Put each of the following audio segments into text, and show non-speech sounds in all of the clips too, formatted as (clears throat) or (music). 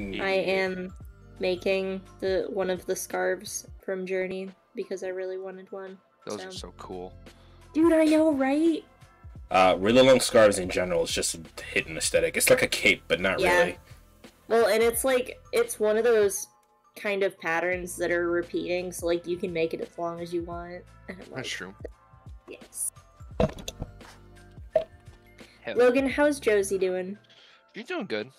Mm. I am making the one of the scarves from Journey because I really wanted one. Those so. are so cool. Dude, I know, right? Uh, really long scarves in general is just a hidden aesthetic. It's like a cape, but not Yeah. really. Well, and it's like it's one of those kind of patterns that are repeating, so like you can make it as long as you want. (laughs) And like, That's true. yes. Hell, Logan, how's Josie doing? You're doing good.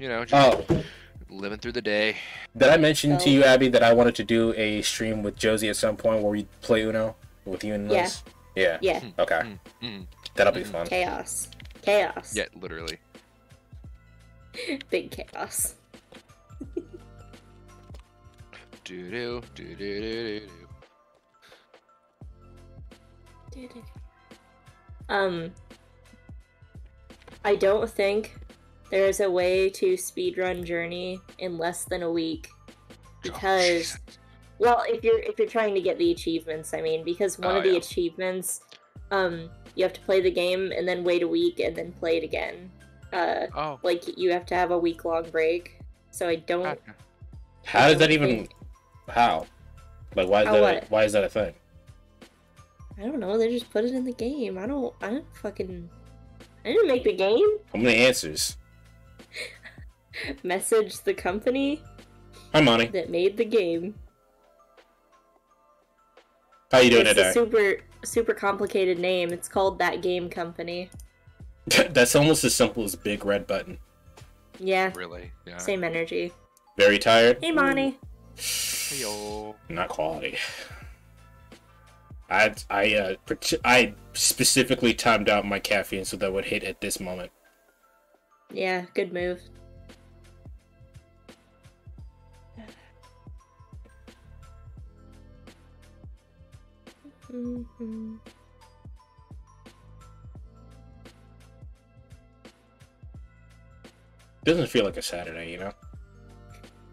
You know, just Oh, living through the day. did I mention to Oh. you, Abby, that I wanted to do a stream with Josie at some point where we play Uno with you and Yeah. Liz? Yeah. Yeah, Okay. Mm, mm. That'll be Mhm. fun. chaos. Chaos. Yeah, literally. (laughs) Big chaos. Do do do do do do. Um, I don't think there is a way to speedrun Journey in less than a week because, well, if you're if you're trying to get the achievements, I mean, because one Oh, of the yeah. achievements, um, you have to play the game and then wait a week and then play it again. Uh, Oh, like you have to have a week long break. So I don't. gotcha. How does that don't even? think- How? Like, why is How that? what? Why is that a thing? I don't know. They just put it in the game. I don't. I don't fucking. I didn't make the game. How many answers? Message the company Hi, Monty. that made the game. How you doing it's a today? super super complicated name. It's called that game company. (laughs) That's almost as simple as big red button. Yeah, Really? Yeah. same energy. Very tired. Hey, Monty. Heyo. Not quality. I I uh I specifically timed out my caffeine so that would hit at this moment. Yeah, good move. Mhm. Doesn't feel like a Saturday, you know.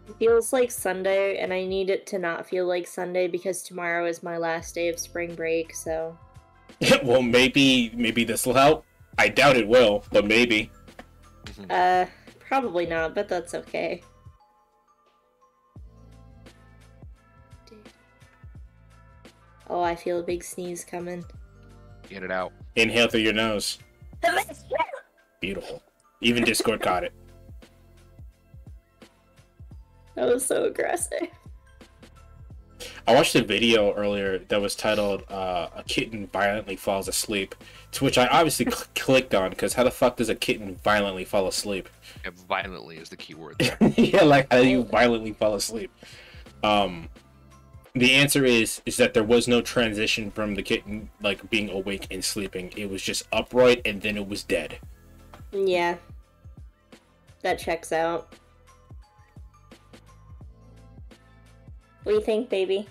It feels like Sunday, and I need it to not feel like Sunday because tomorrow is my last day of spring break. So (laughs) well, maybe maybe this will help. I doubt it will, but maybe. Mhm. Uh, probably not, but that's okay. Oh, I feel a big sneeze coming. Get it out. Inhale through your nose. (laughs) Beautiful. Even Discord caught it. That was so aggressive. I watched a video earlier that was titled uh, "A Kitten Violently Falls Asleep," to which I obviously cl- clicked on because how the fuck does a kitten violently fall asleep? Yeah, violently is the key word there. (laughs) yeah, like how do you violently fall asleep? Um, the answer is is that there was no transition from the kitten like being awake and sleeping. It was just upright and then it was dead. Yeah. That checks out. What do you think, baby?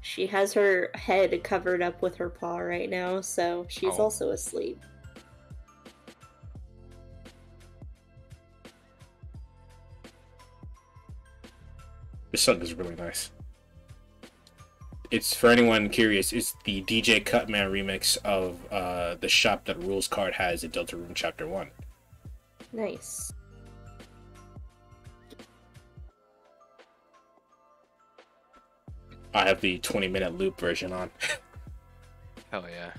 She has her head covered up with her paw right now, so she's Oh. also asleep. This song is really nice. It's for anyone curious. It's the DJ Cutman remix of uh, the shop that Rouxls Kaard has in Deltarune Chapter One. Nice. I have the 20 minute loop version on. (laughs) Hell yeah.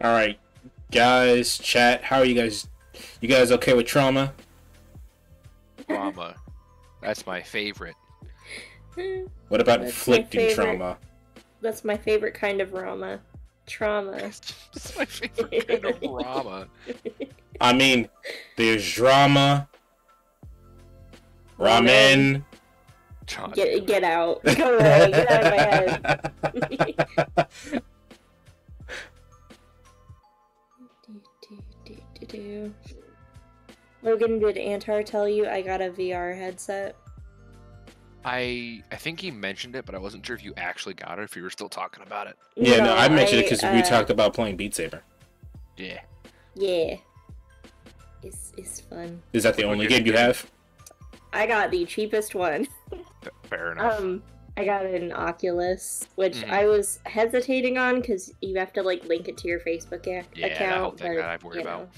All right, guys, chat. How are you guys? You guys okay with trauma? Drama. That's my favorite. What about That's inflicting trauma? That's my favorite kind of Rama. Trauma. (laughs) That's my favorite kind of drama. I mean, there's drama, ramen. John, Get get out. Go (laughs) away. Get out of my head. (laughs) Logan, did Antar tell you I got a VR headset? I I think he mentioned it, but I wasn't sure if you actually got it. If you were still talking about it. yeah, no, I mentioned it because we uh, talked about playing Beat Saber. Yeah. Yeah. It's it's fun. Is that the only game you doing. have? I got the cheapest one. Fair enough. Um, I got an Oculus, which Mhm. I was hesitating on because you have to like link it to your Facebook ac- Yeah, that account. whole thing but, that I've worried about. know.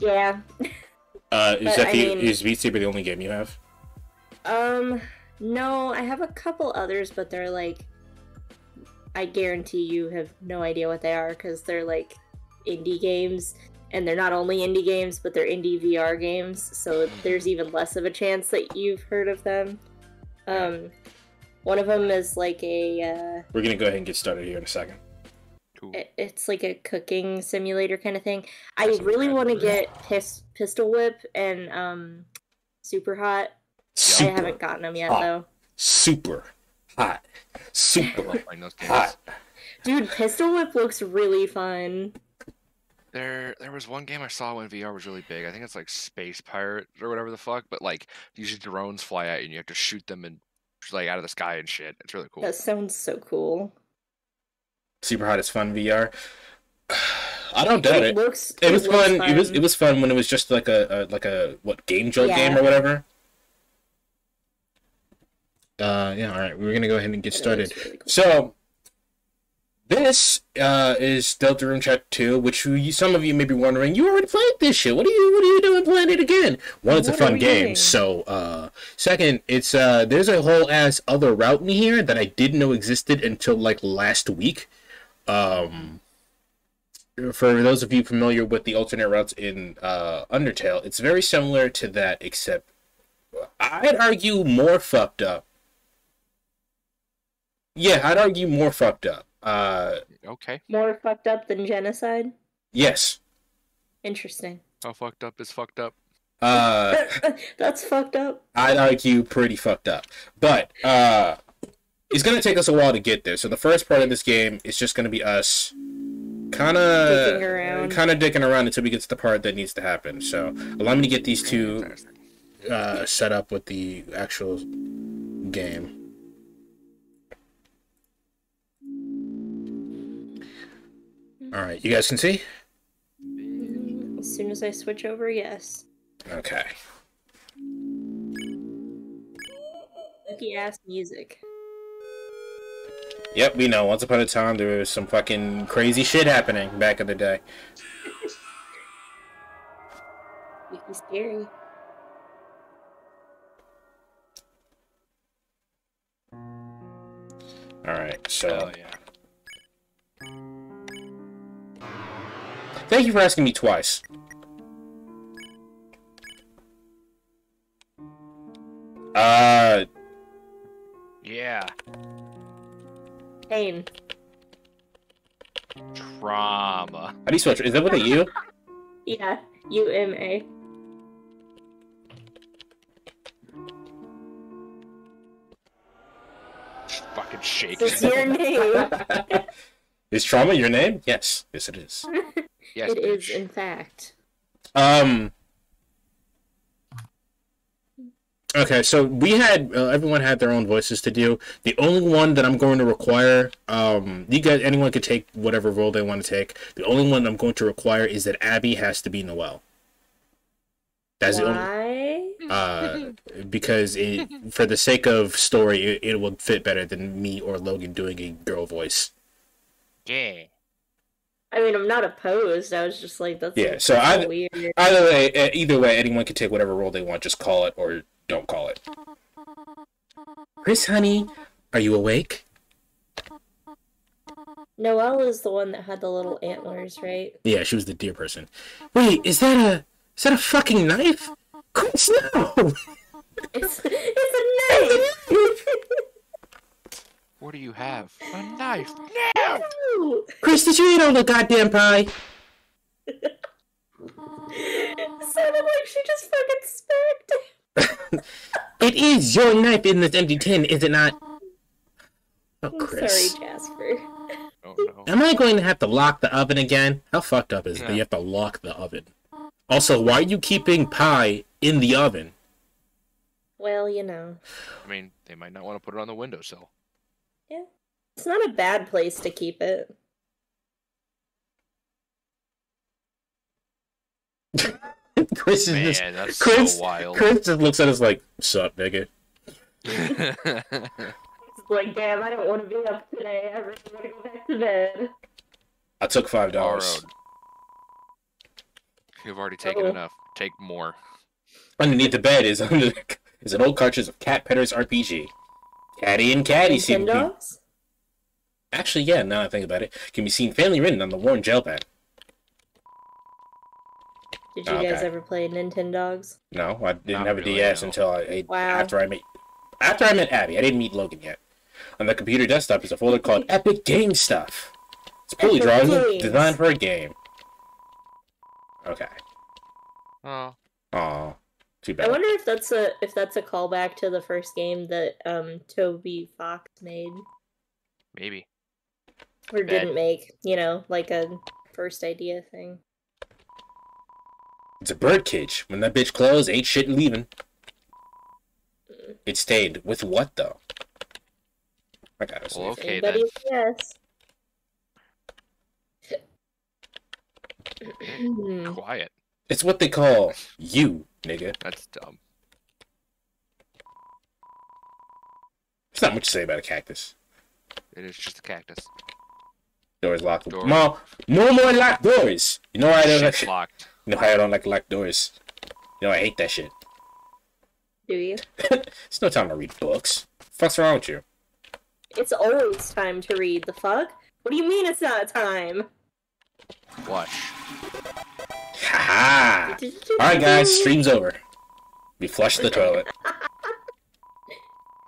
Yeah. Uh, is But, that I the mean- is Beat Saber the only game you have? Um, no, I have a couple others, but they're like, I guarantee you have no idea what they are because they're like indie games, and they're not only indie games, but they're indie VR games. So there's even less of a chance that you've heard of them. Um, one of them is like a, uh, We're gonna go ahead and get started here in a second. Cool. it- it's like a cooking simulator kind of thing. I really want to get pis- Pistol Whip and um, Super Hot. Super, I haven't gotten them yet hot. though. super hot, (laughs) I super love playing those games. hot. Dude, Pistol Whip looks really fun. There, there was one game I saw when VR was really big. I think it's like Space Pirate or whatever the fuck. But like, these drones fly at you, and you have to shoot them and like out of the sky and shit. It's really cool. That sounds so cool. Super hot is fun VR. (sighs) I don't doubt it. it. looks. It was looks fun. It was it was fun when it was just like a, a like a what game jolt game or whatever. Uh yeah, all right. We're gonna go ahead and get It started. really cool. So this uh, is Deltarune Chat 2, which you, some of you may be wondering, you already played this shit. What are you what are you doing playing it again? One, it's a What are fun game. doing? So uh second, it's uh there's a whole ass other route in here that I didn't know existed until like last week. Um for those of you familiar with the alternate routes in uh, Undertale, it's very similar to that, except I'd argue more fucked up. Yeah, I'd argue more fucked up. Uh, Okay, More fucked up than genocide. yes. Interesting. how fucked up is fucked up. Uh, (laughs) That's fucked up. I'd argue pretty fucked up. But uh, it's gonna take us a while to get there. So the first part of this game is just gonna be us, kind Dicking of, around. kind of dicking around until we get to the part that needs to happen. So allow me to get these two uh, set up with the actual game. All right, you guys can see. As soon as I switch over, yes. Okay. Lucky ass music. Yep, we know. Once upon a time, there was some fucking crazy shit happening back in the day. (laughs) Creepy scary. All right, so Hell yeah. Thank you for asking me twice. Uh, Yeah. Pain. Trauma. how do you switch? Is that with a U? (laughs) Yeah. U M A. Fucking shaking. This is your (laughs) name. (laughs) Is trauma your name? Yes, yes, it is. Yes, it is, bitch. in fact. Um. Okay, so we had uh, everyone had their own voices to do. The only one that I'm going to require, um, you guys, anyone could take whatever role they want to take. The only one I'm going to require is that Abby has to be Noelle. That's the only, Why? uh, because it, for the sake of story, it, it will fit better than me or Logan doing a girl voice. Yeah. I mean, I'm not opposed. I was just like, that's Yeah, like, so that's I- weird. Either way, uh, either way, anyone can take whatever role they want. Just call it or don't call it. Kris, honey, are you awake? Noelle is the one that had the little antlers, right? Yeah, she was the deer person. Wait, is that a is that a fucking knife? Kris, no! It's it's a knife. (laughs) What do you have? A knife. No. No! Kris, did you eat all the goddamn pie? It sounded like she just fucking smacked. (laughs) It is your knife in this empty tin, is it not? Oh, I'm Kris. sorry, Jasper. Oh no. Am I going to have to lock the oven again? How fucked up is it that you have to lock the oven? Also, why are you keeping pie in the oven? Well, you know, I mean, they might not want to put it on the windowsill. It's not a bad place to keep it. (laughs) Kris is just that's Kris- so wild. Kris just looks at us like, "Sup, nigga." (laughs) Like, damn, I don't want to be up today. I really want to go back to bed. I took five dollars. You've already taken Uh-oh. enough. Take more. Underneath the bed is under is an old cartridge of Cat Petter's RPG. Caddy and Caddy seem to be actually yeah. Now I think about it, can be seen family written on the worn gel pad. Did you guys Okay. ever play Nintendogs? No, I didn't Not have a really, DS no. until I, I Wow. after I met after I met Abby. I didn't meet Logan yet. On the computer desktop is a folder called (laughs) Epic Game Stuff. It's poorly drawn, designed for a game. Okay. Oh, Aw, too I wonder if that's a if that's a callback to the first game that um Toby Fox made maybe. or Bad. didn't make. You know, like a first idea thing. It's a bird cage. When that bitch closed, ain't shit and leaving. It stayed. With what though? I gotta see. Well, okay then. Anybody yes. (clears throat) Hmm. Quiet. It's what they call you, nigga. That's dumb. There's not much to say about a cactus. It is just a cactus. Doors locked. Door. Mom, no more locked doors. You know why I don't like locked. You know why I don't like locked doors? You know I hate that shit. Do you? (laughs) It's no time to read books. What's wrong with you? It's always time to read. The fuck? What do you mean it's not time? Flush. Ha ha! Alright guys, stream's over. We flushed the toilet.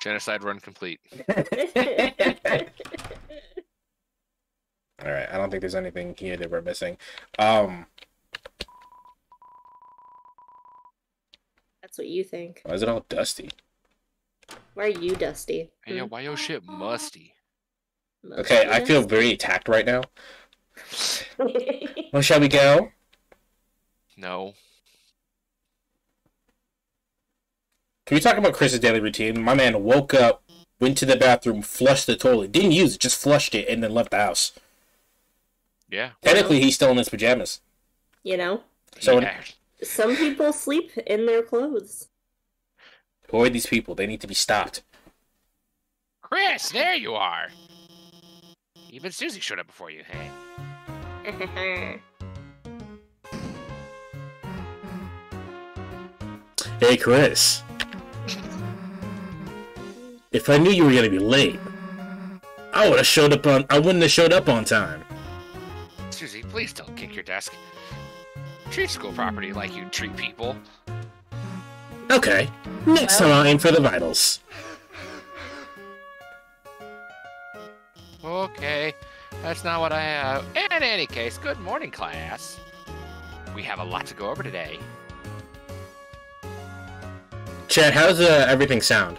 Genocide run complete. Alright, I don't think there's anything here that we're missing. Um That's what you think. why is it all dusty? Why are you dusty? Hey, yo, why your shit musty? Hmm? Okay, I feel very attacked right now. (laughs) Well, shall we go? No. Can we talk about Kris's daily routine? My man woke up, went to the bathroom, flushed the toilet, didn't use it, just flushed it, and then left the house. Yeah. Technically, he's still in his pajamas. You know, So- yeah. some people sleep in their clothes. Who are these people? They need to be stopped. Kris, there you are. Even Susie showed up before you. Hey. (laughs) Hey, Kris. If I knew you were gonna be late, I would have showed up on. I wouldn't have showed up on time. Susie, please don't kick your desk. Treat school property like you treat people. Okay. Next time I'll aim for the vitals. Okay, that's not what I have. In any case, good morning, class. We have a lot to go over today. Chad, how's uh, everything sound?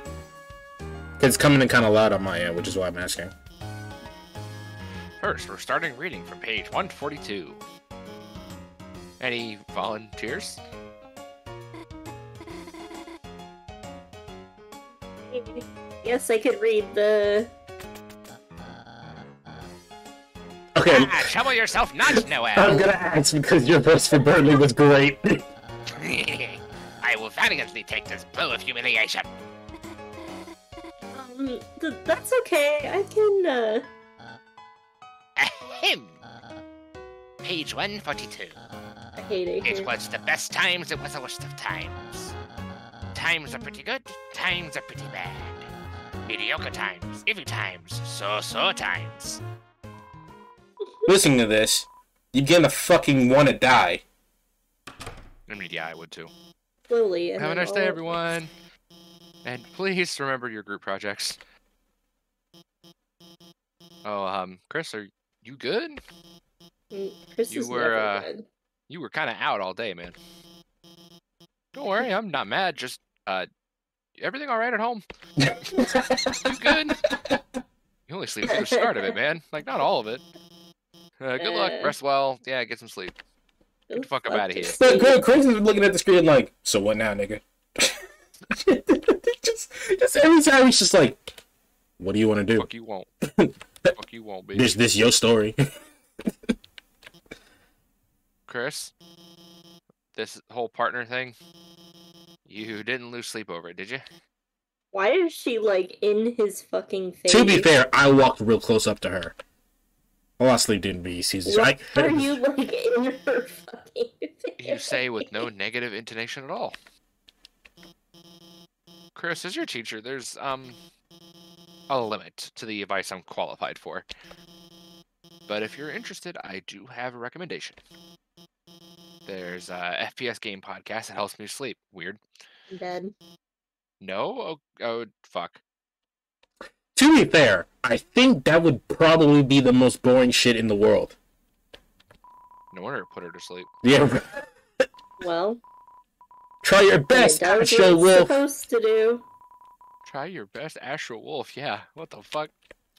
'Cause it's coming in kind of loud on my end, which is why I'm asking. First, we're starting reading from page 142. Any volunteers? yes, I could read the. Okay, Ah, trouble yourself not, I'm gonna ask because your verse for Burnley was great. (laughs) I will valiantly take this blow of humiliation. Um, th- that's okay. I can. uh... Ahem. Page 142. I hate it. It was the best times, it was the worst of times. Times are pretty good, times are pretty bad. Mediocre times, iffy times, so-so times. Listening to this, you're gonna fucking want to die. I mean, yeah, I would too. Slowly. and Have a nice day, everyone. And please remember your group projects. Oh, um, Kris, are you good? Mm, Kris You is were, never uh, good. You were kind of out all day, man. Don't worry, I'm not mad. Just, uh, everything all right at home? (laughs) You good? You only sleep through the start of it, man. Like, not all of it. Uh, good luck. Rest well. Yeah, get some sleep. Go the fuck up fuck outta here. But yourself. Kris Kris is looking at the screen like, so what now, nigga? (laughs) just, just every time he's just like, what do you want to do? Fuck you won't. Fuck you won't be. This, this your story. (laughs) Kris, this whole partner thing, you didn't lose sleep over it, did you? Why is she like in his fucking face? To be fair, I walked real close up to her. I lost sleep didn't be season. Why I, are you like in her fucking face? You say with no negative intonation at all. Kris, as your teacher, there's um a limit to the advice I'm qualified for. But if you're interested, I do have a recommendation. There's a FPS game podcast that helps me sleep. Weird. I'm dead. No? Oh, oh fuck. To be fair, I think that would probably be the most boring shit in the world. No wonder it put her to sleep. Yeah. Well, Try your it best, does Astro what it's Wolf. supposed to do. Try your best, Astral Wolf. Yeah. What the fuck?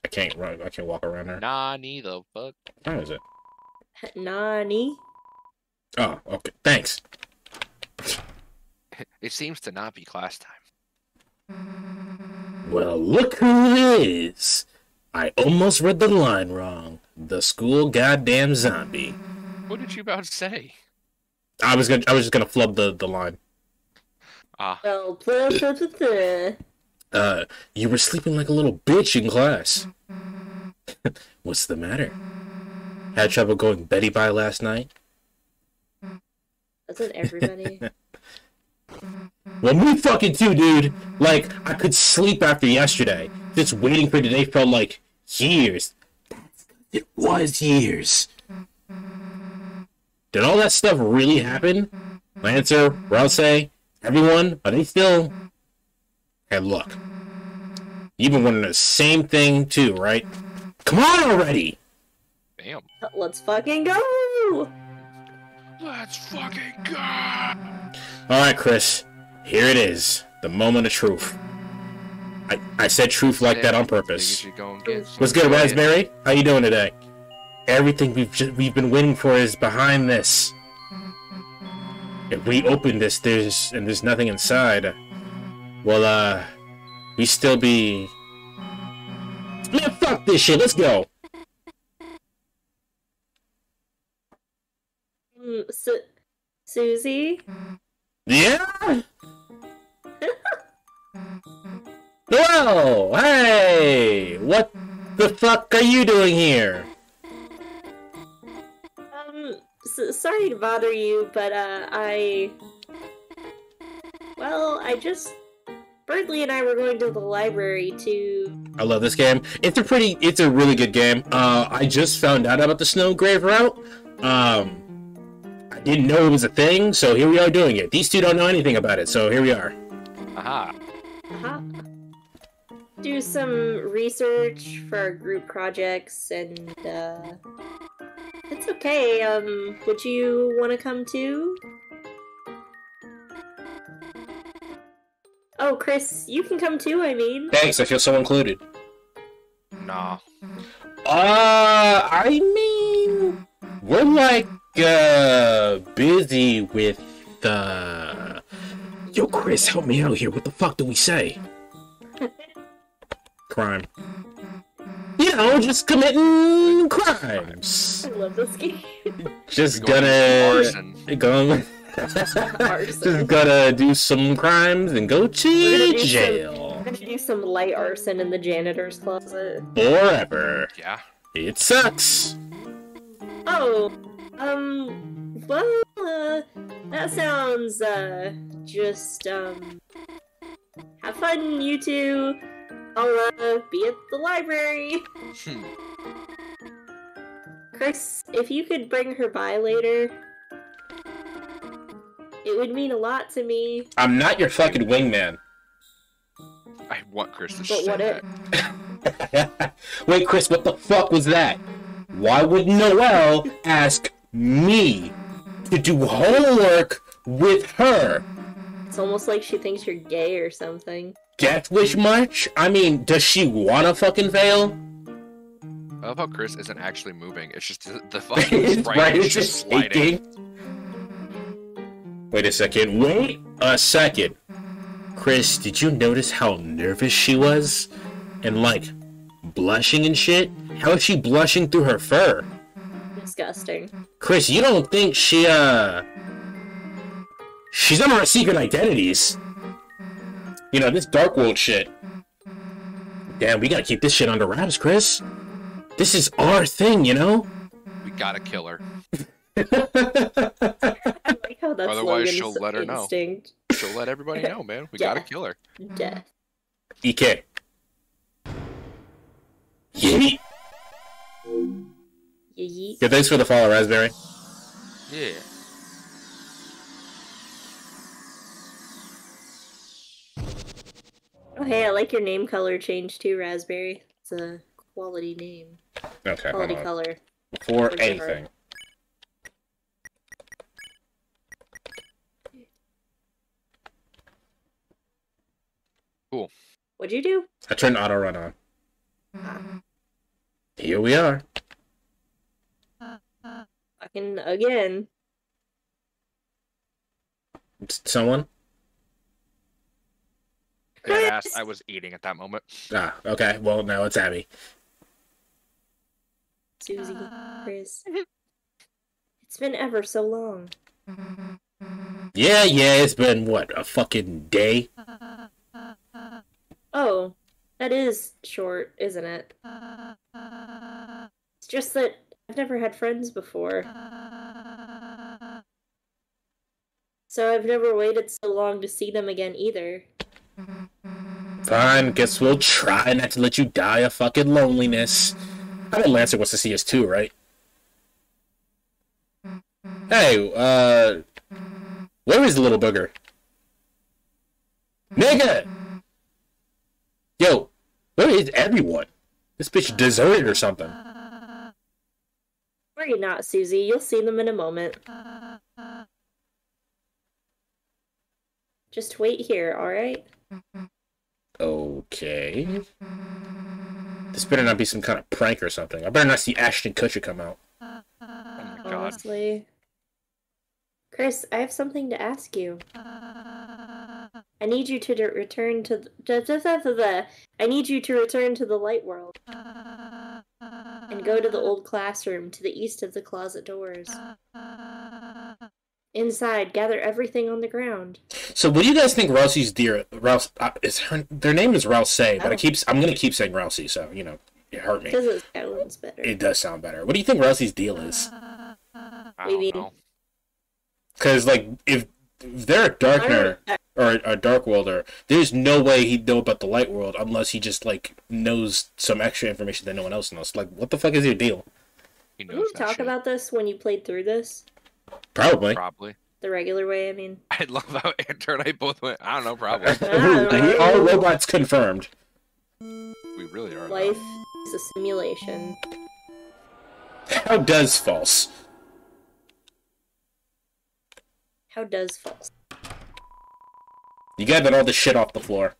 I can't run. I can't walk around there. Nah, neither fuck. How is it? (laughs) Nani? Oh, okay. Thanks. (laughs) It seems to not be class time. Well, look who it is. I almost read the line wrong. The school goddamn zombie. What did you about to say? I was gonna. I was just gonna flub the the line. Ah, Well. Uh, you were sleeping like a little bitch in class. (laughs) What's the matter? Had trouble going Betty by last night? Doesn't everybody? (laughs) Well, me fucking too, dude. Like, I could sleep after yesterday. Just waiting for today felt like years. It was years. Did all that stuff really happen? Lancer, Rouse, everyone, are they still? Hey, look. You've been wanting the same thing too, right? Come on already! damn. Let's fucking go! Let's fucking go! Alright, Kris. Here it is. The moment of truth. I, I said truth like that on purpose. Go What's good, Raspberry? How you doing today? Everything we've ju- we've been waiting for is behind this. If we open this, there's and there's nothing inside. Well, uh, we still be. Man, fuck this shit. Let's go. Mm, Su- Susie? Yeah. (laughs) Well, hey, what the fuck are you doing here? Um, s- sorry to bother you, but, uh, I. Well, I just. Berdly and I were going to the library to. I love this game. It's a pretty, it's a really good game. Uh, I just found out about the snow grave route. Um, I didn't know it was a thing, so here we are doing it. These two don't know anything about it, so here we are. Aha. uh Do some research for our group projects, and, uh. It's okay, um, would you want to come too? Oh, Kris, you can come too, I mean. Thanks, I feel so included. Nah. Uh, I mean, we're like, uh, busy with, uh. Yo, Kris, help me out oh, here. What the fuck do we say? Crime. You know, just committing crimes. I love this game. Just Going gonna arson. go. just gonna do some crimes and go We're to gonna do some- jail I'm gonna do some light arson in the janitor's closet. forever. Yeah. It sucks. Oh, um, well, uh, that sounds, uh, just, um, have fun, you two. I'll, uh, be at the library. Hmm. Kris, if you could bring her by later, it would mean a lot to me. I'm not your fucking wingman. I want Kris to But say what that. it? (laughs) Wait, Kris, what the fuck was that? Why would Noelle ask me to do homework with her? It's almost like she thinks you're gay or something. Death wish much? I mean, does she wanna fucking fail? I love how Kris isn't actually moving. It's just the, the (laughs) fucking It's right, is it's just just sliding. shaking. Wait a second. Wait a second. Kris, did you notice how nervous she was? And like, blushing and shit? How is she blushing through her fur? Disgusting. Kris, you don't think she, uh. She's under our secret identities. You know, this Dark World shit. Damn, we gotta keep this shit under wraps, Kris. This is our thing, you know? We gotta kill her. (laughs) I like how that's Otherwise, she'll let her know. instinct. She'll let everybody (laughs) know, man. We gotta kill her. Death. EK. Yeet. Yeet. Yeah, thanks for the follow, Raspberry. Yeah. Oh, hey, I like your name color change too, Raspberry. It's a quality name. Okay, hold Quality on. color. For Would be hard. anything. What'd you do? I turned auto run on. Uh-huh. Here we are. Fucking again. Someone? Dead ass. I was eating at that moment. Ah, okay. Well, now it's Abby. Susie, Kris. It's been ever so long. Yeah, yeah, it's been, what, a fucking day? Oh, that is short, isn't it? It's just that I've never had friends before. So I've never waited so long to see them again either. Fine, guess we'll try not to let you die of fucking loneliness. I bet Lancer wants to see us too, right? Hey, uh... Where is the little booger? Nigga! Yo, where is everyone? This bitch deserted or something. Worry not, Susie. You'll see them in a moment. Just wait here, alright? Okay. This better not be some kind of prank or something. I better not see Ashton Kutcher come out. Oh my god. Honestly. Kris, I have something to ask you. I need you to d- return to the. I need you to return to the light world and go to the old classroom to the east of the closet doors. Inside, gather everything on the ground. So, what do you guys think Rousey's dear Rouse uh, is her? Their name is Rouse, but I Oh. keep I'm gonna keep saying Rousey, so you know it hurt me. Because it sounds better. It does sound better. What do you think Rousey's deal is? I don't know. Because like if, if they're a Darkner or a Dark Worlder, there's no way he'd know about the Light World unless he just like knows some extra information that no one else knows. Like, what the fuck is your deal? He Did you talk shit. about this when you played through this? Probably. Probably. The regular way, I mean. (laughs) I love how Andrew and I both went. I don't know. Probably. All (laughs) robots confirmed. we really are. though. Life is a simulation. How does false? How does false? You gathered all the shit off the floor.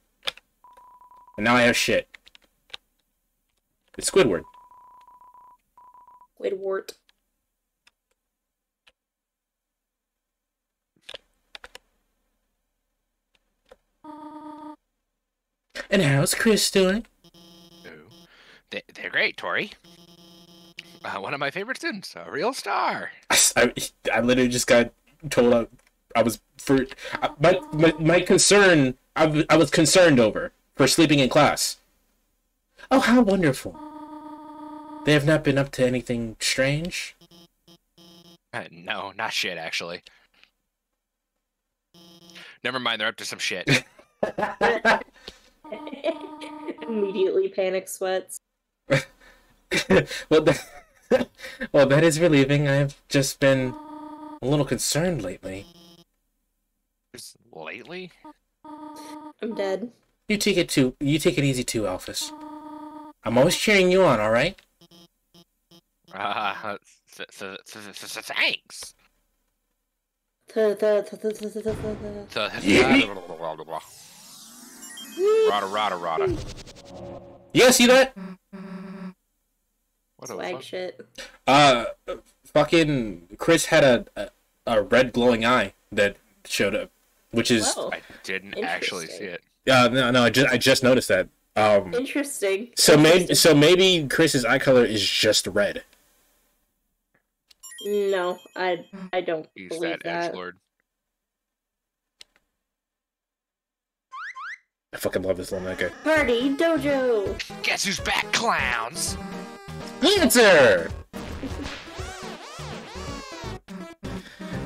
And now I have shit. It's Squidward. Squidward. And how's Kris doing? Ooh. They, they're great, Tori. Uh, one of my favorite students, a real star. I, (laughs) I, I literally just got told I, I was for I- my, my my concern I was concerned over for sleeping in class. Oh, how wonderful! They have not been up to anything strange. Uh, no, not shit, actually. Never mind, they're up to some shit. (laughs) Immediately panic sweats. (laughs) well, that, (laughs) well, that is relieving. I've just been a little concerned lately. Just Lately? I'm dead. You take it too. You take it easy too, Alphys. I'm always cheering you on. All right. Uh, th- th- th- th- th- thanks. Rada, rada, rada. You guys see that? What the Swag fuck? shit. Uh, fucking Kris had a, a a red glowing eye that showed up, which is Whoa. I didn't actually see it. Uh, no, no, I just I just noticed that. Um, Interesting. So maybe so maybe Kris's eye color is just red. No, I I don't He's believe that. that. Lord. I fucking love this little guy. Party dojo. Guess who's back, clowns? Answer.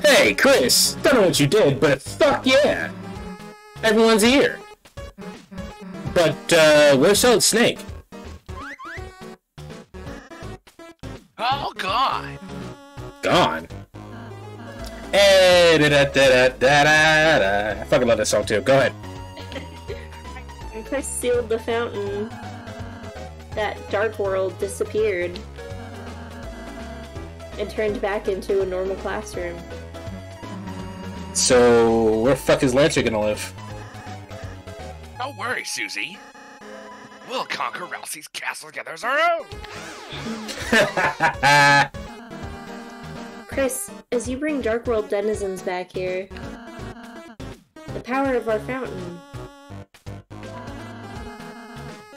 Hey, Kris! Don't know what you did, but fuck yeah! Everyone's here. But, uh, where's Solid Snake? Oh, God. Gone. Hey, da da da da da da da. I fucking love this song too. Go ahead. And Kris sealed the fountain. That dark world disappeared. And turned back into a normal classroom. So, where the fuck is Lancer gonna live? Don't worry, Susie. We'll conquer Ralsei's castle together as our own. (laughs) Kris, as you bring Dark World denizens back here, the power of our fountain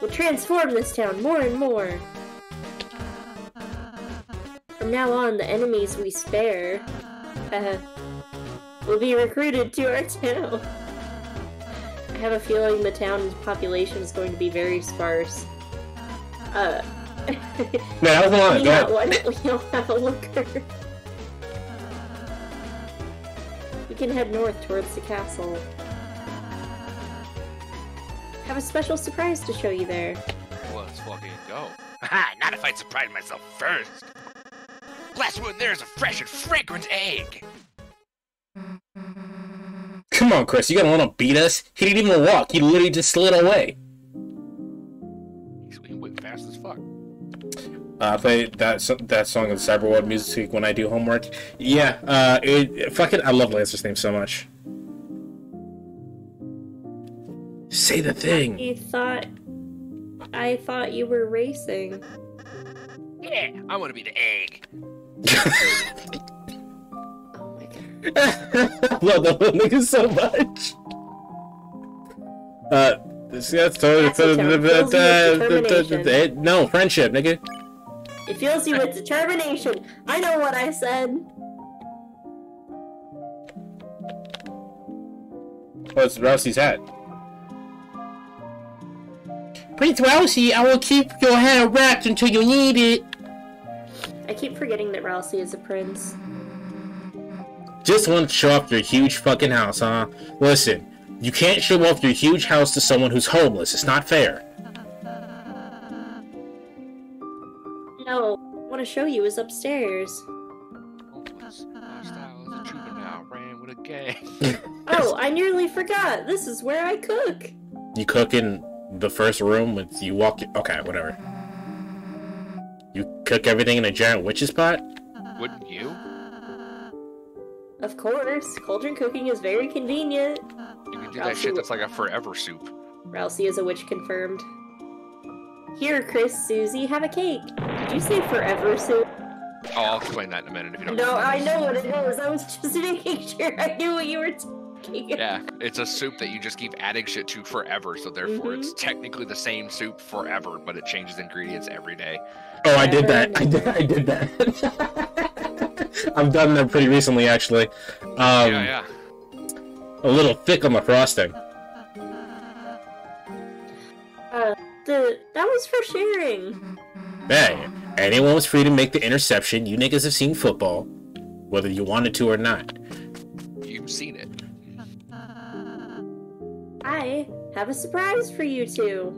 will transform this town more and more. From now on, the enemies we spare (laughs) uh, will be recruited to our town. I have a feeling the town's population is going to be very sparse. Uh, no, that was a lot. (laughs) Go yeah, ahead. why don't we all have a looker? We can head north towards the castle. Have a special surprise to show you there. Let's fucking go. Ha! Not if I'd surprise myself first. Last one there's a fresh and fragrant egg. Come on, Kris. You gonna wanna beat us? He didn't even walk. He literally just slid away. He's he went fast as fuck. Uh, I play that so- that song in Cyberworld Music when I do homework. Yeah, uh, it, it- fucking, I love Lancer's name so much. Say the thing. I thought. I thought you were racing. Yeah, I want to be the egg. (laughs) My god. I love that little nigga so much. Uh, this- that's totally. That's what sounds- fills you with determination. no, friendship, nigga. It fills you with determination. I know what I said. What's Rousey's hat? Prince Rousey, I will keep your hair wrapped until you need it. I keep forgetting that Rousey is a prince. Just want to show off your huge fucking house, huh? Listen, you can't show off your huge house to someone who's homeless. It's not fair. No, I want to show you is upstairs. Homeless lifestyle as a juvenile ran with a gang. Oh, I nearly forgot. This is where I cook. You cook in the first room with you walk. Okay, whatever. You cook everything in a giant witch's pot. Wouldn't you? Of course, cauldron cooking is very convenient. You could do that shit that's like a forever soup. Rousey is a witch confirmed. Here, Kris, Susie, have a cake. Did you say forever soup? Oh, I'll explain that in a minute if you don't. No, I know what it is. I was just (laughs) making sure I knew what you were talking about. Yeah, it's a soup that you just keep adding shit to forever, so therefore Mhm. it's technically the same soup forever, but it changes ingredients every day. Oh, I did that. I did. (laughs) I did that. (laughs) I've done that pretty recently, actually. Um, yeah, yeah. A little thick on the frosting. Uh, the that was for sharing. Hey, anyone was free to make the interception. You niggas have seen football, whether you wanted to or not. You've seen it. I have a surprise for you two.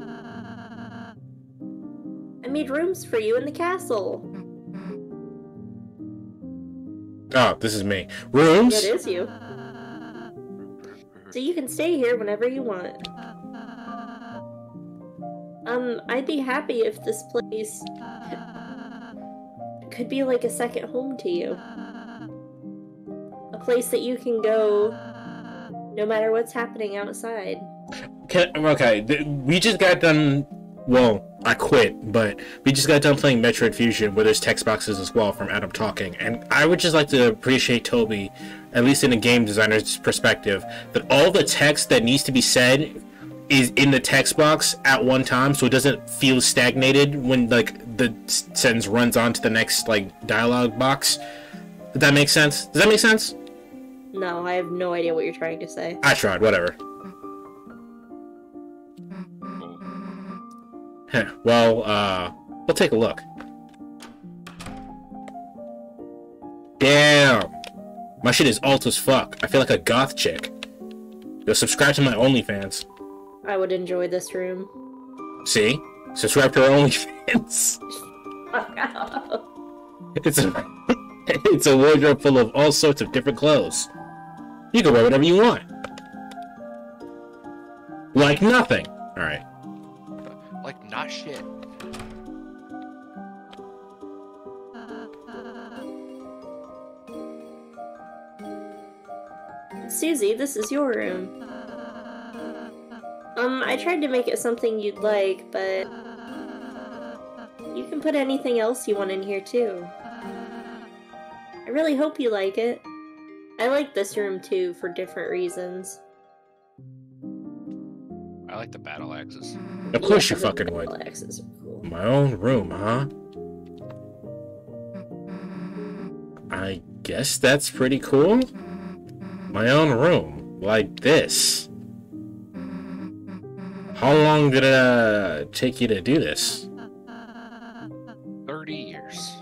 I made rooms for you in the castle. Oh, this is me. Rooms? It is you. So you can stay here whenever you want. Um, I'd be happy if this place could be like a second home to you. A place that you can go no matter what's happening outside. Can, okay, we just got done. Well, I quit, but we just got done playing Metroid Fusion, where there's text boxes as well from Adam talking. And I would just like to appreciate Toby, at least in a game designer's perspective, that all the text that needs to be said is in the text box at one time, so it doesn't feel stagnated when like the sentence runs on to the next like dialogue box. Does that make sense? Does that make sense? No, I have no idea what you're trying to say. I tried. Whatever. Well, uh, we'll take a look. Damn. My shit is alt as fuck. I feel like a goth chick. Go subscribe to my OnlyFans. I would enjoy this room. See? Subscribe to our OnlyFans. (laughs) It's a (laughs) it's a wardrobe full of all sorts of different clothes. You can wear whatever you want. Like nothing. Alright. Not shit. Susie, this is your room. Um, I tried to make it something you'd like, but you can put anything else you want in here too. I really hope you like it. I like this room too for different reasons. I like the battle axes. Of course you Yeah, the fucking would. battle axes are cool. My own room, huh? I guess that's pretty cool. My own room, like this. How long did it uh, take you to do this? 30 years.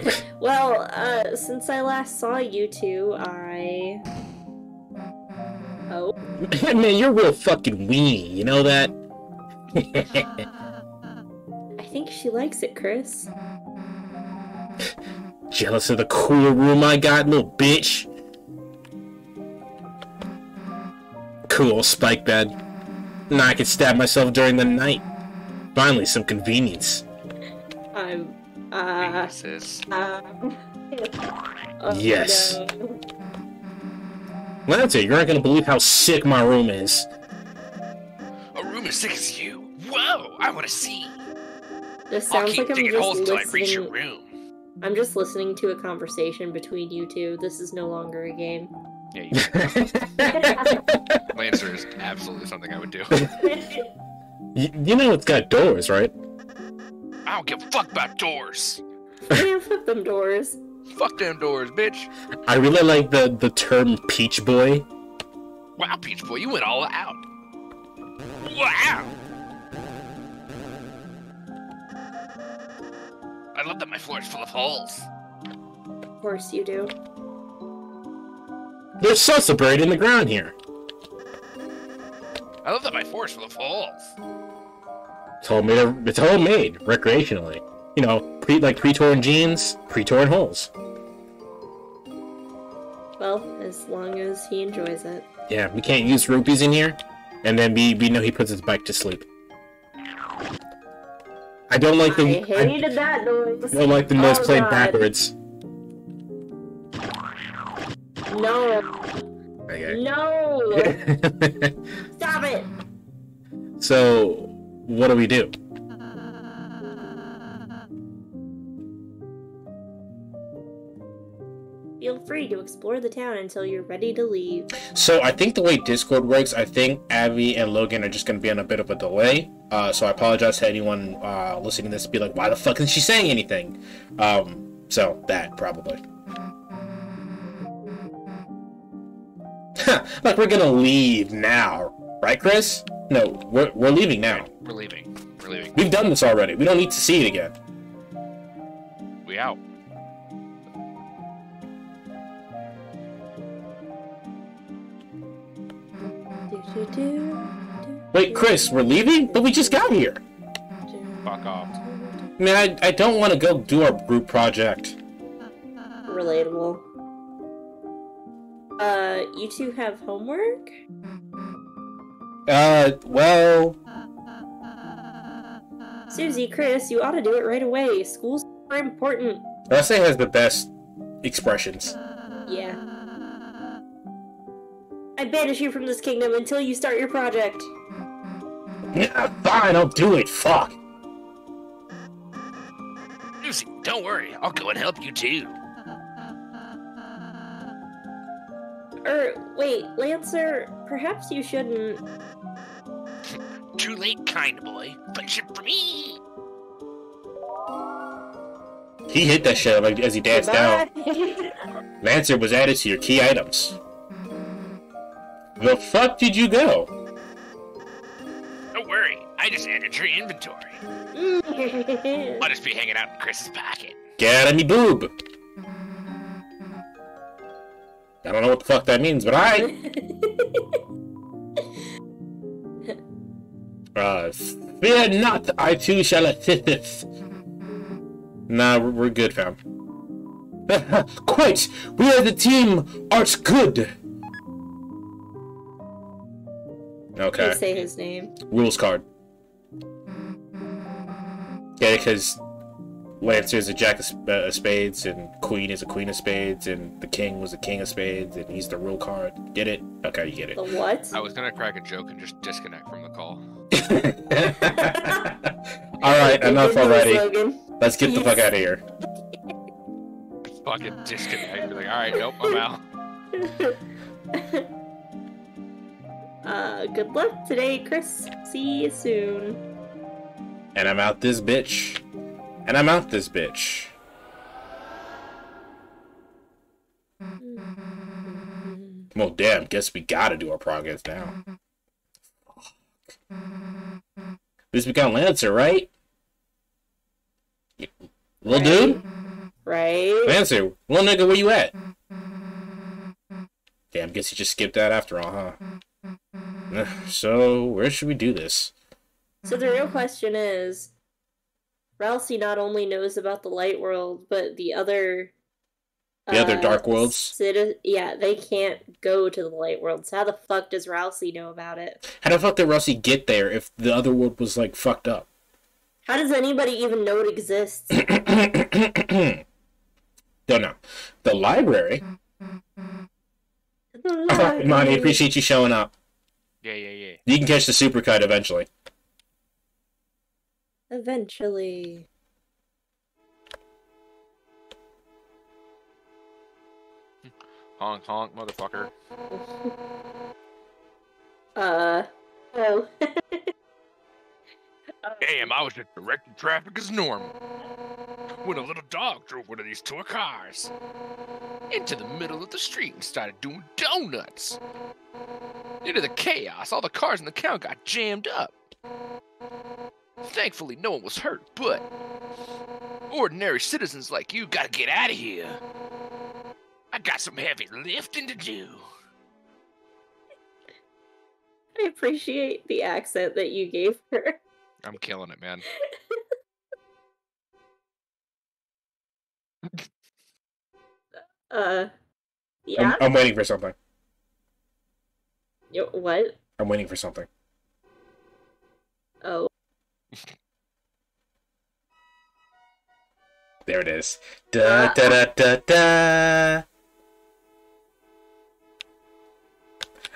(laughs) Well, uh, since I last saw you two, I. Oh. Man, you're real fucking weenie, you know that? (laughs) I think she likes it, Kris. (laughs) Jealous of the cool room I got, little bitch? Cool spike bed. Now I can stab myself during the night. Finally, some convenience. I'm. Uh. Jesus. Um. (laughs) oh, Yes. no. Lancer, you're not gonna believe how sick my room is. A room as sick as you. Whoa! I want to see. This I'll sounds keep like I'm just holes until I reach your listening. room. I'm just listening to a conversation between you two. This is no longer a game. Yeah, you, (laughs) (laughs) Lancer is absolutely something I would do. (laughs) you, you know it's got doors, right? I don't give a fuck about doors. Man, flip them doors. Fuck them doors, bitch. I really like the, the term peach boy. Wow, Peach Boy, you went all out. Wow. I love that my floor is full of holes. Of course you do. There's salsa buried in the ground here. I love that my floor is full of holes. It's homemade. It's homemade recreationally. You know, pre like pre-torn jeans, pre-torn holes. Well, as long as he enjoys it. Yeah, we can't use rupees in here. And then we, we know he puts his bike to sleep. I don't like the I, hated that noise. I don't like the noise Oh, played God. backwards. No, Okay. no! (laughs) Stop it! so, what do we do? Feel free to explore the town until you're ready to leave. So I think the way Discord works, I think Abby and Logan are just going to be on a bit of a delay. Uh, so I apologize to anyone uh, listening to this. Be like, why the fuck isn't she saying anything? Um, so that probably. like we're gonna leave now, right, Kris? No, we're we're leaving now. We're leaving. We're leaving. We've done this already. We don't need to see it again. We out. Wait, Kris, we're leaving? But we just got here. Fuck off. I mean, I, I don't want to go do our group project. Relatable. Uh, you two have homework? Uh, well, Susie, Kris, you ought to do it right away. School's super important. Ralsei has the best expressions. Yeah. I banish you from this kingdom until you start your project. Yeah, fine, I'll do it. Fuck. Lucy, don't worry. I'll go and help you too. Er, wait, Lancer, perhaps you shouldn't. Too late, kind boy. Friendship for me. He hit that shit as he danced out. Goodbye. (laughs) Lancer was added to your key items. The fuck did you go? Don't worry. I just added your inventory. (laughs) I'll just be hanging out in Kris's pocket. Get out of me boob. I don't know what the fuck that means, but I. (laughs) Uh, fear not, I too shall assist. Nah, we're, we're good, fam. (laughs) Quite! We are the team Art's Good! Okay. Can't say his name. Rouxls Kaard. Yeah, because Lancer is a jack of sp- uh, spades, and Queen is a queen of spades, and the king was a king of spades, and he's the rule card. Get it? Okay, you get The what? I was gonna crack a joke and just disconnect from the call. (laughs) Alright, enough already. Slogan. Let's get the fuck out of here. Fucking disconnect. Be like, all right, nope, I'm out. (laughs) uh, good luck today, Kris. See you soon. And I'm out this bitch. And I'm out this bitch. Well, damn, guess we gotta do our progress now. At least we got Lancer, right? Little dude? Right? Lancer, little nigga, where you at? Damn, guess you just skipped that after all, huh? Uh, (sighs) So, where should we do this? So the real question is, Ralsei not only knows about the light world, but the other uh, The other dark worlds? citi- yeah, they can't go to the light world. So how the fuck does Ralsei know about it? How the fuck did Rusty get there if the other world was like fucked up? How does anybody even know it exists? (coughs) Don't know. The library. Monty, appreciate you showing up. Yeah, yeah, yeah. You can catch the supercut eventually. Eventually. (laughs) Honk, honk, motherfucker. Uh. Oh. (laughs) Damn, I was just directing traffic as normal. When a little dog drove one of these toy cars into the middle of the street and started doing donuts. Due to the chaos, all the cars in the town got jammed up. Thankfully, no one was hurt, but ordinary citizens like you gotta get out of here. I got some heavy lifting to do. I appreciate the accent that you gave her. I'm killing it, man. (laughs) (laughs) Uh. Yeah. I'm, I'm waiting for something. Yo, what? I'm waiting for something. Oh. (laughs) There it is. Da da da da da.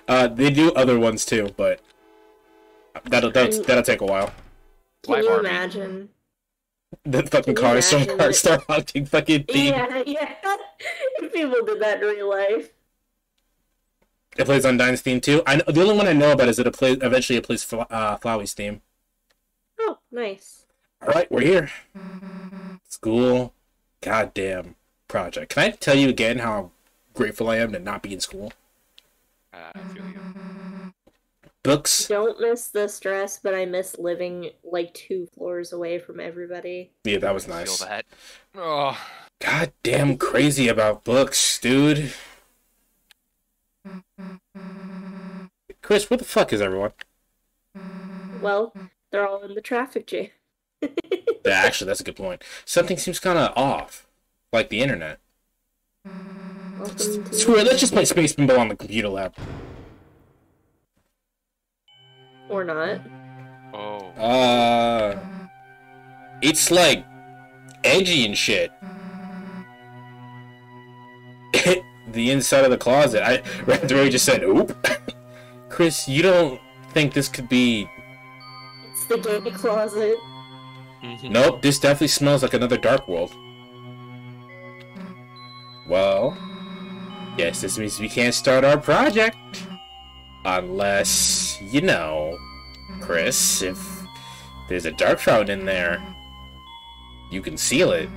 Uh, they do other ones too, but that'll that'll, that'll take a while. Can Live you Army. imagine? The fucking Can you cars start, imagine start hunting fucking (laughs) theme. Yeah, yeah. if (laughs) people did that in real life. It plays on Dyna's theme too. I know, the only one I know about is that it plays eventually it plays Fl- uh, Flowey's theme. Oh, nice. All right, we're here. School, goddamn project. Can I tell you again how grateful I am to not be in school? Uh, I feel you. Books, Don't miss the stress, but I miss living like two floors away from everybody. yeah, that was Feel nice. that. Oh, Goddamn crazy about books, dude. Kris, where the fuck is everyone? Well, they're all in the traffic jam. (laughs) Yeah, actually, that's a good point. Something seems kind of off, like the internet. Welcome Screw it, let's just play Space Pinball on the computer lab. Or not. oh. Uh, it's like edgy and shit. (laughs) the inside of the closet. I (laughs) Ray just said, "Oop." (laughs) Kris, you don't think this could be? It's the gay closet. Nope. This definitely smells like another Dark World. Well, yes, this means we can't start our project unless you know, Kris. If there's a Dark Shroud in there, you can seal it,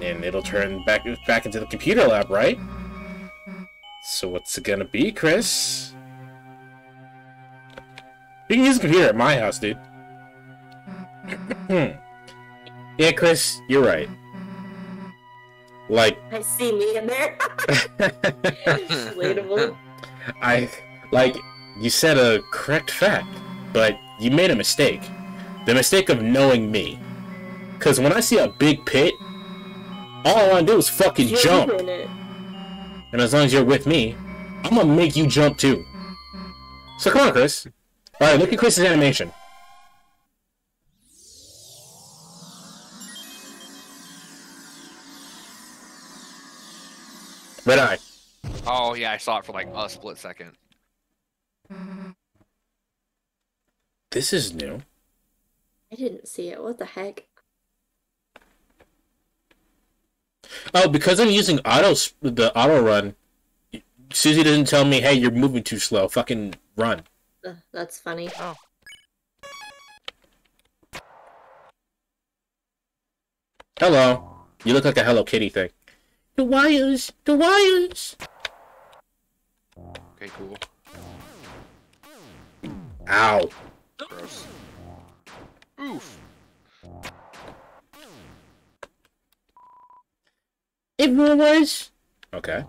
and it'll turn back back into the computer lab, right? So what's it gonna be, Kris? You can use the computer at my house, dude. Hmm. Yeah, Kris, you're right. Like, I see me in there. (laughs) Relatable. I like you said a correct fact, but you made a mistake. The mistake of knowing me. Cause when I see a big pit, all I wanna do is fucking You're jump. it. And as long as you're with me, I'm gonna make you jump too. So come on, Kris. Alright, look at Kris's animation. Red eye. Oh yeah, I saw it for like a split second. This is new. I didn't see it. What the heck? Oh, because I'm using auto the auto run. Susie doesn't tell me, "Hey, you're moving too slow. Fucking run." Uh, that's funny. Oh. Hello. You look like a Hello Kitty thing. The wires. The wires. Okay, cool. Ow. Gross. Oof. It was. Okay.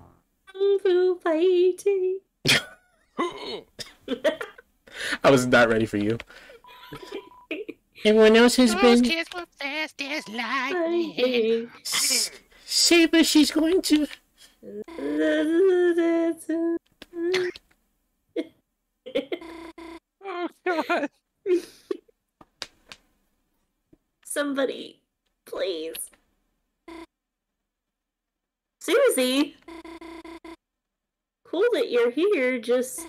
Kung fighting. (laughs) I was not ready for you. Everyone else has been. kids were fast as fighting. S- Saber, she's going to. (laughs) (laughs) Oh (laughs) god. Somebody, please. Susie! Cool that you're here, just.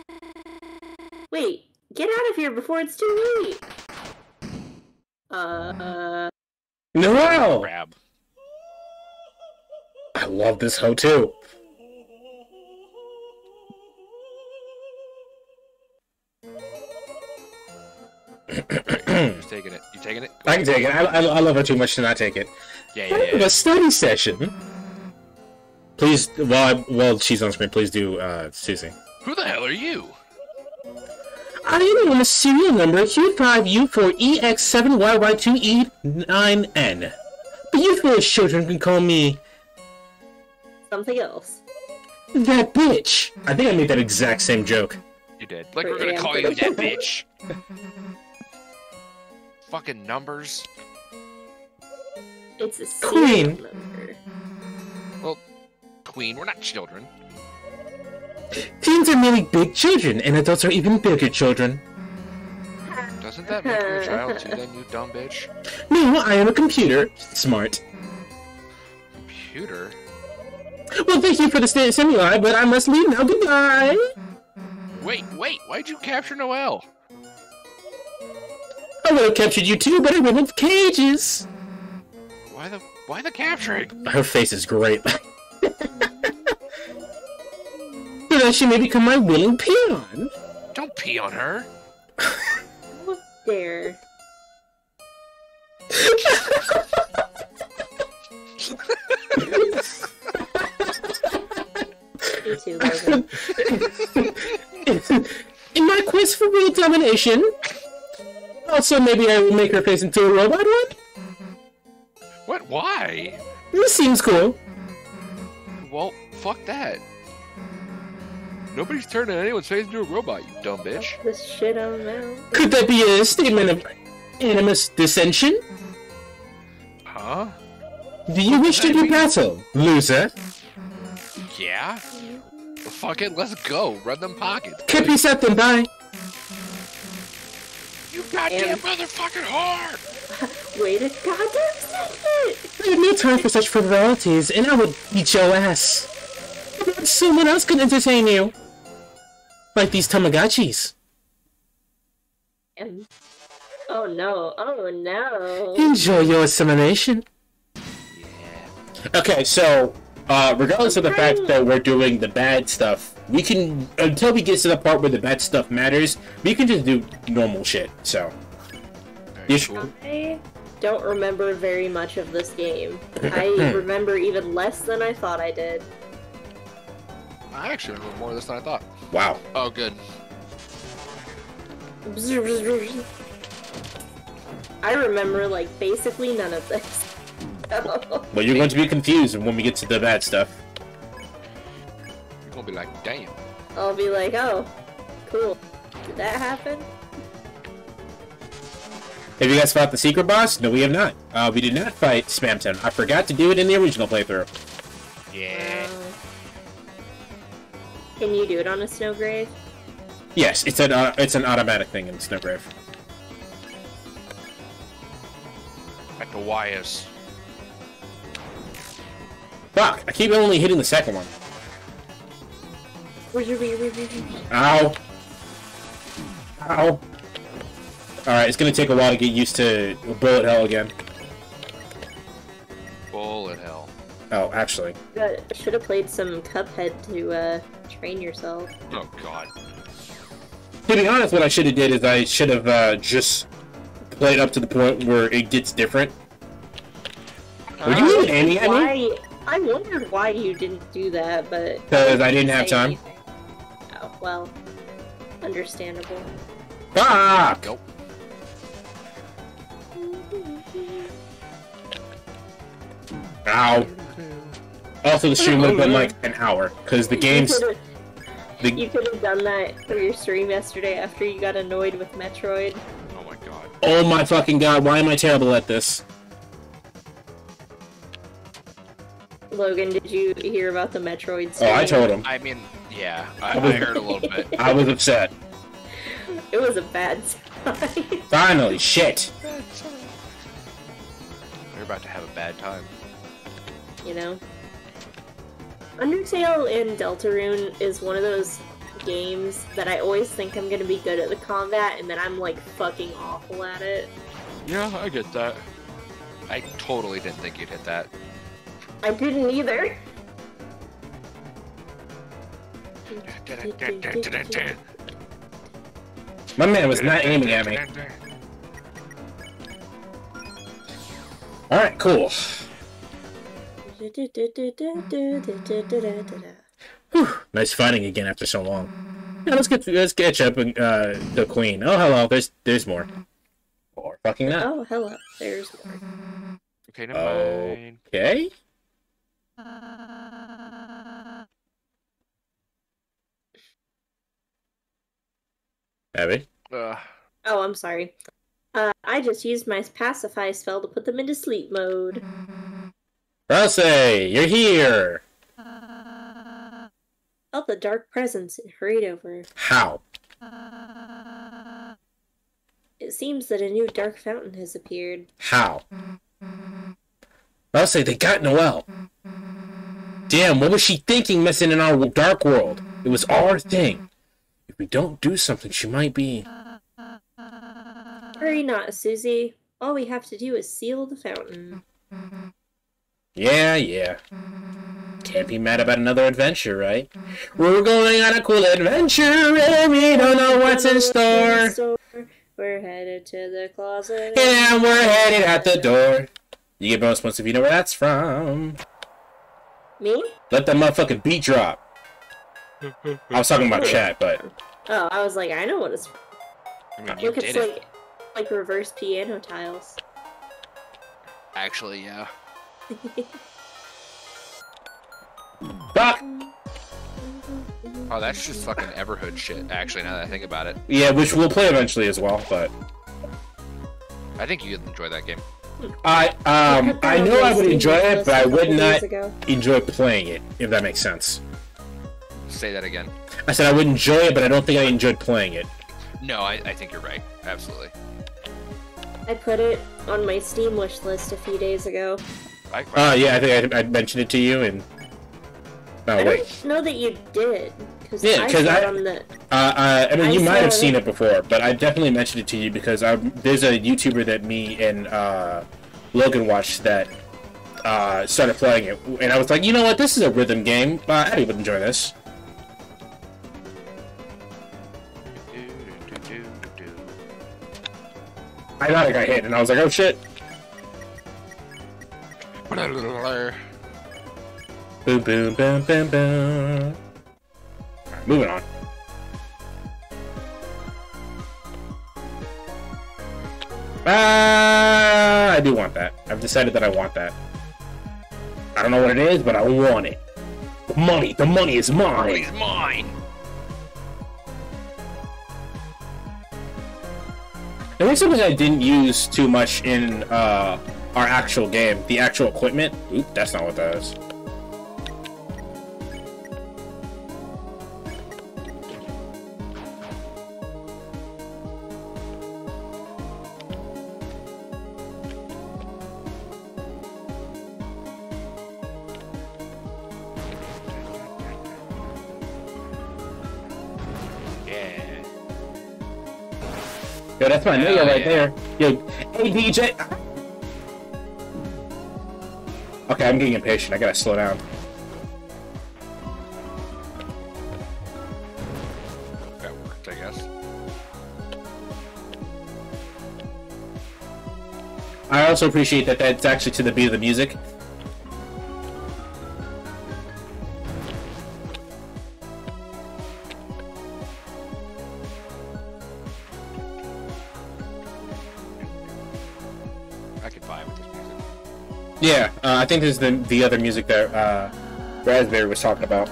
Wait, get out of here before it's too late! Uh. Noelle! Grab. I love this hoe too. Who's taking it? You taking it? I can take it. I, I, I love her too much to not take it. Yeah, I yeah, yeah. a study session. Please, while I, while she's on screen, please do uh, Susie. Who the hell are you? I am on a serial number Q5U4EX7YY2E9N. But you foolish children can call me Something else. that bitch. I think I made that exact same joke. You did. Like we're gonna call you that bitch. (laughs) Fucking numbers. It's a Queen. serial number. Queen, we're not children. Teens are merely big children, and adults are even bigger children. Doesn't that make you a child too then, you dumb bitch? No, I am a computer. Smart. Computer? Well, thank you for the st- stimuli, but I must leave now. Goodbye. Wait, wait, why'd you capture Noelle? I would have captured you too, but I went with cages. Why the why the capturing? Her face is great. (laughs) so that she may become my willing peon. Don't pee on her. How dare. Too, Logan. In my quest for world domination. Also, maybe I will make her face into a robot one. What? Why? This seems cool. Well, fuck that. Nobody's turning anyone's face into a robot, you dumb bitch. This shit on now. Could that be a statement of animus dissension? Huh? Do you wish to do battle, loser? Yeah? Fuck it, let's go. Run them pockets. Keep peace out then, bye. You goddamn And- motherfucking whore! (laughs) Wait a goddamn second! I have no time for such frivolities, and I would beat your ass. Someone else can entertain you. Like these Tamagotchis. Um, oh no, oh no. Enjoy your assimilation. Yeah. Okay, so, uh, regardless of the fact that we're doing the bad stuff, we can, until we get to the part where the bad stuff matters, we can just do normal shit, so. Very cool. I don't remember very much of this game. I (clears throat) remember even less than I thought I did. I actually remember more of this than I thought. Wow. Oh, good. I remember like basically none of this. (laughs) Well, you're going to be confused when we get to the bad stuff. You're gonna be like, damn. I'll be like, oh, cool. Did that happen? Have you guys fought the secret boss? No, we have not. Uh, we did not fight Spamton. I forgot to do it in the original playthrough. Yeah. Uh, can you do it on a Snowgrave? Yes, it's an uh, it's an automatic thing in Snowgrave. At the wires. Fuck! I keep only hitting the second one. Ow! Ow! Alright, it's gonna take a while to get used to bullet hell again. Bullet hell. Oh, actually. Should have played some Cuphead to uh, train yourself. Oh god. To be honest, what I should have did is I should have uh, just played up to the point where it gets different. Were you even aiming at me? I wondered why you didn't do that, but 'Cause I didn't have time. anything. Well, understandable. Fuck! Go. Ow. Also, the stream would have been like (laughs) an hour, because the game's... You could've- The, You could have done that for your stream yesterday after you got annoyed with Metroid. Oh my god. oh my fucking god, why am I terrible at this? Logan, did you hear about the Metroid? Oh, I told him. I mean, yeah, I, I heard a little bit. I was upset. It was a bad time. (laughs) Finally, shit. You're about to have a bad time. you know. Undertale and Deltarune is one of those games that I always think I'm gonna be good at the combat, and then I'm like fucking awful at it. Yeah, I get that. I totally didn't think you'd hit that. I didn't either. My man was not aiming at me. Alright, cool. Whew, nice fighting again after so long. Yeah, let's get let's catch up uh, the queen. Oh, hello. There's there's more. Or fucking not. Oh, hello. There's more. Okay, never mind. Okay. Abby. Uh, Oh, I'm sorry. Uh, I just used my pacify spell to put them into sleep mode. Ralsei, you're here. Felt the dark presence and hurried over. How? It seems that a new dark fountain has appeared. How? Ralsei, they got Noelle. Damn, what was she thinking messing in our dark world? It was our thing. If we don't do something, she might be. Hurry not, Susie. All we have to do is seal the fountain. Yeah, yeah. Can't be mad about another adventure, right? We're going on a cool adventure and we don't know what's in store. We're headed to the closet. And we're headed out the door. You get bonus points if you know where that's from. Me? Let that motherfucking beat drop. I was talking about hmm. chat, but Oh, I was like, I know what it's. I mean, Look, it's did it. like like reverse piano tiles. Actually, yeah. (laughs) fuck. Oh, that's just fucking Everhood shit. Actually, now that I think about it, Yeah, which we'll play eventually as well. But I think you'd enjoy that game. I um I know I would enjoy it, but I would not Ago. enjoy playing it. If that makes sense. Say that again. I said I would enjoy it, but I don't think I enjoyed playing it. No, I, I think you're right. Absolutely. I put it on my Steam wish list a few days ago. I, Oh yeah, I think I, I mentioned it to you and. Oh I wait. don't know that you did. Cause Yeah, I 'cause saw I- it on the. Uh, uh, I mean, I you might have seen it. it before, but I definitely mentioned it to you because I, there's a YouTuber that me and uh, Logan watched that uh, started playing it, and I was like, you know what, this is a rhythm game. Uh, Eddie would enjoy this. I thought I got hit, and I was like, oh shit. Boom, boom, boom, boom, boom. Moving on. Ah! I do want that. I've decided that I want that. I don't know what it is, but I want it. The money, the money is mine. He's mine. I think something I didn't use too much in uh, our actual game, the actual equipment. Oop, that's not what that is. Yo, that's my nigga right there. Yo, hey DJ. Okay, I'm getting impatient. I gotta slow down. That worked, I guess. I also appreciate that that's actually to the beat of the music. Yeah, uh, I think this is the the other music that uh, Raspberry was talking about.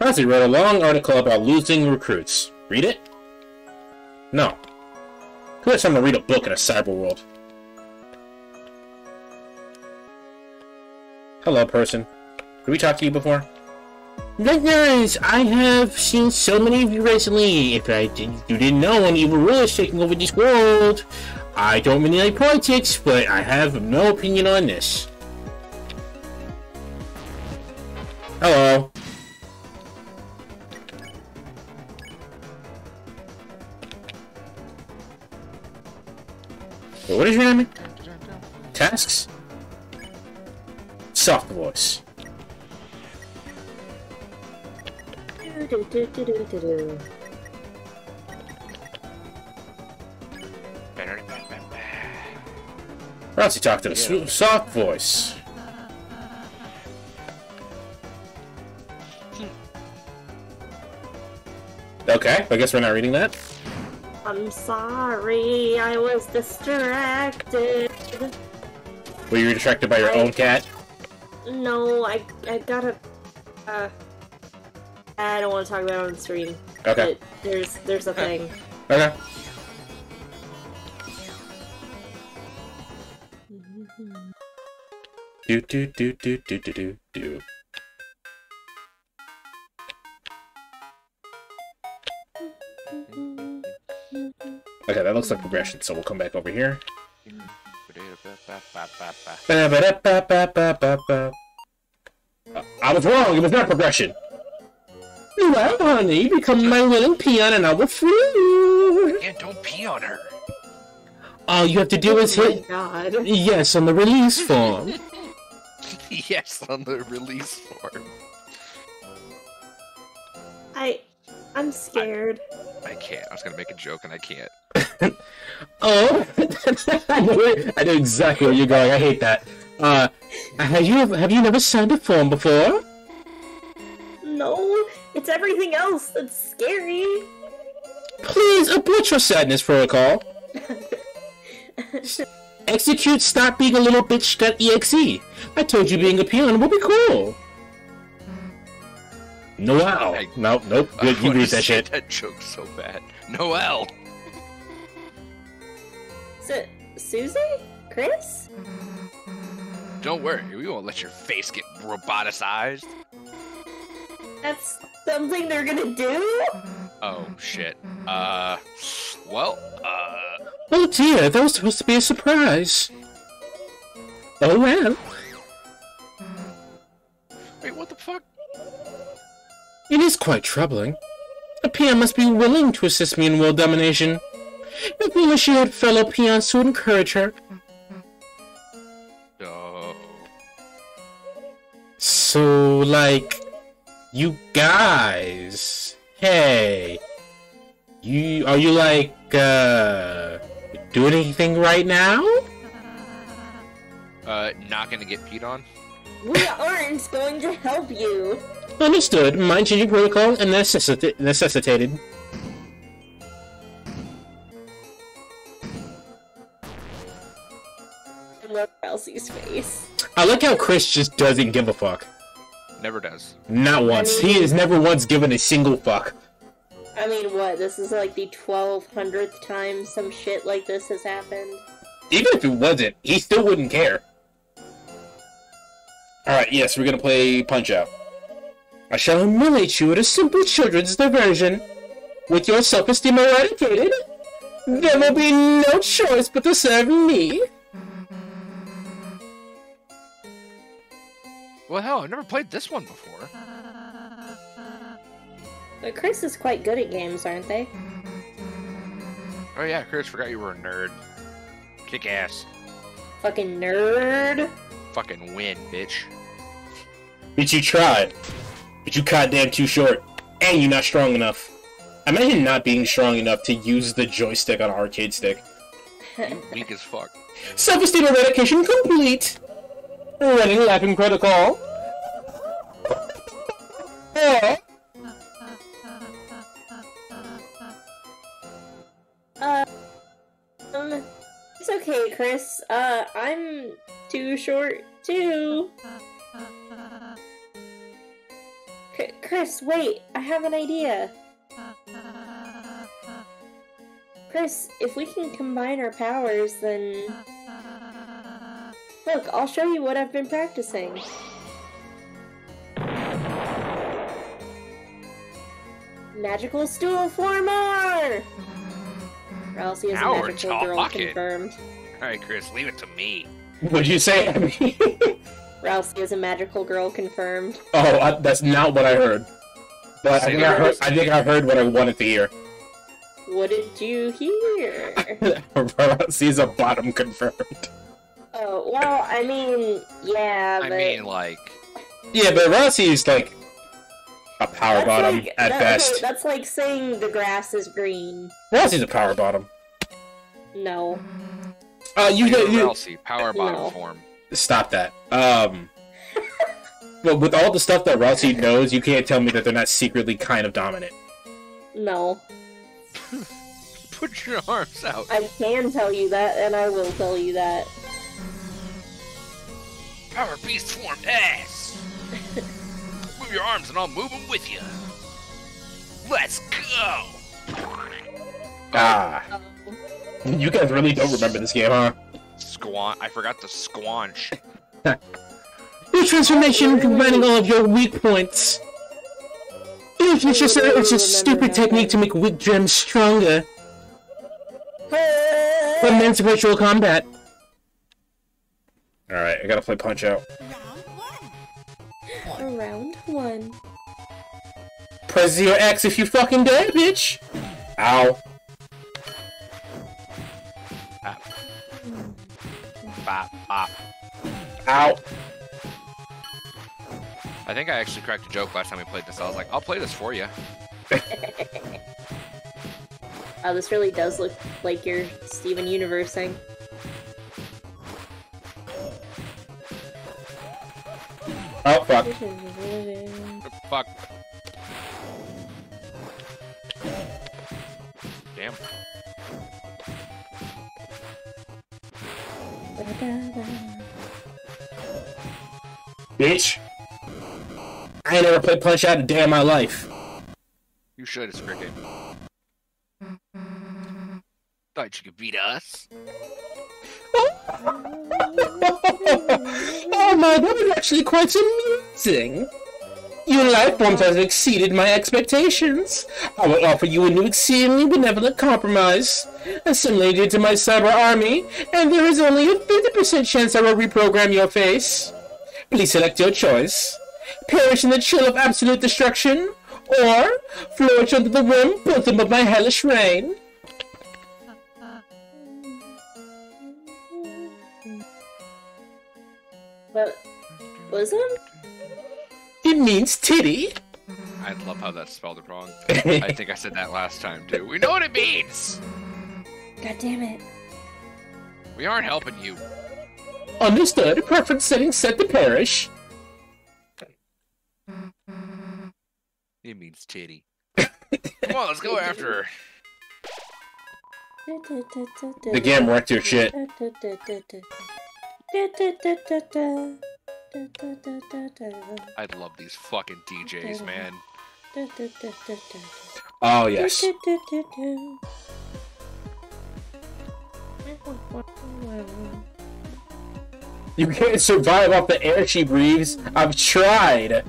Raspberry wrote a long article about losing recruits. Read it? No. Who has time to read a book in a cyber world? Hello, person. Did we talk to you before? Guys, I have seen so many of you recently. If I did, you didn't know, an evil ruler is taking over this world. I don't really like politics, but I have no opinion on this. Hello. Wait, What is your name? Tasks? Soft voice. Do-do-do-do-do-do. Or else you talked in a Yeah. soft voice. Okay, I guess we're not reading that. I'm sorry, I was distracted. Were you distracted by your I- own cat? No, I I gotta. Uh, I don't want to talk about it on the screen. Okay. But there's there's a thing. Okay. Do do do do do do do do. Okay, that looks like progression, so we'll come back over here. Uh, I was wrong, it was not progression. Well, honey, become my little peon and I will free you. Yeah, don't pee on her. All you have to do is oh my hit god. yes on the release form. (laughs) (laughs) yes, on the release form. I I'm scared. I can't. I was gonna make a joke and I can't. (laughs) Oh, (laughs) I, know, I know exactly where you're going. I hate that. Uh, have you ever, have you never signed a form before? No, it's everything else that's scary. Please abort your sadness protocol. Execute stop being a little bitch got exe. I told you being a peon would be cool. Noelle. Hey. Nope, nope. (laughs) I Good, you wanna read that say shit. That joke so bad. Noelle. Su- Susie? Kris? Don't worry. We won't let your face get roboticized. That's something they're gonna do? Oh shit. Uh. Well. Uh. Oh dear, that was supposed to be a surprise. Oh well. Wait. What the fuck? It is quite troubling. A peon must be willing to assist me in world domination. If only she had fellow peons to encourage her. No. So, like, you guys, Hey, you are you like uh doing anything right now? Uh, not gonna get peed on. We aren't going to help you. Understood. Mind changing protocol and necessit necessitated. I love Elsie's face. I like how Kris just doesn't give a fuck. Never does. Not once. He mean- has never once given a single fuck. I mean, what? This is like the 1200th time some shit like this has happened. Even if it wasn't, he still wouldn't care. Alright, yes, we're gonna play Punch Out. I shall humiliate you at a simple children's diversion. With your self-esteem eradicated, there will be no choice but to serve me. Well, hell, I've never played this one before. But Kris is quite good at games, aren't they? Oh yeah, Kris, forgot you were a nerd. Kick ass. Fucking nerd. Fucking win, bitch. But you tried. But you goddamn too short. And you're not strong enough. Imagine not being strong enough to use the joystick on an arcade stick. You weak as fuck. Self-esteem eradication complete. Running lapping protocol. Or Uh, um, it's okay, Kris. Uh, I'm too short too. C- Kris, wait, I have an idea. Kris, if we can combine our powers, then. Look, I'll show you what I've been practicing. Magical stool for more! Ralsei is a Now we're magical girl talking. confirmed. Alright, Chris, leave it to me. what'd you say? (laughs) (laughs) Abby? Ralsei is a magical girl confirmed. oh, I, that's not what I heard. But I think I heard. I think I heard what I wanted to hear. (laughs) What did you hear? Sees a bottom confirmed. Oh, well, I mean, yeah, I but. mean, like, Yeah, but Ralsei is like a power that's bottom like, at that- okay, best. that's like saying the grass is green. Ralsei's a power bottom. No. Uh, you, Taylor you, Ralsei, power bottom No. form. stop that. Um, (laughs) but with all the stuff that Ralsei knows, you can't tell me that they're not secretly kind of dominant. No. (laughs) Put your arms out. I can tell you that, and I will tell you that. Power beast form ass. (laughs) move your arms and I'll move them with you. Let's go. Ah, you guys really don't remember this game, huh? Squan. I forgot the squanch. (laughs) Your transformation combining all of your weak points. It's just a, it's a stupid technique to make weak gems stronger. (laughs) Immense virtual combat. Alright, I gotta play Punch Out. Round one. Press your X if you fucking dare, bitch! Ow. Bop, bop. bop. Ow. I think I actually cracked a joke last time we played this. I was like, I'll play this for you. (laughs) Oh, wow, this really does look like your Steven Universe thing. Oh, fuck. Fuck. Damn. Bitch. I ain't never played Punch Out a day in my life. You should, it's cricket. Thought you could beat us. Oh my, that was actually quite amusing. Your life forms have exceeded my expectations. I will offer you a new exceedingly benevolent compromise. Assimilate to my cyber army, and there is only a 50% chance I will reprogram your face. Please select your choice. Perish in the chill of absolute destruction, or flourish under the warm bosom of my hellish reign. But bosom? It means titty. I love how that's spelled wrong. (laughs) I think I said that last time too. We know what it means! God damn it. We aren't helping you. Understood. Preference setting set to perish. It means titty. Come on, let's go after her. The game wrecked your shit. (laughs) I love these fucking DJs, man. Oh yes. You can't survive off the air she breathes. I've tried.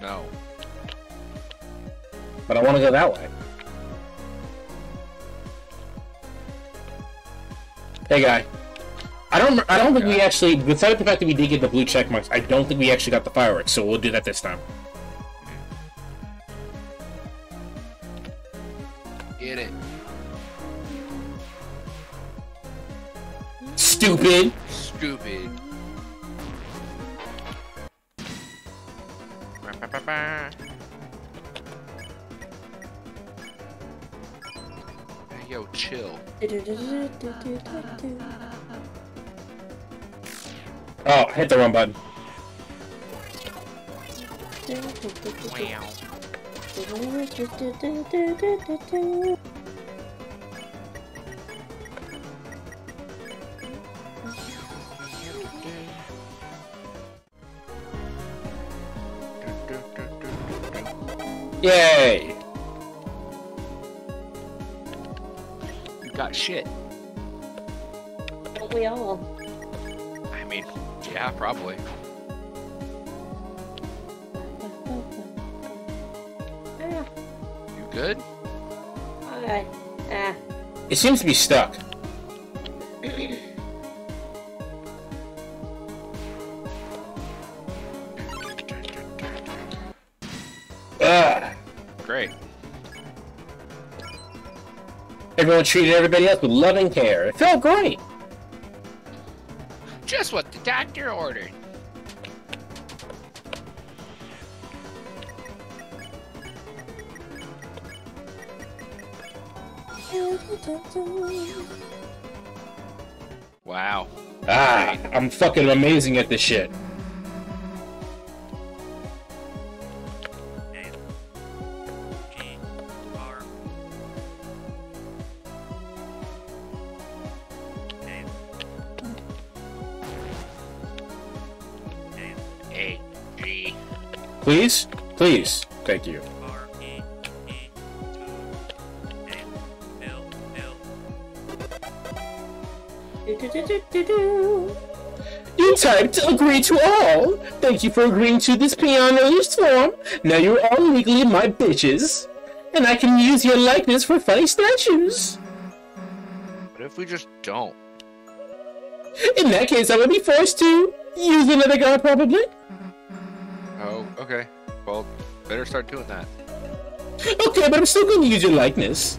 No. But I want to go that way. Hey guy. I don't. I don't think we actually. Besides the fact that we did get the blue check marks, I don't think we actually got the fireworks. So we'll do that this time. Get it. Stupid. Stupid. Hey, yo, chill. Oh, hit the wrong button. Yay! You got shit. Don't we all? I mean, yeah, probably. (laughs) You good? ah, ah. It seems to be stuck. Everyone treated everybody else with love and care. It felt great. Just what the doctor ordered. Wow. Ah, I'm fucking amazing at this shit. Please? Please. Thank you. R two A L L You typed agree to all. Thank you for agreeing to this piano use form. Now you're all legally my bitches. And I can use your likeness for funny statues. What if we just don't? In that case, I would be forced to use another guy, probably. Oh, okay. Well, better start doing that. Okay, but I'm still going to use your likeness.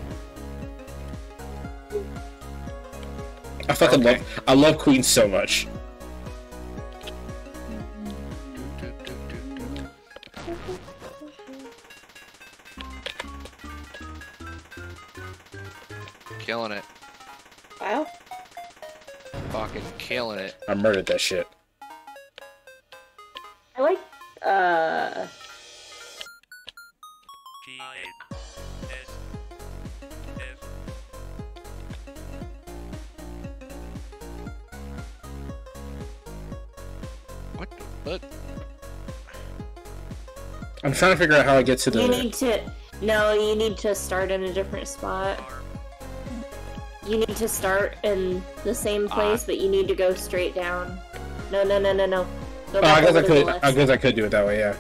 I fucking Okay. love. I love Queen so much. Killing it. Wow. Fucking killing it. I murdered that shit. I like, uh, What the fuck? I'm trying to figure out how I get to the. you need to, no, you need to start in a different spot. You need to start in the same Ah. place, but you need to go straight down. No, no, no, no, no. Go Oh, I guess I over to the could. I guess I could do it that way. Yeah.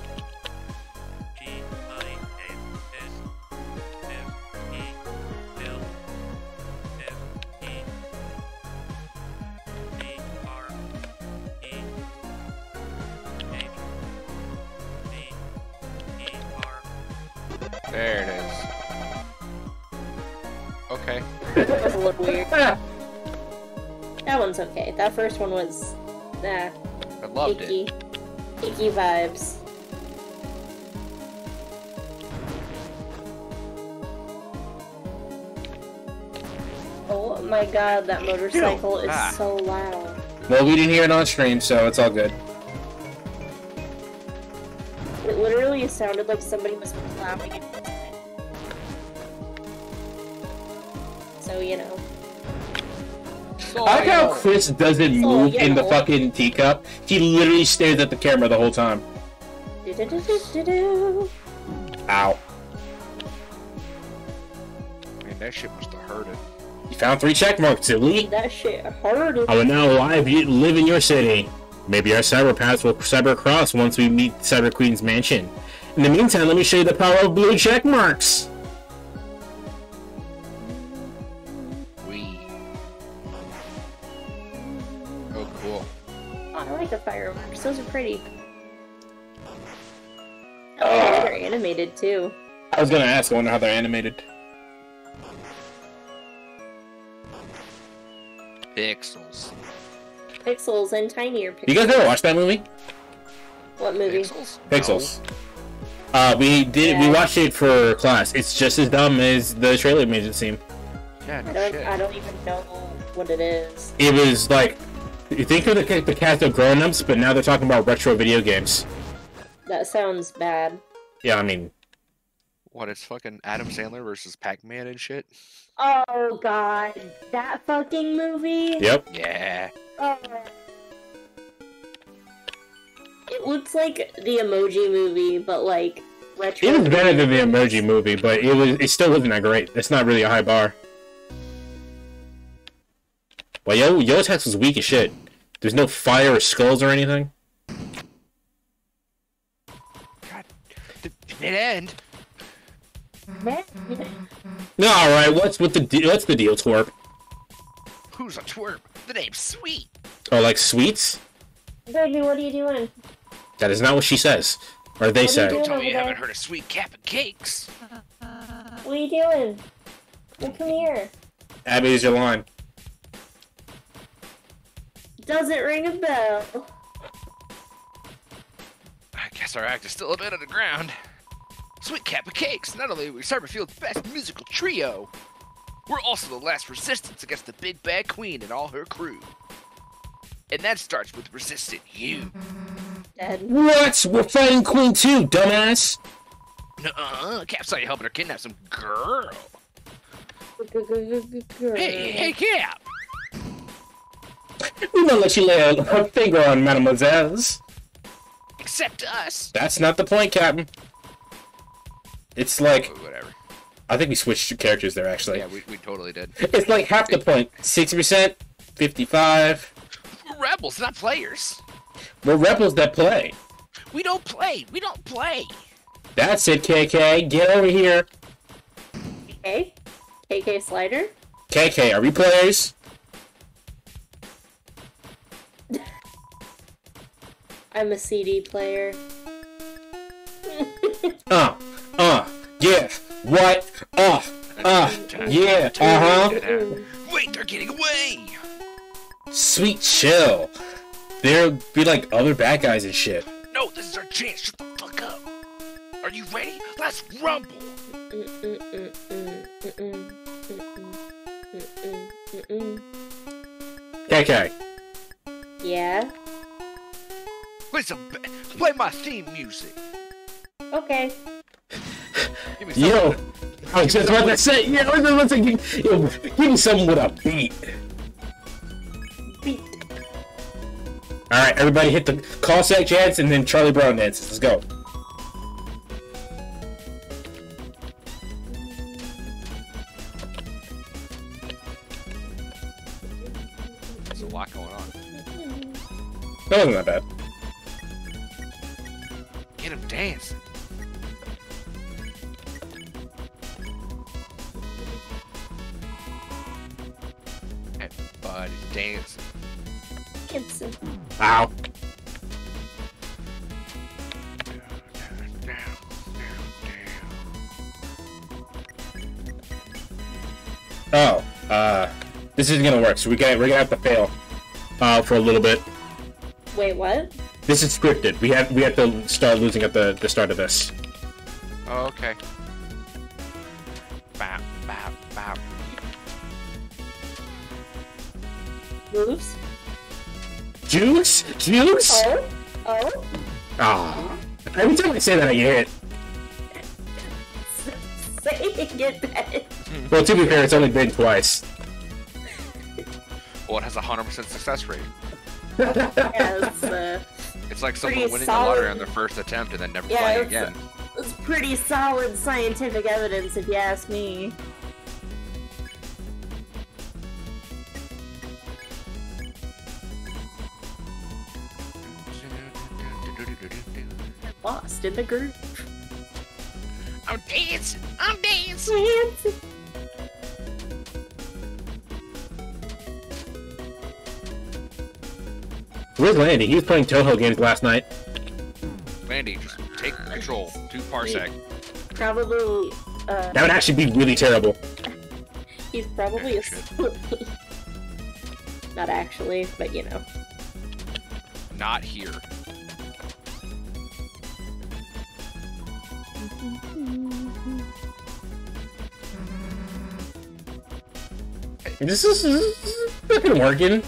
First one was, nah, I loved icky, it. icky vibes. Oh my god, that motorcycle is Ah. so loud. Well, we didn't hear it on stream, so it's all good. It literally sounded like somebody was clapping it. So, you know. I like how Kris doesn't So, move in the fucking teacup. He literally stares at the camera the whole time. Ow. Man, that shit must have hurted. You found three check marks, silly. That shit hurt. I will now live you live in your city. Maybe our cyber paths will cyber cross once we meet Cyber Queen's mansion. In the meantime, let me show you the power of blue check marks. Like the fireworks. Those are pretty. Oh, they're animated too. I was gonna ask. I wonder how they're animated. Pixels. Pixels and tinier pixels. You guys ever watch that movie? What movie? Pixels? Pixels. Uh, we did. We watched it for class. It's just as dumb as the trailer made it seem. No. Yeah, I don't. shit. I don't even know what it is. It was like you think of the, the cast of grown-ups, but now they're talking about retro video games. That sounds bad. Yeah, I mean, What, it's fucking Adam Sandler versus Pac-Man and shit? Oh god, that fucking movie. yep. Yeah. Oh. It looks like the Emoji Movie, but like retro. It was better than the Emoji movie, but it was it still wasn't that great. It's not really a high bar. Well, Yo Yo Text was weak as shit. There's no fire or skulls or anything. God. Did, did it end? No, all right. What's with the de- what's the deal, twerp? Who's a twerp? The name's Sweet. Oh, like sweets? Baby, what are you doing? That is not what she says, or they What are you say. doing? Tell me you haven't heard of Sweet Cap'n Cakes. What are you doing? Well, come here. Abby is your line. Doesn't ring a bell. I guess our act is still a bit underground. Sweet Cap'n Cakes, not only are we Cyberfield's best musical trio, we're also the last resistance against the Big Bad Queen and all her crew. And that starts with resisting you. Dead. What? We're fighting Queen too, dumbass. Nuh-uh, Cap saw you helping her kidnap some girl. Girl. Hey, hey, Cap! We won't let you lay a, a finger on Mademoiselle's. Except us! That's not the point, Captain. It's like Oh, whatever. I think we switched characters there. Actually, Yeah, we, we totally did. it's like half the point. Sixty percent, fifty-five. We're rebels, not players. We're rebels that play. We don't play. We don't play. That's it, KK. Get over here. Okay. KK Slider. KK, are we players? I'm a CD player. (laughs) Uh, uh, yeah. What? Uh, uh, yeah. Uh huh. Wait, they're getting away! Sweet chill. There'll be like other bad guys and shit. No, this is our chance. Shut the fuck up. Are you ready? Let's rumble. KK. Yeah. Listen, b- play my theme music. Okay. Give me. Yo, I was just about to say, yo, let's, let's, yo, give me something with a beat. Beat. All right, everybody hit the call sack chants and then Charlie Brown dances. Let's go. There's a lot going on. That wasn't that this isn't gonna work. So we got we're gonna have to fail, uh, for a little bit. Wait, what? This is scripted. We have we have to start losing at the the start of this. Oh, okay. Bop, bop, bop. Moves? Juice, juice. Oh? Oh? Ah, every time I say that, I get hit. (laughs) Get that. Well, to be fair, it's only been twice. Well, it has a hundred percent success rate. It's, uh, It's like someone winning the lottery on their first attempt and then never Yeah, playing it's- again. it's pretty solid scientific evidence, if you ask me. Lost in the group. I'm dancing. I'm dancing. Dancing. Where's Landy? He was playing Touhou games last night. Landy, just take control. Two parsec. Probably, uh, That would actually be really terrible. he's probably Yeah, asleep. (laughs) Not actually, but you know. Not here. This is, this is fucking working.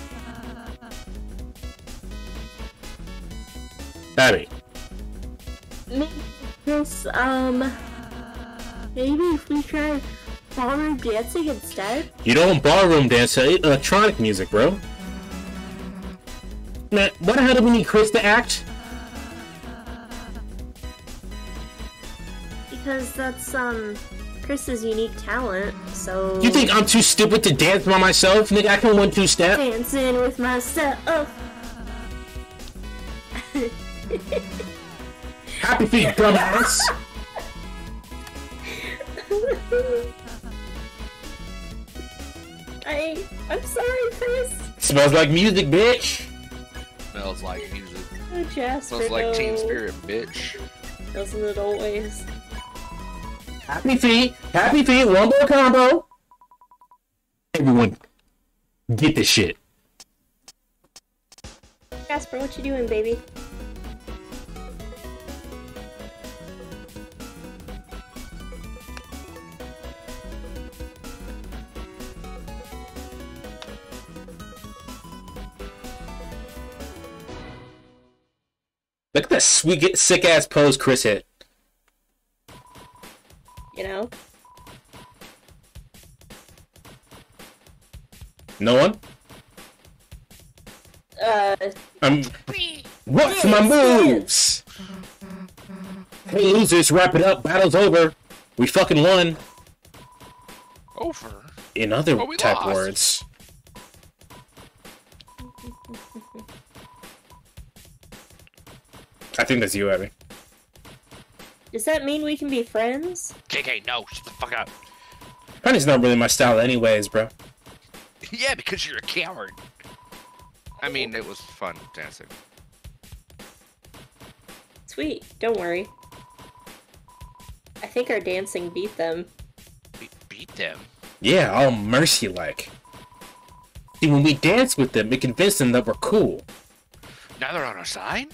Abby, This, um, maybe if we try ballroom dancing instead? you don't ballroom dance to electronic music, bro. Man, why the hell do we need Kris to act? Because that's, um, Kris's unique talent, so... You think I'm too stupid to dance by myself? Nigga, I can one two step. Dancing with myself. Happy feet, dumbass. I, (laughs) I'm sorry, Kris. Smells like music, bitch. Smells like music. Oh, Jasper, Smells like Team. Spirit, bitch. Doesn't it always? Happy feet, happy feet, one more combo. Everyone, get this shit. Jasper, what you doing, baby? Look at that sweet, sick ass pose Kris hit. You know? No one? Uh, I'm. What's my moves? Hey losers, wrap it up. Battle's over. We fucking won. Over. In other But type lost. words. I think that's you, Abby. does that mean we can be friends? KK, no, shut the fuck up. Honey's not really my style, anyways, bro. (laughs) yeah, because you're a coward. I mean, it was fun dancing. Sweet, don't worry. I think our dancing beat them. We beat them. Yeah, all mercy like. See, when we dance with them, it convinced them that we're cool. Now they're on our side?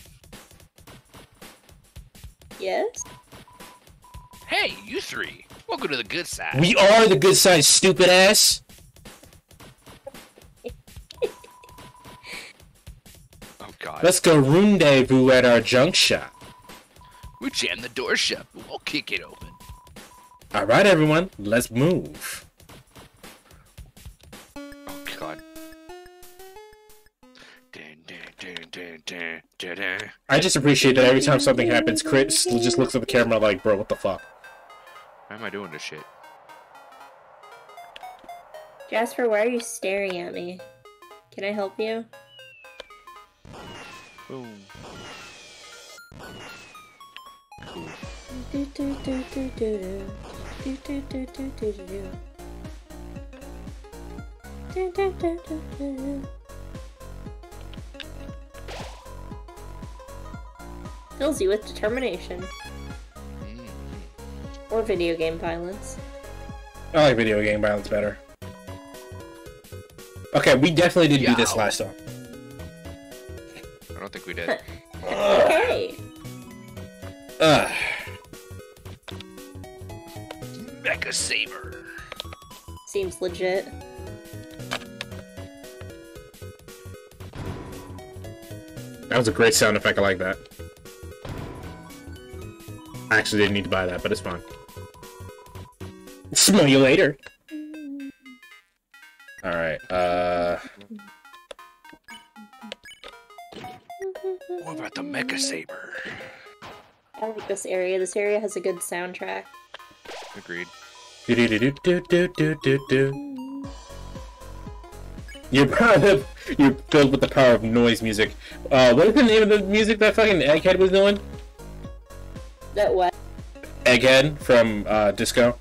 Yes? Hey, you three. Welcome to the good side. We are the good side, stupid ass. (laughs) oh god. Let's go rendezvous at our junk shop. We jam the door shut, but we'll kick it open. All right, everyone, let's move. Oh god. Dun, dun, dun, I just appreciate that every time something happens, Kris just looks at the camera like, bro, what the fuck? Why am I doing this shit? Jasper, why are you staring at me? Can I help you? Boom. Cool. Fills you with determination Mm. or video game violence. I like video game violence better. Okay, we definitely didn't do this last time. I don't think we did. (laughs) Okay. Ugh. (sighs) Mecha Saber. Seems legit. That was a great sound effect. I like that. I actually didn't need to buy that, but it's fine. Smell you later. Alright, uh... What about the Mecha Saber? I like this area. This area has a good soundtrack. Agreed. Do do do do do do do do. You're proud of, you're filled with the power of noise music. Uh, what is the name of the music that fucking Egghead was doing? That what? Egghead from uh, Disco.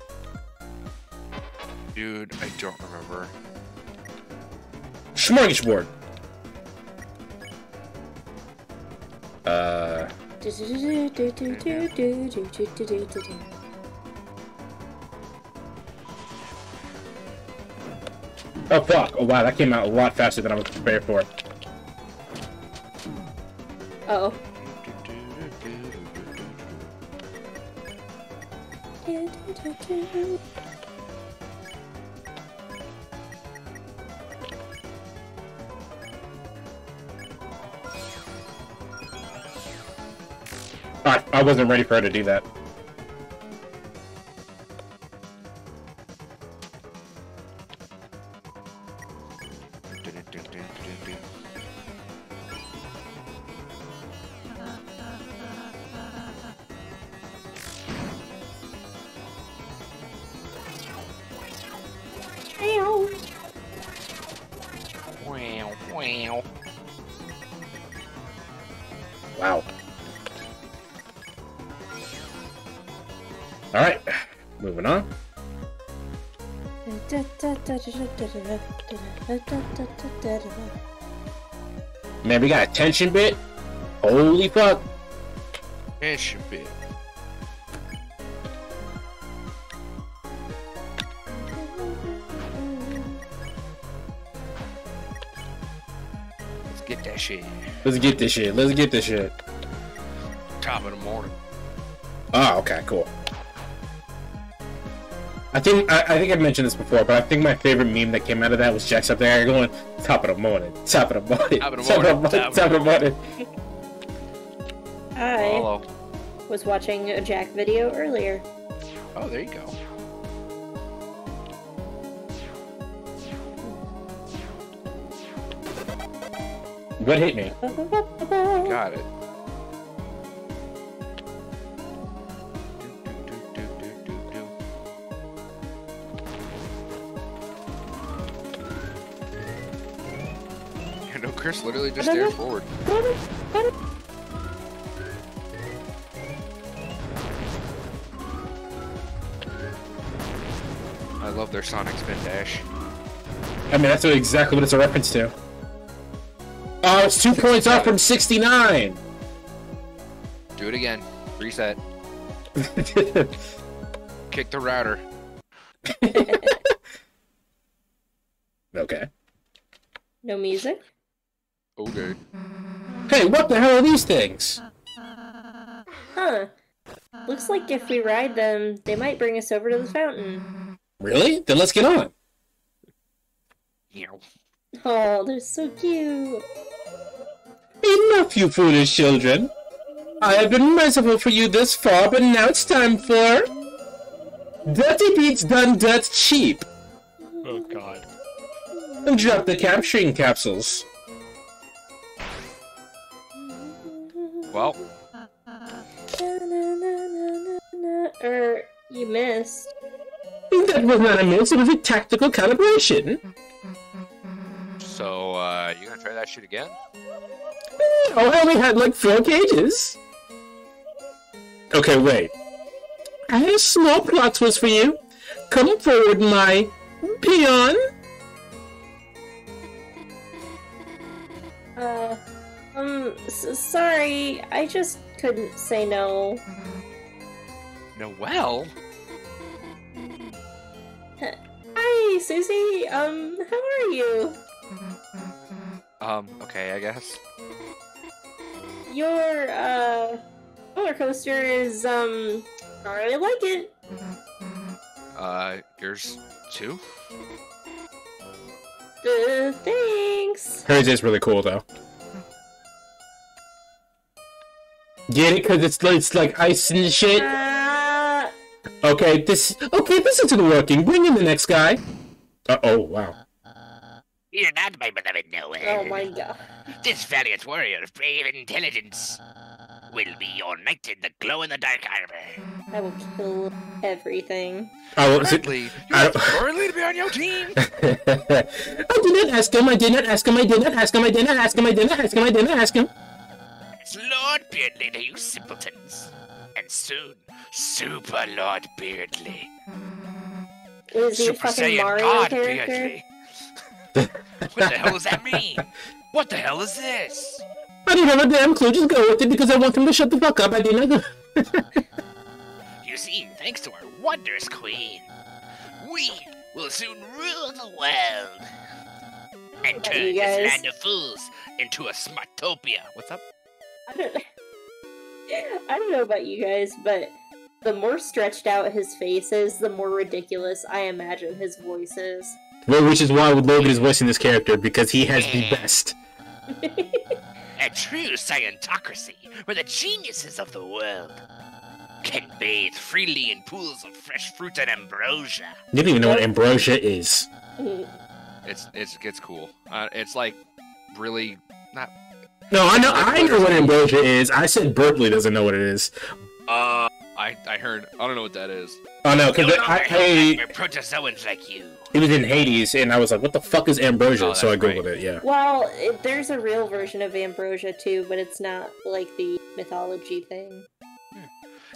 Dude, I don't remember. Smorgasbord. Uh, oh fuck! Oh wow, that came out a lot faster than I was prepared for. Oh. I, I wasn't ready for her to do that. Man, we got a tension bit. Holy fuck! It bit. Let's get that shit. Let's get this shit. Let's get this shit. Top of the morning. Oh, okay, cool. I think I, I think I've mentioned this before, but I think my favorite meme that came out of that was Jacksepticeye going top of the morning, top of the morning, Top of the top of the morning, morning, top of top of the morning. I Hello. was watching a Jack video earlier. Oh, there you go. What hit me? (laughs) Got it. You Kris literally just stared forward. I love their Sonic Spin Dash. I mean, that's exactly what it's a reference to. Oh, it's two points off from 69! Do it again. Reset. (laughs) Kick the router. okay. No music? Okay. Hey, what the hell are these things? Huh. Looks like if we ride them, they might bring us over to the fountain. Really? Then let's get on. Meow. Oh, they're so cute. Enough, you foolish children. I have been merciful for you this far, but now it's time for... Dirty beats done dirt cheap. Oh god. And drop the capturing capsules. Well, Er, you missed. That was not a miss, it was a tactical calibration. so, uh, you gonna try that shit again? Oh, I only had like four cages. Okay, wait. I have a small plot twist for you. Come forward, my peon. Uh, um, s- sorry, I just couldn't say no. Noelle? (laughs) Hi, Susie. Um, how are you? Um, okay, I guess. Your uh roller coaster is um, I really like it. Uh, yours too? Uh, thanks. Hers is really cool, though. Get it? Because it's, it's like ice and shit? Okay, this okay, this isn't working. Bring in the next guy. Uh oh, wow. You're not my beloved Noelle. Oh my god. This valiant warrior of brave intelligence will be your knight in the glow-in-the-dark armor. I will kill everything. Oh, is it- Bradley, you I have don't- Berdly to be on your team. (laughs) I did not ask him. I did not ask him. I did not ask him. I did not ask him. I did not ask him. I did not ask him. It's Lord Berdly to you simpletons. And soon, Super Lord Berdly. Is he Super fucking Saiyan Mario God character? Berdly. what the hell does that mean? What the hell is this? I don't have a damn clue. Just go with it because I want him to shut the fuck up. I did not go. (laughs) You see, thanks to our wondrous queen, we will soon rule the world and turn this land of fools into a smartopia. What's up? I (laughs) don't, I don't know about you guys, but the more stretched out his face is, the more ridiculous I imagine his voice is. Well, which is why Logan is voicing this character because he has the best. (laughs) A true scientocracy where the geniuses of the world can bathe freely in pools of fresh fruit and ambrosia. You don't even know what ambrosia is. (laughs) It's it's it's cool. Uh, it's like really not. No, I know. I know what ambrosia is. I said Berdly doesn't know what it is. Uh, I I heard. I don't know what that is. Oh no, No because longer I, held I protozoans like you. it was in Hades, and I was like, "What the fuck is ambrosia?" Oh, so I that's googled right. it. Yeah. Well, it, there's a real version of Ambrosia too, but it's not like the mythology thing.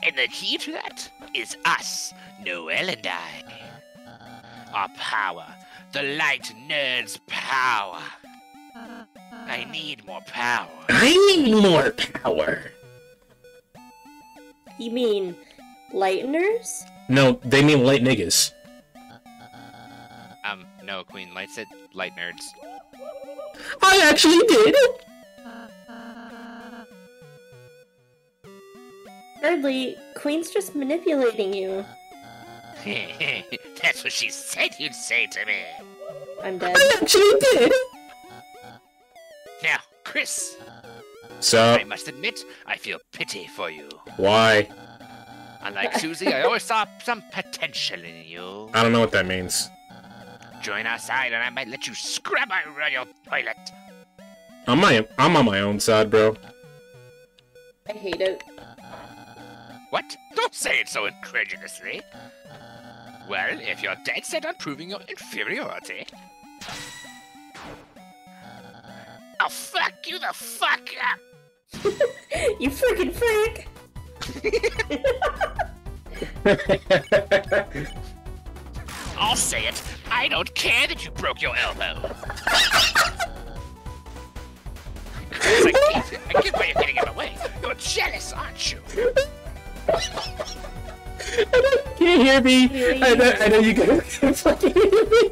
And the key to that is us, Noelle and I. Our power, the light nerd's power. I need more power. I need more power. You mean lighteners? No, they mean light niggas. Um, no, Queen Light said light nerds. I actually did. Thirdly, Queen's just manipulating you. (laughs) That's what she said you'd say to me. I'm dead. I actually did. Now, Kris, So I must admit, I feel pity for you. why? Unlike Susie, I always saw some potential in you. I don't know what that means. Join our side, and I might let you scrub my royal toilet. I'm my I'm on my own side, bro. I hate it. What? Don't say it so incredulously. Well, if you're dead set on proving your inferiority, I'll fuck you the fuck up. (laughs) You freaking freak! (laughs) I'll say it. I don't care that you broke your elbow. (laughs) I get, I get why you're getting in the way. You're jealous, aren't you? i Can you hear me? I know, I know you guys can fucking hear me.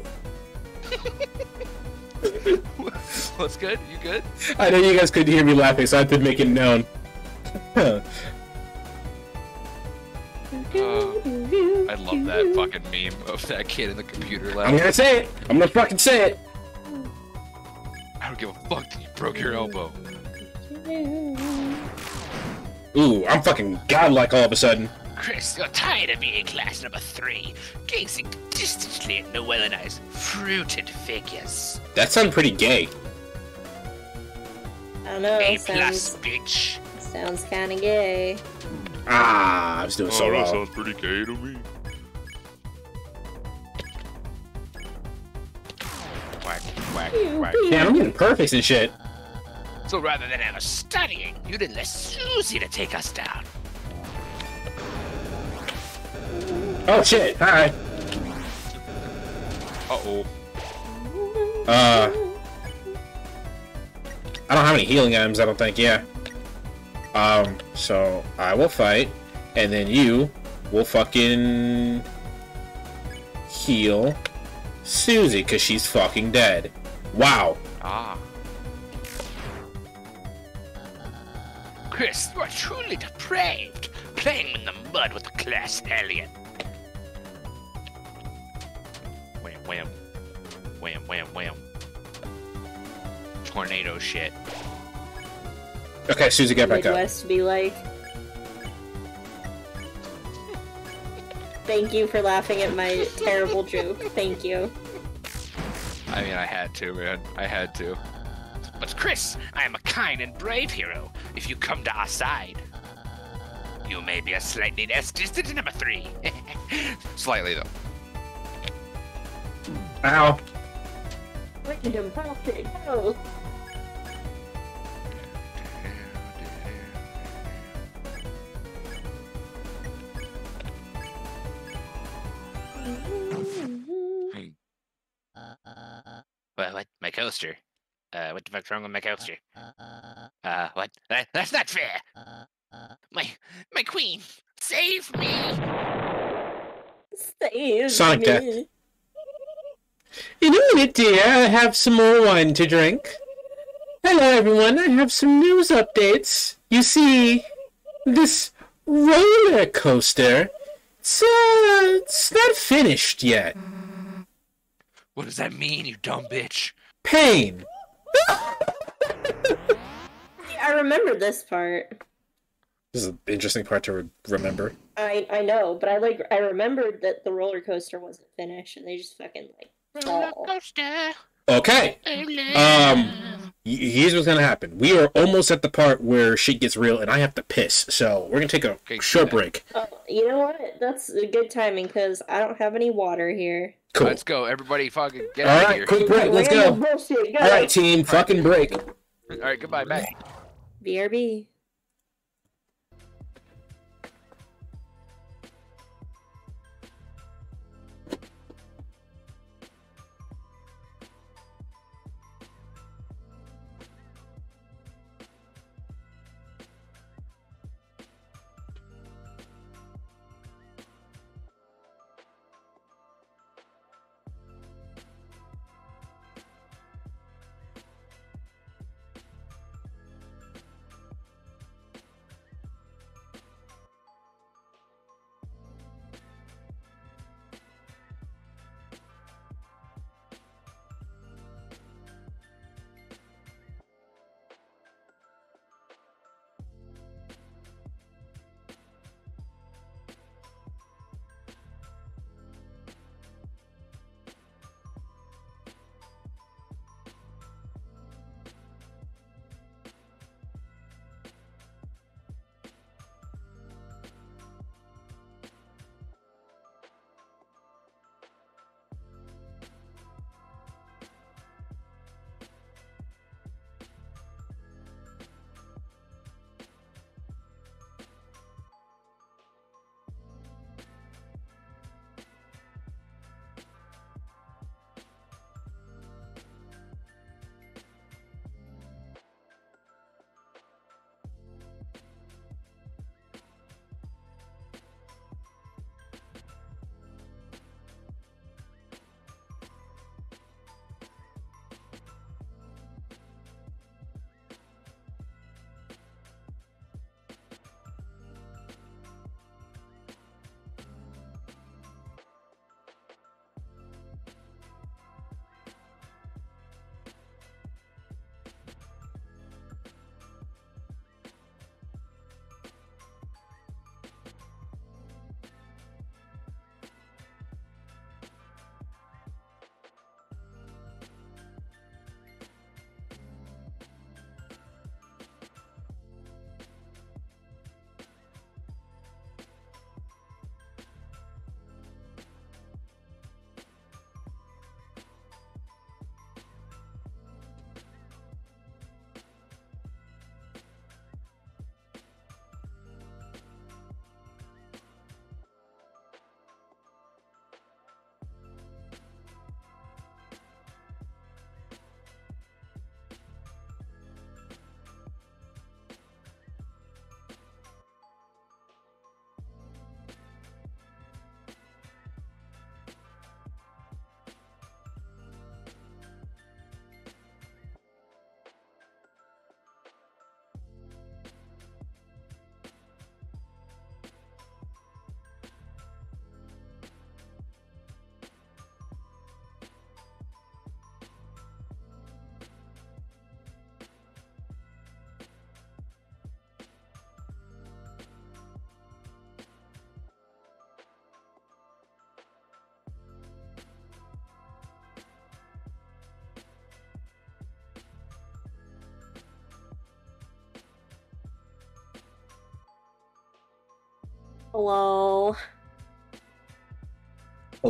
What's good? You good? I know you guys couldn't hear me laughing, so I had to make it known. Uh, I love that fucking meme of that kid in the computer I'm gonna say it. I'm gonna fucking say it. I don't give a fuck that you broke your elbow. Ooh, I'm fucking godlike all of a sudden. Kris, you're tired of being class number three, gazing distantly at Noelle and I's fruited figures. That sounds pretty gay. I don't know. A Sounds plus, bitch. sounds kind of gay. Ah, I was doing so wrong. pretty gay to me. Whack, whack, whack. Damn, I'm getting perfects and shit. So rather than ever studying, you'd enlist Susie to take us down. Oh shit. Hi. Uh-oh. Uh, I don't have any healing items. I don't think. Yeah. Um. So I will fight, and then you will fucking heal Susie because she's fucking dead. Wow. Ah. Kris, you are truly depraved, playing in the mud with the class alien. Wham, wham. Wham, wham, wham. Tornado shit. Okay, Susie, get back up. Midwest be like. Thank you for laughing at my (laughs) terrible joke. Thank you. I mean, I had to, man. I had to. But Kris, I am a kind and brave hero. If you come to our side, you may be a slightly less distant number three. (laughs) Slightly though. Ow. Random topic. Go. What? What? My coaster? Uh, what the fuck's wrong with my coaster? Uh, what? That, that's not fair. My, my queen, save me! Save Sonic me. Death. In a minute, dear, I have some more wine to drink. Hello, everyone. I have some news updates. You see, this roller coaster, it's, uh, it's not finished yet. What does that mean, you dumb bitch? Pain. (laughs) I remember this part. This is an interesting part to re- remember. I I know, but I like I remembered that the roller coaster wasn't finished, and they just fucking like Roller fall. coaster. Okay. Um, here's what's gonna happen. We are almost at the part where shit gets real, and I have to piss. So we're gonna take a Okay, short do break. Oh, you know what? That's a good timing because I don't have any water here. Cool. Let's go, everybody. Fucking get All out of right, here. quick break. Let's Random go. go. All right, team. Fucking break. All right, goodbye. Back. BRB.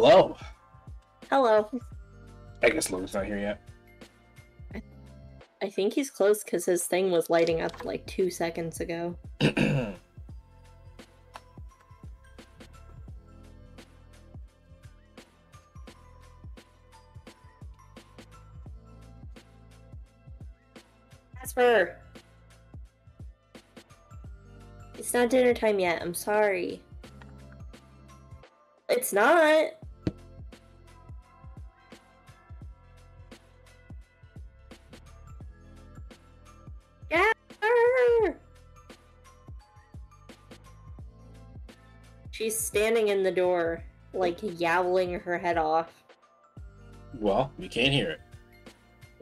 Hello. Hello. I guess Logan's not here yet. I think he's close because his thing was lighting up like two seconds ago. (clears throat) Casper! It's not dinner time yet. I'm sorry. It's not. Standing in the door, like yowling her head off well, we can't hear it.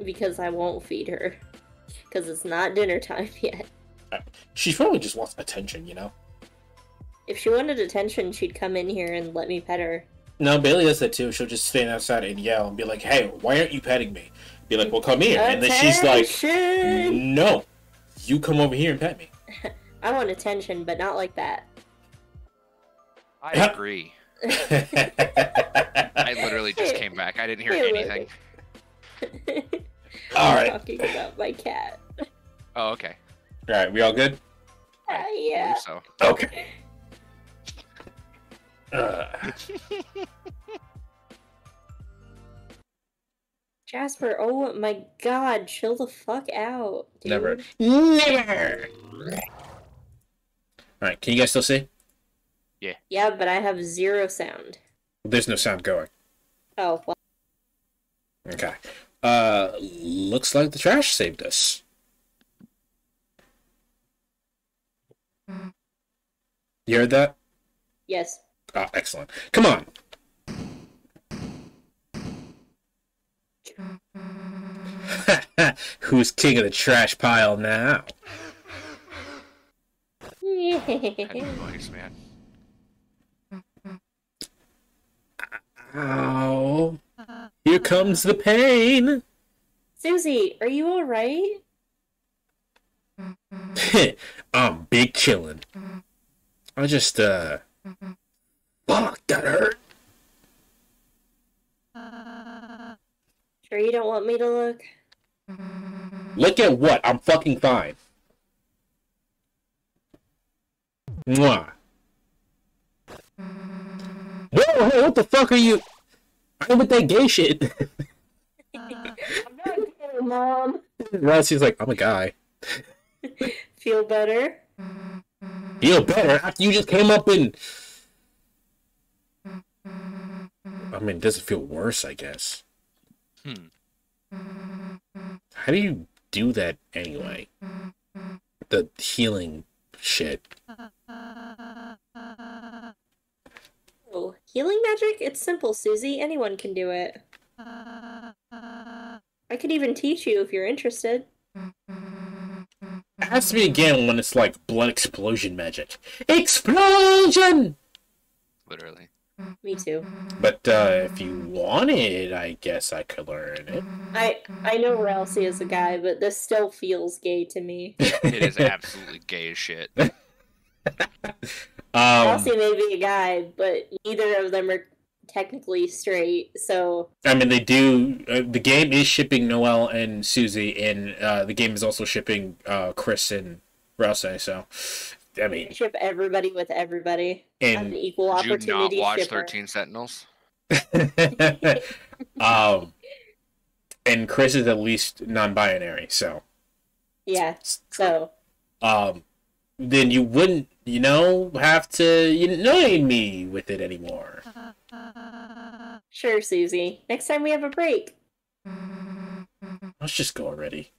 because I won't feed her. Because it's not dinner time (laughs) yet. She probably just wants attention, you know? If she wanted attention, she'd come in here and let me pet her. No, Bailey does that too. She'll just stand outside and yell and be like, hey, why aren't you petting me? Be like, well, come here. And then she's like, no, you come over here and pet me. (laughs) I want attention, but not like that. I agree. I (laughs) I literally just came back. I didn't hear Hey, anything. All I'm right. talking about my cat. Oh, okay. All right, we all good? I yeah. believe So Okay. Uh, (laughs) Jasper, oh my god, chill the fuck out. Dude. never. Never! All right, can you guys still see? Yeah, Yeah, but I have zero sound. There's no sound going. Oh, well. Okay. Uh, looks like the trash saved us. You heard that? Yes. Oh, excellent. Come on. (laughs) Who's king of the trash pile now? (laughs) had noise, man. Ow. Here comes the pain. Susie, are you alright? (laughs) I'm big chillin'. I just, uh. Fuck, that hurt. Sure you don't want me to look? Look at what? I'm fucking fine. Mwah. Whoa, hey, what the fuck are you? I ain't with that gay shit. (laughs) Uh, I'm not kidding, Mom. Ralsei's like, I'm a guy. (laughs) Feel better? Feel better after you just came up and. I mean, does it feel worse? I guess. Hmm. How do you do that anyway? The healing shit. Oh, healing magic? It's simple, Susie. Anyone can do it. I could even teach you if you're interested. It has to be again when it's like blood explosion magic. Explosion! Literally. Me too. But uh, if you wanted, I guess I could learn it. I I know Ralsei is a guy, but this still feels gay to me. It is absolutely gay as shit. (laughs) (laughs) Um, Ralsei may be a guy, but neither of them are technically straight. So I mean, they do. Uh, the game is shipping Noelle and Susie, and uh, the game is also shipping uh, Kris and Ralsei. So, I mean, ship everybody with everybody. Have an and equal Did you not opportunity watch shipper. 13 Sentinels? (laughs) (laughs) um, and Kris is at least non-binary. So, Yeah. So um, then you wouldn't, you know, have to annoy me with it anymore. sure, Susie. Next time we have a break. Let's just go already.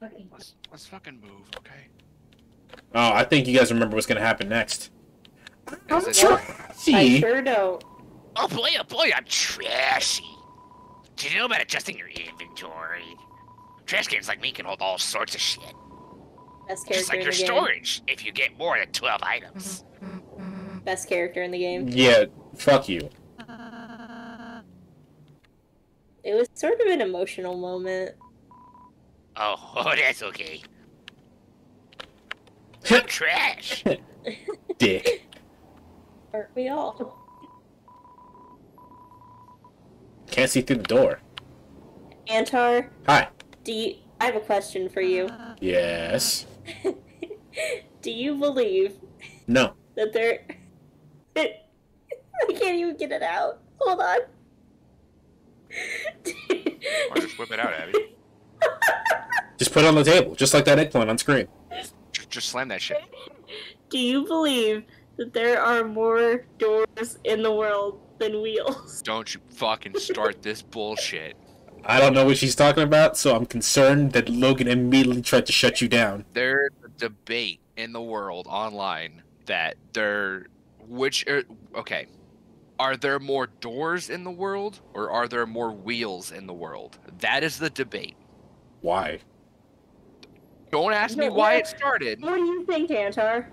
Let's let's fucking move, okay? Oh, I think you guys remember what's gonna happen next. Is it- I sure don't. Oh boy, oh boy, I'm trashy. Do you know about adjusting your inventory? Trash cans like me can hold all sorts of shit. Best Just like in your the game. storage, if you get more than 12 items. Best character in the game. yeah, fuck you. Uh, it was sort of an emotional moment. Oh, (laughs) oh, that's okay. (laughs) I'm trash. (laughs) Dick. Aren't we all? Can't see through the door. Antar, Hi. do you, I have a question for you. Yes. (laughs) Do you believe No. that there? (laughs) I can't even get it out. Hold on. Or just whip it out, Abby. (laughs) Just put it on the table, just like that eggplant on screen. Just, just slam that shit. Do you believe that there are more doors in the world than wheels? Don't you fucking start this bullshit. I don't know what she's talking about, so I'm concerned that Logan immediately tried to shut you down. There's a debate in the world online that there, which, er, okay, are there more doors in the world or are there more wheels in the world? That is the debate. Why? Don't ask me No, why it started. What do you think, Antar?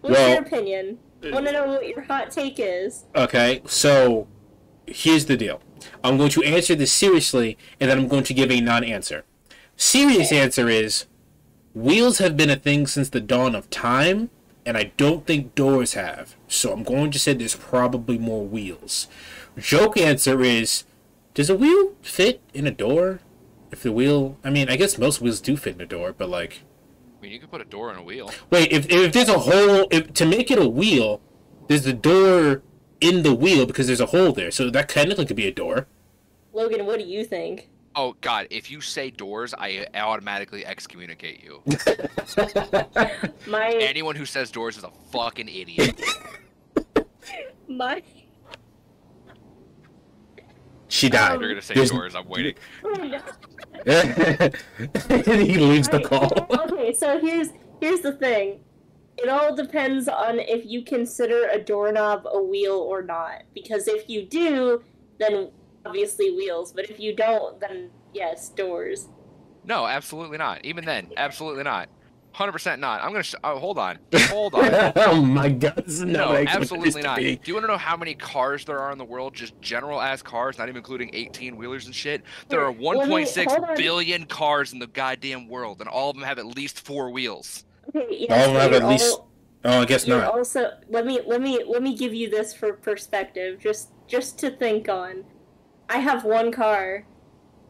What's Well- your opinion? I want to know what your hot take is. Okay, so here's the deal. I'm going to answer this seriously, and then I'm going to give a non-answer. Serious answer is wheels have been a thing since the dawn of time, and I don't think doors have. So I'm going to say there's probably more wheels. Joke answer is does a wheel fit in a door? If the wheel, I mean, I guess most wheels do fit in a door, but like, I mean, you could put a door in a wheel. wait, if if there's a hole, if to make it a wheel, there's the door in the wheel because there's a hole there, so that technically could be a door. Logan, what do you think? Oh God! If you say doors, I automatically excommunicate you. (laughs) My Anyone who says doors is a fucking idiot. my. She died. You're gonna say There's- doors. I'm waiting. Oh, (laughs) he leaves the call. okay, so here's here's the thing. It all depends on if you consider a doorknob a wheel or not. Because if you do, then obviously wheels. But if you don't, then yes, doors. No, absolutely not. Even then, (laughs) absolutely not. Hundred percent not. I'm gonna. Sh- oh, hold on. (laughs) Hold on. oh my god, this is No, what I expected this absolutely not. Do you want to know how many cars there are in the world? Just general ass cars, not even including 18 wheelers and shit. There are Wait, let me- 1.6 hold on. billion cars in the goddamn world, and all of them have at least four wheels. Okay, yes, (laughs) All of them have at least- al- Oh, I guess not. also let me let me let me give you this for perspective, just just to think on. I have one car,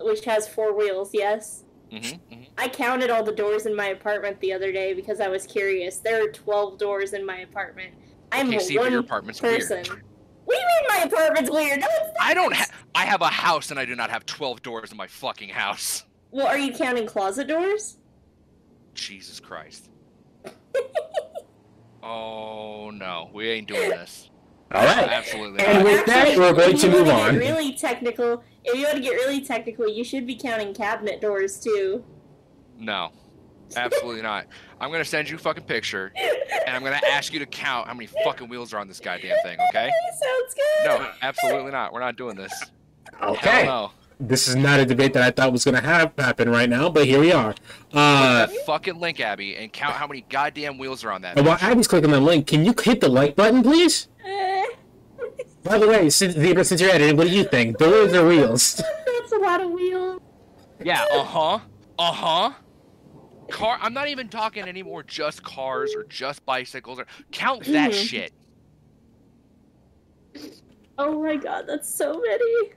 which has four wheels. Yes. Mm-hmm, I counted all the doors in my apartment the other day because I was curious. There are 12 doors in my apartment. I'm Okay, see, one your apartment's person. weird. What do you mean my apartment's weird? No, it's not. I don't. Ha- I have a house, and I do not have 12 doors in my fucking house. Well, are you counting closet doors? Jesus Christ. (laughs) Oh no, we ain't doing this. All right. Absolutely And not. with that, Actually, we're going to move on. Really technical. If you want to get really technical, you should be counting cabinet doors too. No, absolutely not. I'm gonna send you a fucking picture, and I'm gonna ask you to count how many fucking wheels are on this goddamn thing. Okay? (laughs) Sounds good. No, absolutely not. We're not doing this. Okay. Hell This is not a debate that I thought was going to have happen right now, but here we are. Uh, fucking link, Abby, and count how many goddamn wheels are on that. and while Abby's clicking the link, can you hit the like button, please? Eh, By the way, since, Zebra, since you're editing, what do you think? Doors or wheels? (laughs) That's a lot of wheels. Yeah. Uh huh. Uh huh. Car. I'm not even talking anymore. Just cars or just bicycles or count that Mhm. shit. Oh my god, that's so many.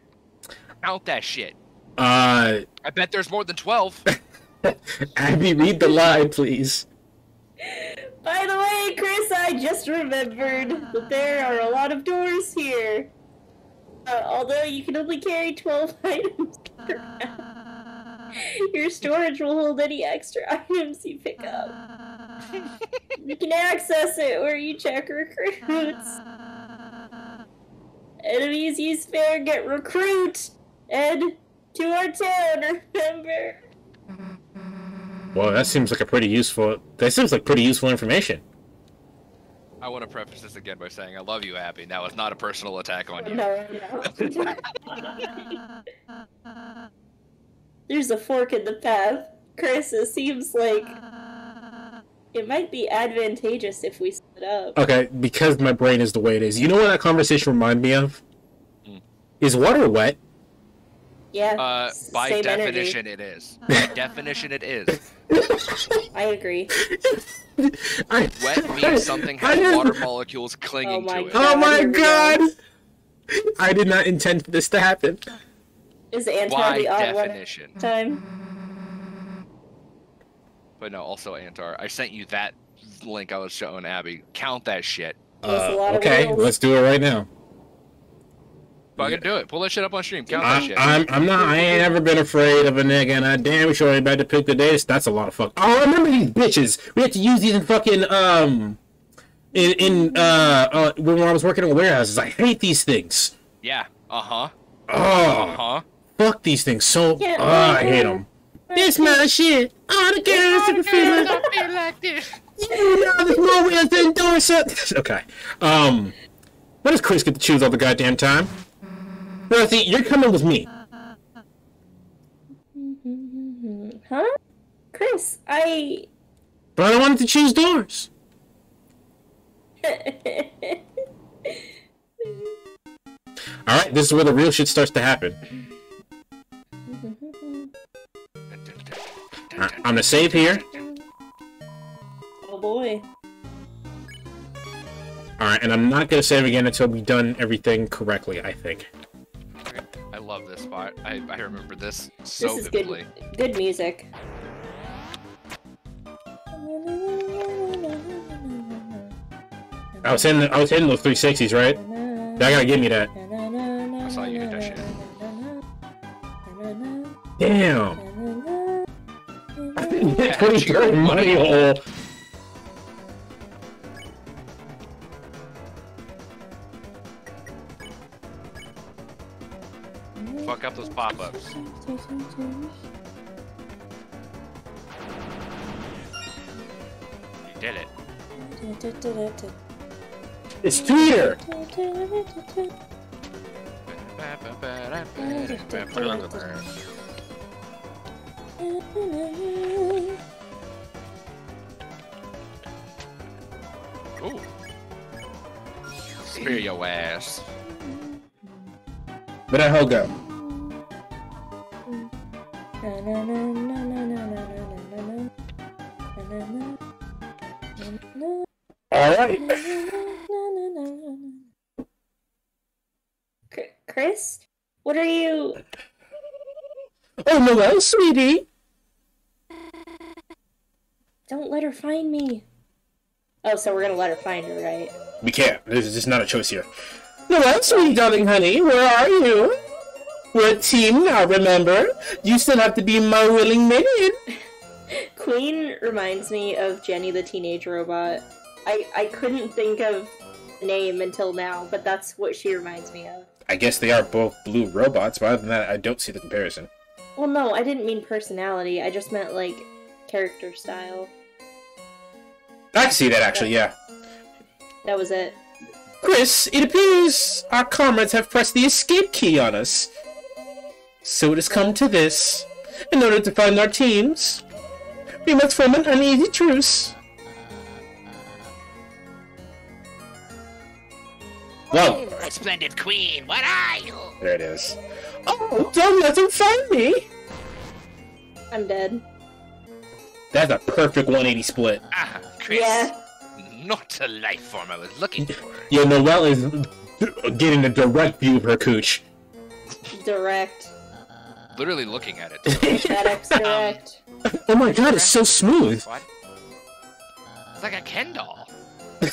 Count that shit. Uh, I bet there's more than 12. (laughs) Abby, read the line, please. By the way, Kris, I just remembered that there are a lot of doors here. Uh, although you can only carry 12 (laughs) items around, your storage will hold any extra items you pick up. (laughs) You can access it where you check recruits. Enemies you spare get recruit. And to our town, remember. Well, that seems like a pretty useful. That seems like pretty useful information. I want to preface this again by saying I love you, Abby. That was not a personal attack on you. No, no. There's a fork in the path. Kris, it seems like it might be advantageous if we split up. Okay, because my brain is the way it is. You know what that conversation reminded me of? Hmm. Is water wet? Yeah. Uh, s- by same energy. definition, it is. (laughs) By definition, it is. I agree. I, Wet means something I has didn't- water molecules clinging my to it. Oh my Here we go. god! I did not intend for this to happen. Is Antar By the odd one definition. time? But no, also Antar. I sent you that link I was showing Abby. Count that shit. There's a lot of okay, let's do it right now. Fucking do it. Pull that shit up on stream. Count that I'm, shit. I'm, I'm not. I ain't ever been afraid of a nigga, and I damn sure ain't about to pick the dates. That's a lot of fuck. Oh, I remember these bitches. We had to use these in fucking um, in in uh, uh when I was working in warehouses. I hate these things. Yeah. Uh huh. Oh, Uh huh. fuck these things so. Yeah, Oh, I hate them. This my shit. All the girls in the feeling. like this. You know, there's more wheels than Dorset. (laughs) Okay. Um, why does Kris get to choose all the goddamn time? Dorothy, you're coming with me. Huh? Kris, I. But I wanted to choose doors. (laughs) All right, this is where the real shit starts to happen. Right, I'm gonna save here. oh boy. All right, and I'm not gonna save again until we've done everything correctly. I think. I love this spot. I, I remember this so this is vividly. good. Good music. I was hitting. I was hitting those 360s, right? Y'all gotta give me that. I saw you hit that shit. Damn. (laughs) Yeah, 23 money hole. Fuck up those pop-ups. You did it. It's Twitter. Ooh. Spear your ass. Where'd that hoe go? All right. Kris, what are you? Oh, Noelle, sweetie. Don't let her find me. Oh, so we're gonna let her find her, right? We can't. There's just not a choice here. Noelle, sweetie, darling, honey, where are you? We're a team now, remember? You still have to be my willing minion. (laughs) Queen reminds me of Jenny the Teenage Robot. I I couldn't think of a name until now, but that's what she reminds me of. I guess they are both blue robots, but other than that, I don't see the comparison. Well, no, I didn't mean personality. I just meant like character style. I can see that, actually, yeah. That was it. Kris, it appears our comrades have pressed the escape key on us. So it has come to this. In order to find our teams, we must form an uneasy truce. Whoa, My splendid queen, what are you? there it is. Oh, don't let them find me! I'm dead. That's a perfect 180 split. Ah, Kris. Yeah. Not a life form I was looking for. Yeah, Noelle is getting a direct view of her cooch. Direct. Literally looking at it. (laughs) FedEx um, Direct. Oh my god, it's so smooth. What? It's like a Ken doll. Do,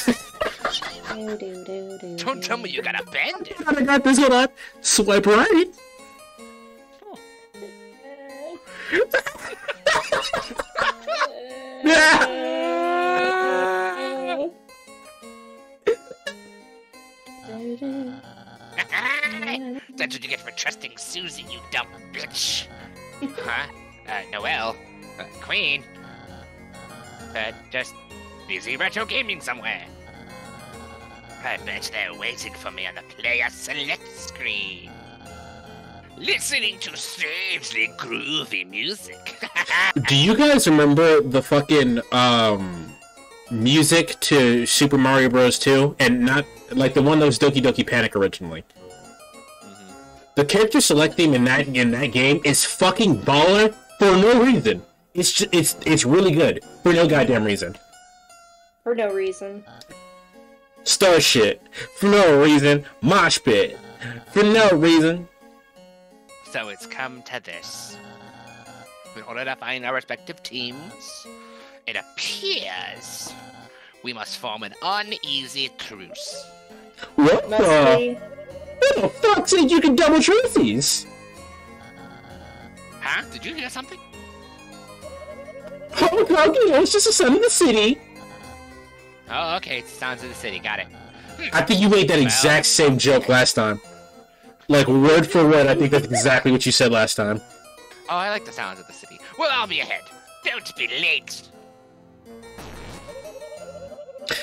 do, do, do, Don't tell me you got abandoned. I got this one on. Swipe right. (laughs) (laughs) Uh, (laughs) That's what you get for trusting Susie, you dumb bitch. (laughs) huh? Uh, Noelle? Uh, Queen? Uh, just busy retro gaming somewhere. I bet they're waiting for me on the player select screen. Listening to strangely groovy music. (laughs) Do you guys remember the fucking um music to Super Mario Bros. 2? And not like the one that was Doki Doki Panic originally. Mhm. The character select theme in that in that game is fucking baller for no reason. It's just, it's it's really good for no goddamn reason. For no reason. Star shit for no reason. Mosh pit for no reason. So it's come to this. In order to find our respective teams, it appears we must form an uneasy truce. What Must the? be. What the fuck said you can double trophies? Uh, huh? Did you hear something? Oh, God, it's just a son of the city. Oh, okay. It's Sounds of the City. Got it. Hmm. I think you made that exact same joke last time. Like word for word, I think that's exactly what you said last time. Oh, I like the sounds of the city. Well, I'll be ahead. Don't be late.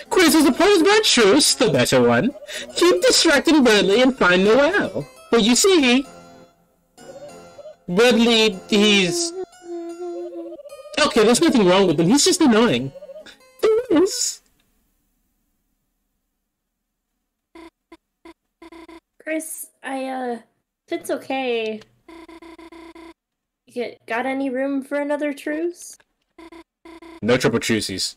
Quiz is opposed by Truce, the better one. Keep distracting Berdly and find Noelle. Well, you see, Berdly, he's okay. There's nothing wrong with him. He's just annoying. There is. Kris, I, uh, if it's okay. You get- got any room for another truce? No triple truces.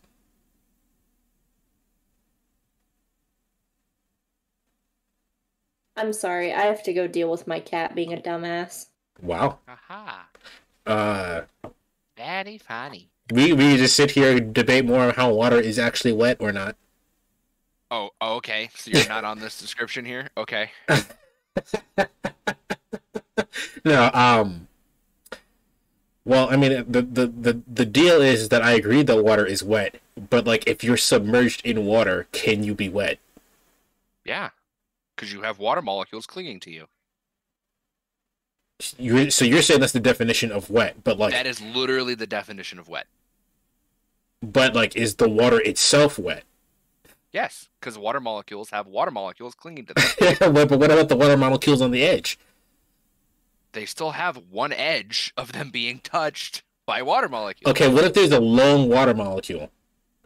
I'm sorry, I have to go deal with my cat being a dumbass. Wow. Aha. Uh, Very funny. we we just sit here and debate more on how water is actually wet or not. Oh, oh, okay. So you're not on this description here? Okay. (laughs) no, um. Well, I mean, the, the the the deal is that I agree that water is wet, but like, if you're submerged in water, can you be wet? Yeah. Because you have water molecules clinging to you. You so you're saying that's the definition of wet, but like, That is literally the definition of wet. but like, is the water itself wet? Yes, because water molecules have water molecules clinging to (laughs) them. (laughs) but, but what about the water molecules on the edge? they still have one edge of them being touched by water molecules. Okay, what if there's a lone water molecule?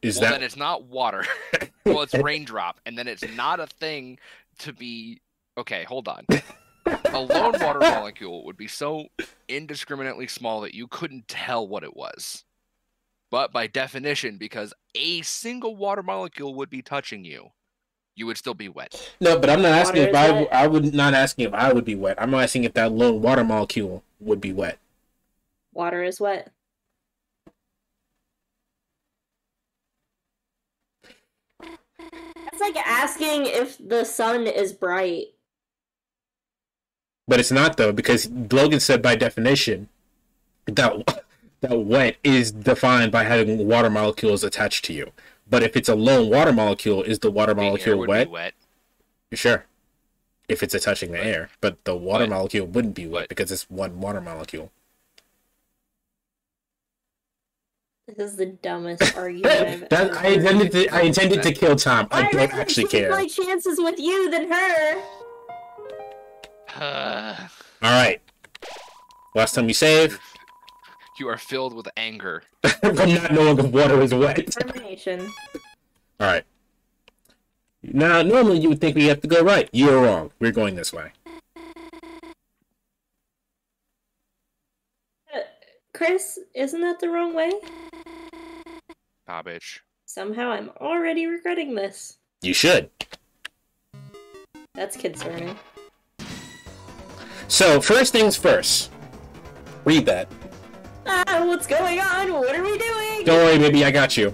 Is well, that then it's not water. (laughs) well, it's raindrop, and then it's not a thing to be. Okay, hold on. (laughs) A lone water molecule would be so indiscriminately small that you couldn't tell what it was. But by definition, because a single water molecule would be touching you, you would still be wet. no? But I'm not asking Water if is I wet. I would not asking if I would be wet. I'm asking if that lone water molecule would be wet. Water is wet. That's like asking if the sun is bright. But it's not though, because Logan said by definition that that wet is defined by having water molecules attached to you. But if it's a lone water molecule, is the water The molecule wet? Wet. Sure. If it's attaching the But- air, but the water but- molecule wouldn't be wet but- because it's one water molecule. This is the dumbest (laughs) argument I've that ever I intended to I intended to kill Tom. I I'd don't rather actually take care. my chances with you than her. Uh, All right. Last time you save You are filled with anger. (laughs) from not knowing if water is wet. Determination. All right. Now, normally you would think we have to go right. You're wrong. We're going this way. Uh, Kris, isn't that the wrong way? Ah. Somehow I'm already regretting this. You should. That's concerning. So, first things first. Read that. Ah, what's going on? What are we doing? Don't worry, baby, I got you.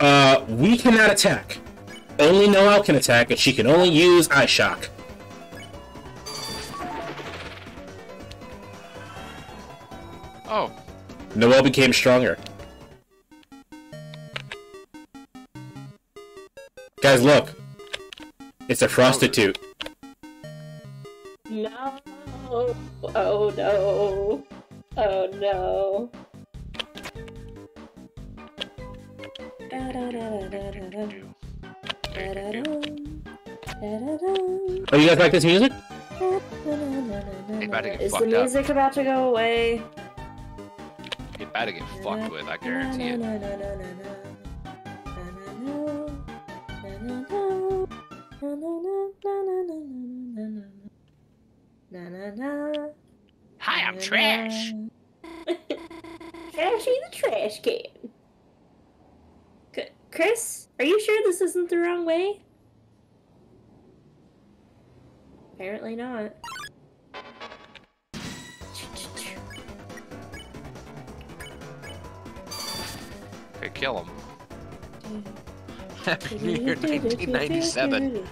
Uh, we cannot attack. Only Noelle can attack, and she can only use IceShock. Oh, Noelle became stronger. Guys, look. It's a prostitute. No. Oh no. Oh no. do. Oh, you guys like this music? about to get Is the fucked up. music about to go away? You better get fucked with, I guarantee it. Hi, I'm na, Trash. na. Trashy (laughs) the trash can. C- Kris, are you sure this isn't the wrong way? Apparently not. Okay, kill him. Happy New Year 1997.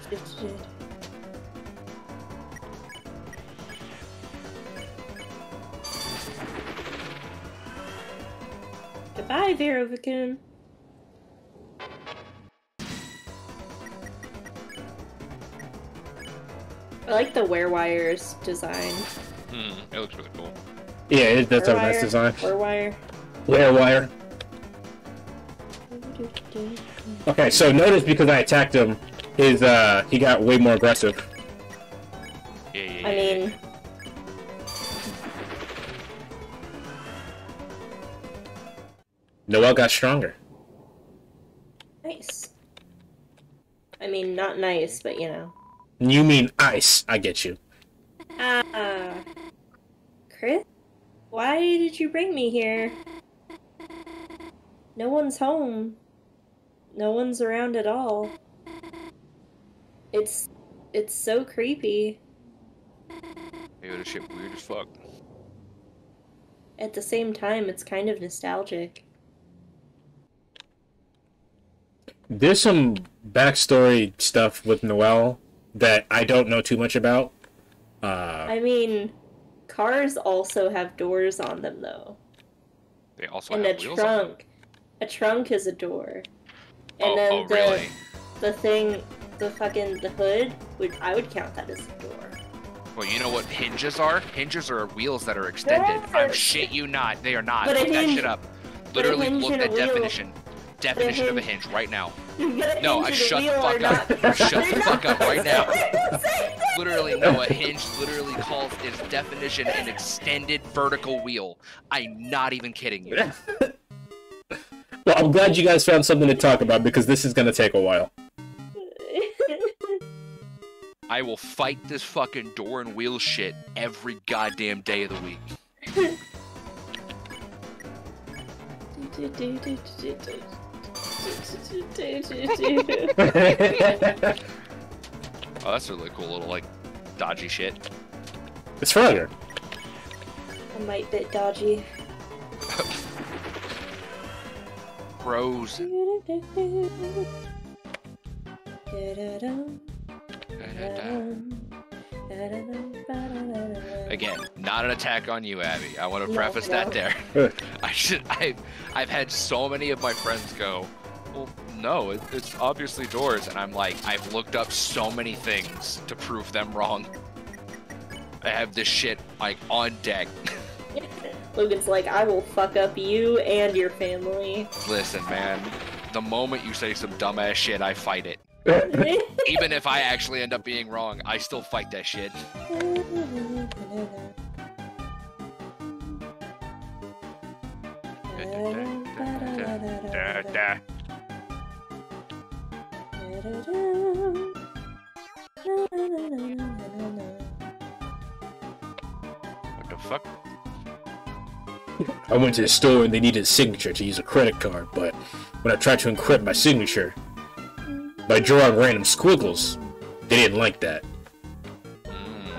Goodbye, Verovican. I like the Werewires design. Hmm, it looks really cool. Yeah, it, that's a nice Werewire, design. Werewire. Wire wire. Okay, so notice because I attacked him, his uh he got way more aggressive. Yeah, yeah, yeah. I mean, Noelle got stronger. nice. I mean, not nice, but you know. You mean ice? I get you. Ah. Kris? Why did you bring me here? No one's home. No one's around at all. It's it's so creepy. Yo, this shit weird as fuck. At the same time, it's kind of nostalgic. There's some backstory stuff with Noelle that I don't know too much about. Uh, I mean, cars also have doors on them though. They also and a have wheels on them. trunk. A trunk is a door. Oh, and Oh, then oh the really? the thing the fucking the hood which I would count that as a door. Well, you know what hinges are? Hinges are wheels that are extended. I'm shit you not. They are not. But a Look that shit up. Literally look and a at wheel- definition. Definition of a hinge- hinge right now. (laughs) No, I shut the fuck up. not- Shut the they're fuck up right now. (laughs) Literally, no, a hinge literally calls its definition an extended vertical wheel. I'm not even kidding you. (laughs) well, I'm glad you guys found something to talk about because this is gonna take a while. (laughs) I will fight this fucking door and wheel shit every goddamn day of the week. (laughs) Oh, that's a really cool little like dodgy shit. it's Frogger. A might bit dodgy. (laughs) Bros. Again, not an attack on you, Abby. I want to No, preface that there. (laughs) I should. I've I've had so many of my friends go, "Well, no, it, it's obviously doors," and I'm like, I've looked up so many things to prove them wrong. I have this shit like on deck. (laughs) Logan's like, I will fuck up you and your family. Listen, man, the moment you say some dumbass shit, I fight it. (laughs) Even if I actually end up being wrong, I still fight that shit. Da, da. What the fuck? I went to the store and they needed a signature to use a credit card, but when I tried to encrypt my signature by drawing random squiggles, they didn't like that. Mm.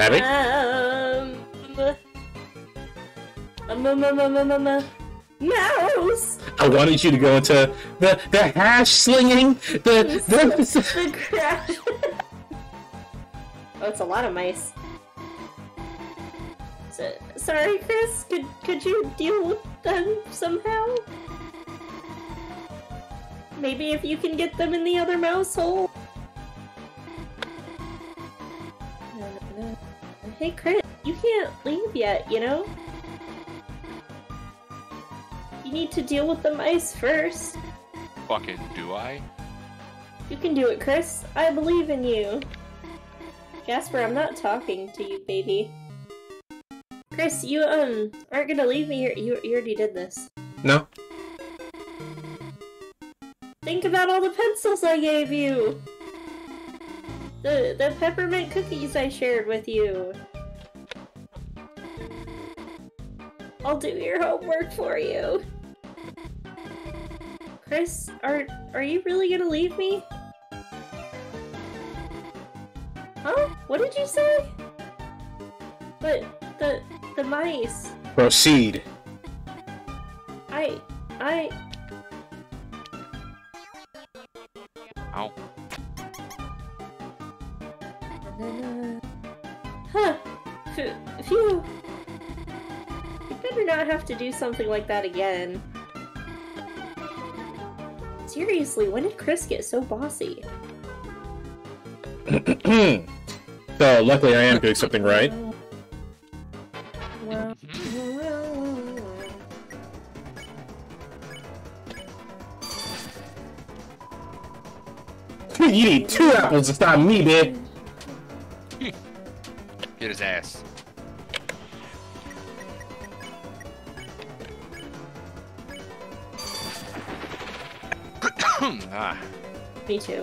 Abby? Um, um, um, um, um, um, um, um, mouse. I wanted you to go into the the hash slinging, the the, the crap. oh, it's a lot of mice. So, sorry, Kris. Could could you deal with them somehow? Maybe if you can get them in the other mouse hole. Hey, Kris, you can't leave yet. You know. You need to deal with the mice first. Fucking do I? You can do it, Kris. I believe in you. Jasper, I'm not talking to you, baby. Kris, you um aren't gonna leave me here. You you already did this. No. Think about all the pencils I gave you. The the peppermint cookies I shared with you. I'll do your homework for you. Kris, are are you really gonna leave me? Huh? What did you say? But the the mice. Proceed. I I Ow. Huh. Phew. Phew. You better not have to do something like that again. Seriously, when did Kris get so bossy? (clears throat) so luckily I am doing something right. You need two apples to stop me, babe. Get his ass. Ah, Me too.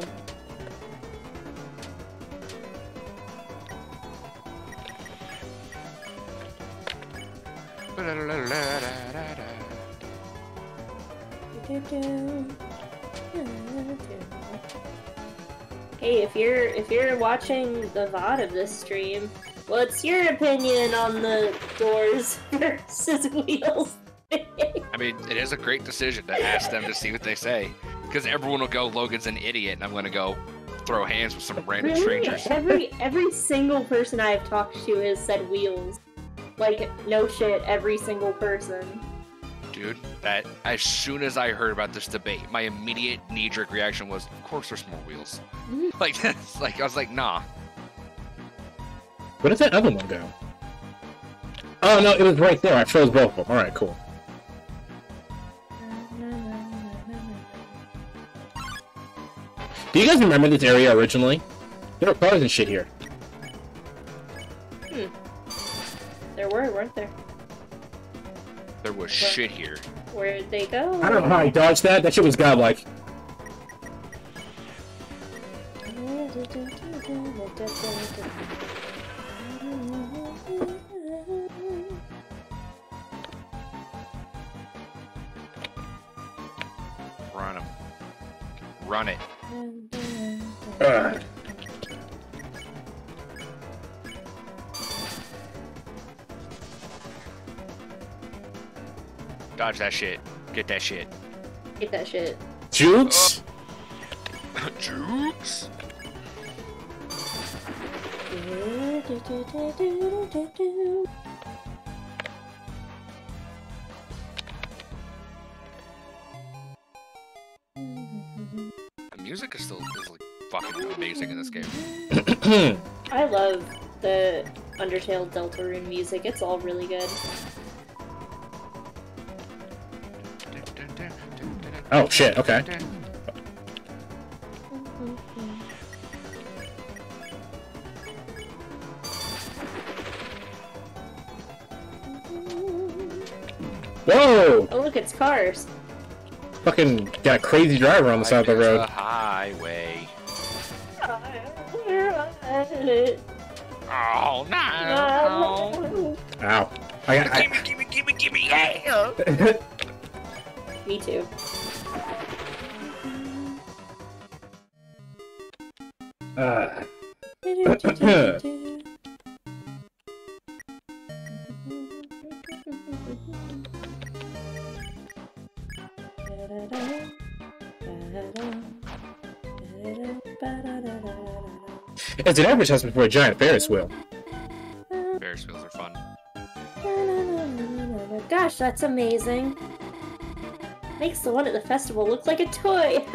Hey, if you're if you're watching the VOD of this stream, what's your opinion on the doors (laughs) versus wheels? I mean, it is a great decision to ask them to see what they say, because everyone will go, "Logan's an idiot," and I'm gonna go throw hands with some random Really? strangers. Every every single person I've talked to has said wheels. Like no shit, every single person. Dude, that as soon as I heard about this debate, my immediate knee-jerk reaction was, "Of course, there's more wheels." Mm-hmm. (laughs) like, that's like I was like, "Nah." Where did that other one go? Oh no, it was right there. I chose both of them. Alright, cool. Do you guys remember this area originally? There were cars and shit here. Hmm. There were, weren't there? There was shit here. Where'd they go? I don't know how I dodged that. That shit was godlike. Run him. Run it. Ugh. Dodge that shit. Get that shit. Get that shit. Jukes? (laughs) Jukes. (laughs) The music is still is like fucking amazing in this game. (clears throat) I love the Undertale Deltarune music. It's all really good. Oh, shit, okay. (laughs) Whoa! Oh look, it's cars. Fucking got a crazy driver on the side of the road. a highway. Oh no! Ow. I got. I, Gimme, gimme, gimme, gimme, yeah! (laughs) Me too. uh, (coughs) (coughs) (coughs) it's an advertisement for a giant Ferris wheel. Ferris wheels are fun. Gosh, that's amazing. Makes the one at the festival look like a toy. (laughs)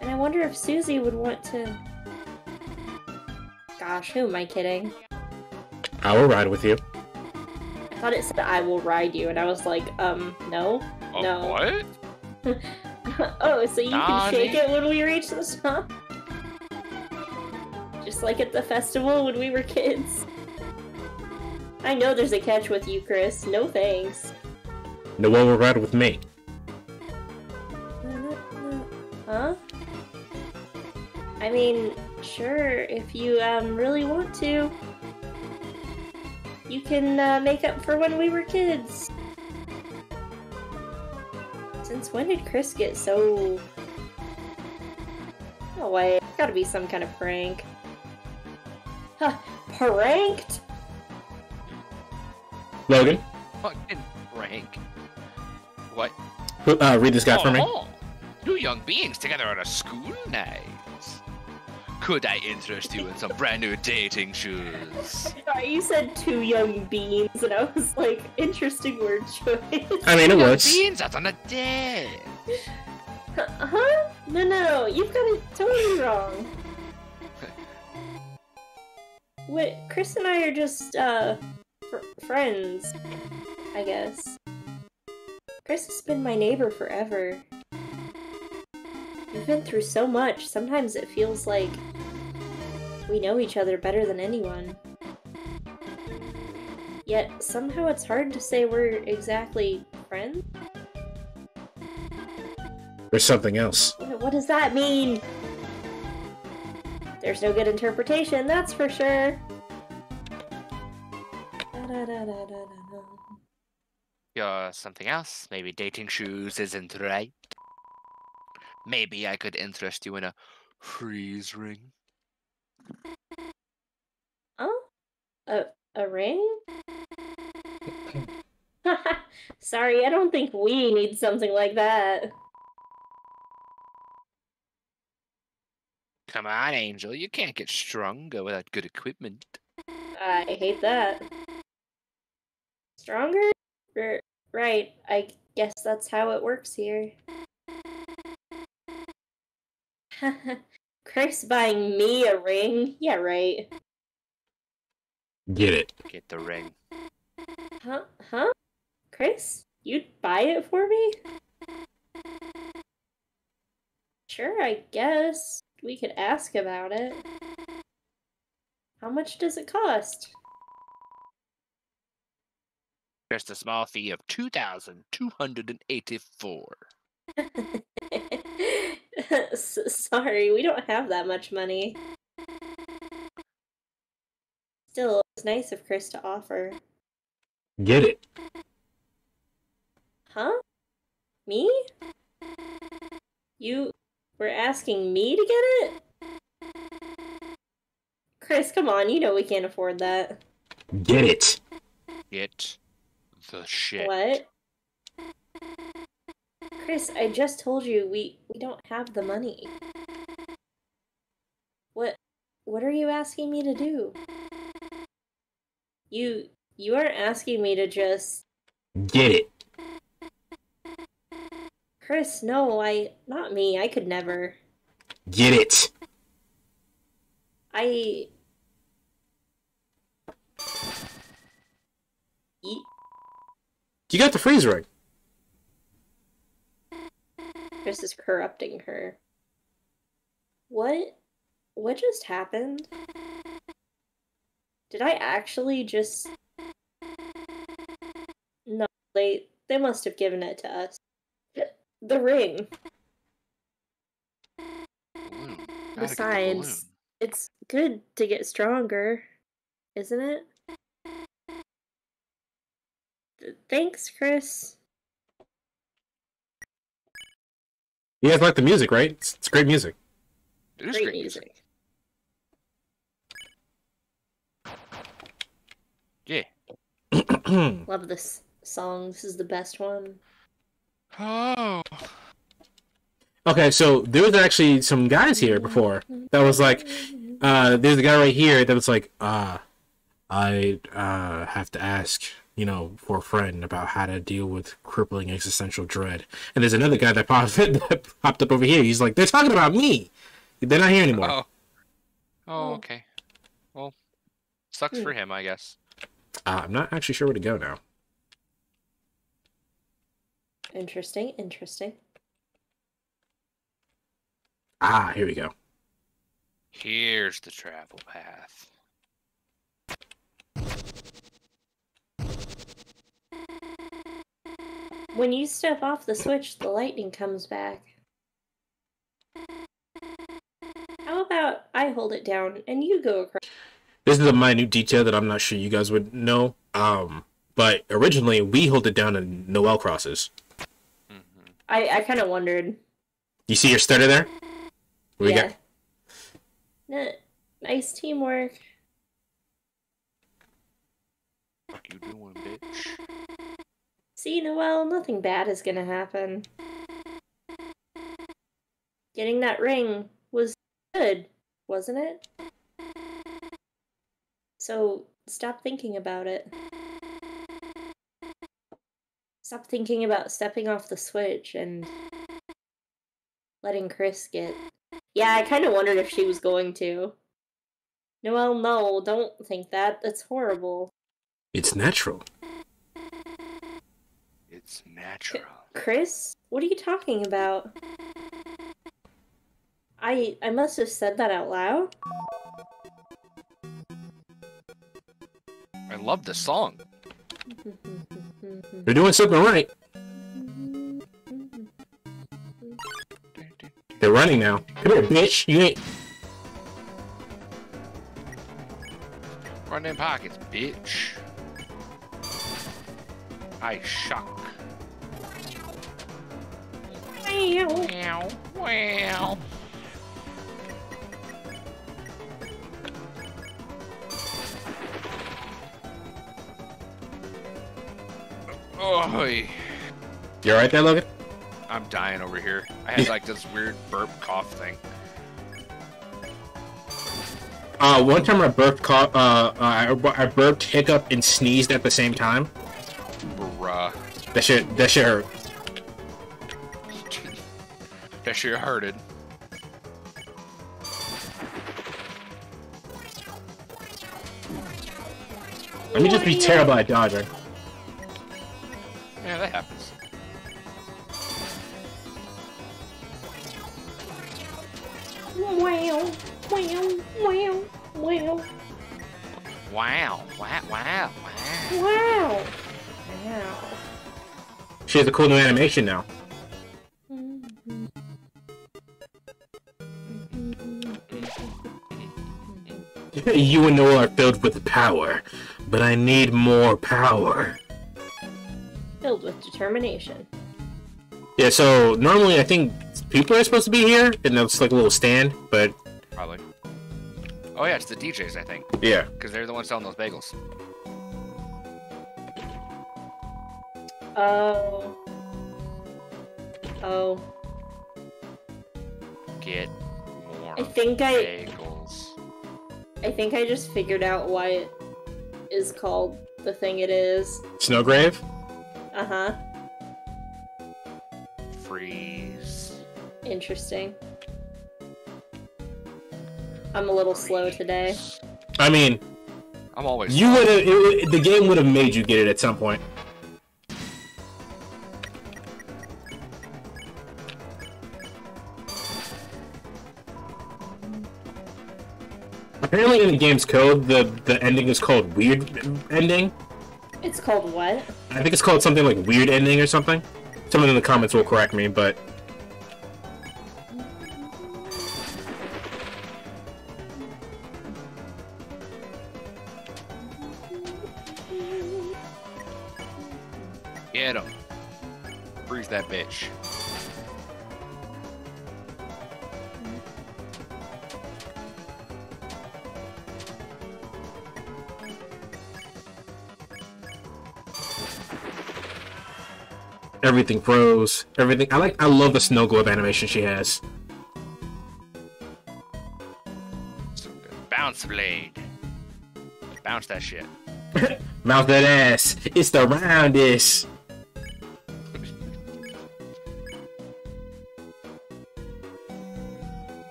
and I wonder if Susie would want to. Gosh, who am I kidding? I will ride with you. I thought it said I will ride you, and I was like, um, no. Oh, No. what? (laughs) oh, so you can shake it when we reach the top? Just like at the festival when we were kids. I know there's a catch with you, Kris. No thanks. No one will ride with me. Huh? I mean, sure, if you um really want to. You can uh, make up for when we were kids. Since when did Kris get so... Oh wait, gotta be some kind of prank. Huh, pranked? Logan, Fucking rank. What? uh, read this guy for me. Two young beings together on a school night. Could I interest you in some brand new dating shoes? Sorry, you said two young beans, and I was like, interesting word choice. I mean, it Young Beans, beings out on a date. Huh? No, no, you've got it totally wrong. What? Kris and I are just uh fr- friends, I guess. Kris has been my neighbor forever. We've been through so much. Sometimes it feels like we know each other better than anyone. Yet somehow it's hard to say we're exactly friends. There's something else. What what does that mean? There's no good interpretation, that's for sure. You're something else. Maybe dating shoes isn't right. Maybe I could interest you in a freeze ring. Oh? A, a ring? (laughs) Sorry, I don't think we need something like that. Come on, Angel. You can't get stronger without good equipment. I hate that. Stronger? R- right, I guess that's how it works here. (laughs) Kris buying me a ring? Yeah, right. Get it. Get the ring. Huh? Huh? Kris? You'd buy it for me? Sure, I guess. We could ask about it. How much does it cost? Just a small fee of 2,284. (laughs) (laughs) S- Sorry, we don't have that much money. Still, it's nice of Kris to offer. Get it. Huh? Me? You were asking me to get it? Kris, come on, you know we can't afford that. Get it. Get the shit. What? Kris, I just told you we we don't have the money. What what are you asking me to do? You you aren't asking me to just Get it. Kris, no, I not me. I could never. Get it. I. You got the freeze ring. Kris is corrupting her. What? What just happened? Did I actually just. No, they, they must have given it to us. The ring. Balloon. Gotta get the Besides, it's good to get stronger, isn't it? Th- Thanks, Kris. You guys like the music, right? It's, it's great music. It is Great great music. Yeah. (clears throat) Love this song. This is the best one. Oh. okay, so there was actually some guys here before that was like, uh, there's a guy right here that was like, uh, I uh have to ask, you know, for a friend about how to deal with crippling existential dread. And there's another guy that popped (laughs) that popped up over here. He's like, they're talking about me. They're not here anymore. Oh. Oh, Oh. okay. Well, sucks Hmm. for him, I guess. Uh, I'm not actually sure where to go now. Interesting, interesting. Ah, here we go. Here's the travel path. When you step off the switch, the lightning comes back. How about I hold it down and you go across? This is a minute detail that I'm not sure you guys would know. Um, but originally we hold it down in Noelle crosses. Mhm. I, I kind of wondered. You see your stutter there? We yeah. got nice teamwork. Fuck you doing, bitch? See, Noelle, nothing bad is gonna happen. Getting that ring was good, wasn't it? So stop thinking about it. Stop thinking about stepping off the switch and letting Kris get. Yeah, I kind of wondered if she was going to. Noelle, no, don't think that. That's horrible. it's natural. It's natural. Kris, what are you talking about? I I must have said that out loud. I love the song. They're doing something right. They're running now. Come here, bitch. You ain't. Run them pockets, bitch. I shock. Wow, wow. Oh, You alright there, Logan? I'm dying over here. I had like this weird burp cough thing. Uh, one time I burped, cough, uh, uh, I, I burped, hiccup, and sneezed at the same time. Bruh. That shit, that shit hurt. That shit hurted. Let me just be terrible at dodging. Yeah, that happens. Wow, wow, wow, wow, Wow, wow, wow, wow. wow, wow. She has a cool new animation now. You and Noelle are filled with power, but I need more power. Filled with determination. Yeah, so normally I think people are supposed to be here, and that's like a little stand, but Probably. Oh yeah, it's the DJs, I think, yeah. because they're the ones selling those bagels. Oh. Oh. Get more I think I bagels. I think I just figured out why it is called the thing it is. Snowgrave? Uh-huh. Freeze. Interesting. I'm a little slow today. I mean, I'm always. you would have, the game would have made you get it at some point. Apparently, in the game's code, the the ending is called weird ending. It's called what? I think it's called something like weird ending or something. Someone in the comments will correct me, but everything froze. Everything. I like. I love the snow globe animation she has. Bounce blade. Bounce that shit. (laughs) Mouth that ass. It's the roundest.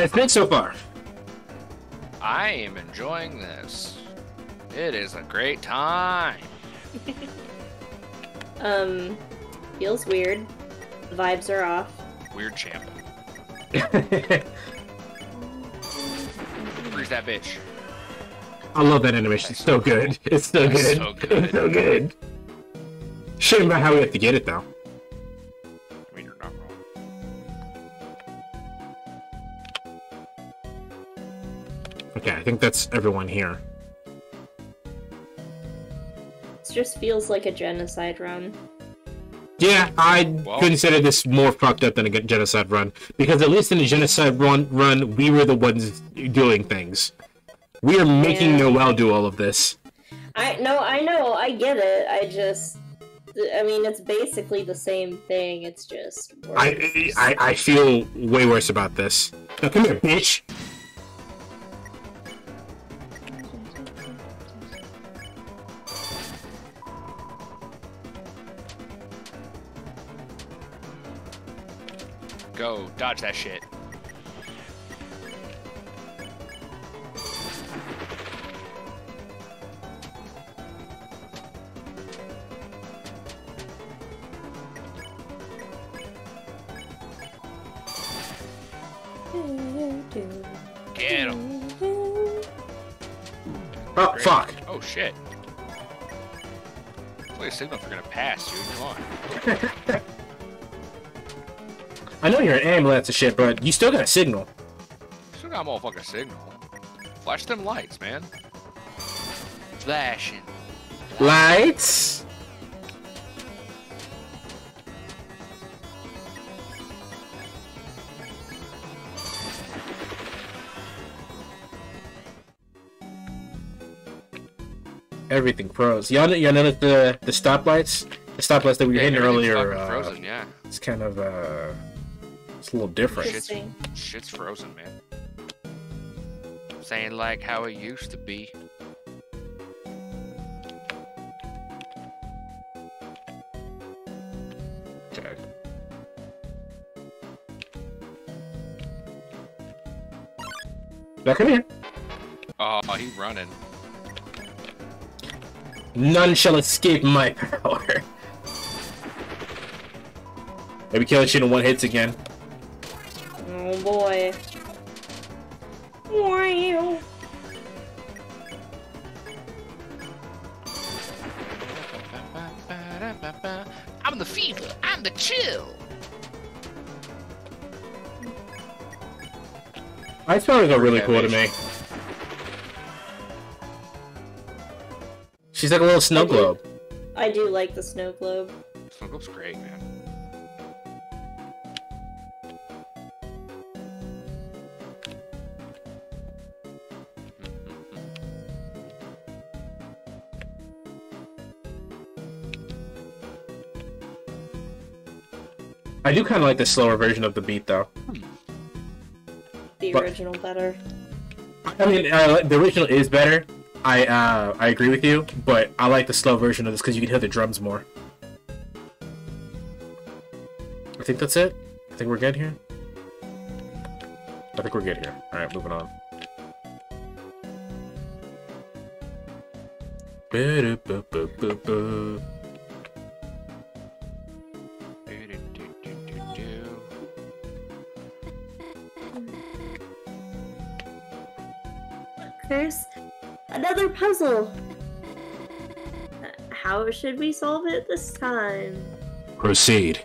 Guys think so far? I am enjoying this. It is a great time. (laughs) Um, feels weird. The vibes are off. Weird champ. (laughs) Freeze that bitch. I love that animation. It's so good. It's so It's good. so good. It's (laughs) so good. Shame about how we have to get it though. I think that's everyone here. It just feels like a genocide run. Yeah, I Well- consider this more fucked up than a genocide run because at least in a genocide run, run we were the ones doing things. We are making Yeah. Noelle do all of this. I no, I know, I get it. I just, I mean, it's basically the same thing. It's just. I. I I feel way worse about this. Now come here, bitch. Go, dodge that shit. Get him. Oh fuck. Oh shit. Play a signal if you're gonna pass, dude. Come on. (laughs) I know you're an ambulance and shit, but you still got a signal. Still got a motherfucking signal. Flash them lights, man. Flashing. Lights. Everything froze. Y'all, y'all notice the the stoplights? The stoplights that we were Yeah, hitting earlier. fucking Uh, frozen, yeah. it's kind of uh, it's a little different. Shit's, shit's frozen, man. Saying like how it used to be. Okay. Now come here. Oh, he running. None shall escape my (laughs) power. Maybe killing shit in one hits again. Boy. Wow. I'm the fever. I'm the chill. Ice powers are really cool to me. She's like a little snow globe. I do like the snow globe. Snow Globe's great, man. I do kind of like the slower version of the beat though. The But- original better. I mean, uh, the original is better. I uh, I agree with you, but I like the slow version of this because you can hear the drums more. I think that's it. I think we're good here. I think we're good here. All right, moving on. Ba-da-ba-ba-ba-ba. Do-do-do-do-do-do. Kris, another puzzle. How should we solve it this time? Proceed.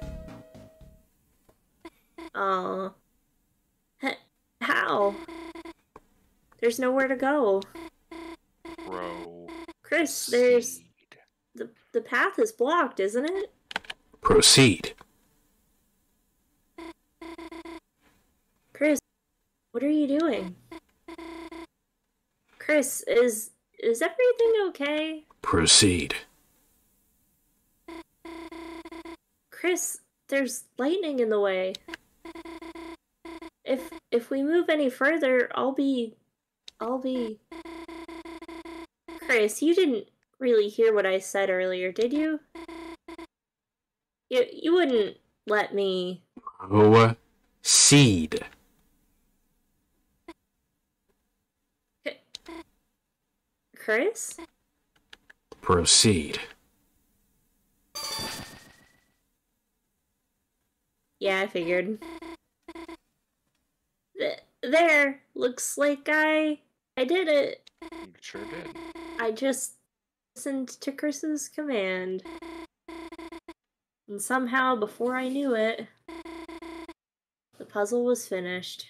Oh. How? There's nowhere to go. Bro. Kris, there's the the path is blocked, isn't it? Proceed. Kris, what are you doing? Kris, is is everything okay? Proceed. Kris, there's lightning in the way. If if we move any further, I'll be I'll be Kris, you didn't really hear what I said earlier, did you? You you wouldn't let me Proceed. Kris? Proceed. Yeah, I figured. Th- There, looks like I I did it. You sure did. I just listened to Kris's command. And somehow, before I knew it, the puzzle was finished.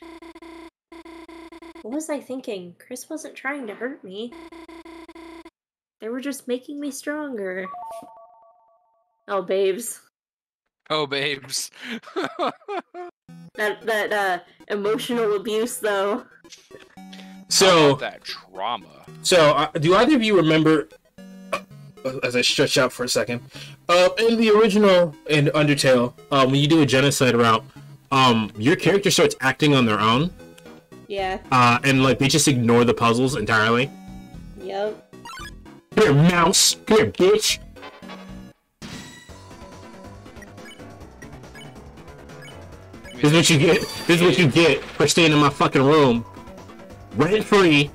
What was I thinking? Kris wasn't trying to hurt me. They were just making me stronger. Oh, babes. Oh, babes. (laughs) That that uh emotional abuse though. So, that trauma. so uh, do either of you remember? uh, As I stretch out for a second, uh, in the original in Undertale, um, when you do a genocide route, um, your character starts acting on their own, Yeah. uh, and like they just ignore the puzzles entirely. Yep. Come here, mouse. Come here, bitch. This is what you get. This is what you get for staying in my fucking room, rent free.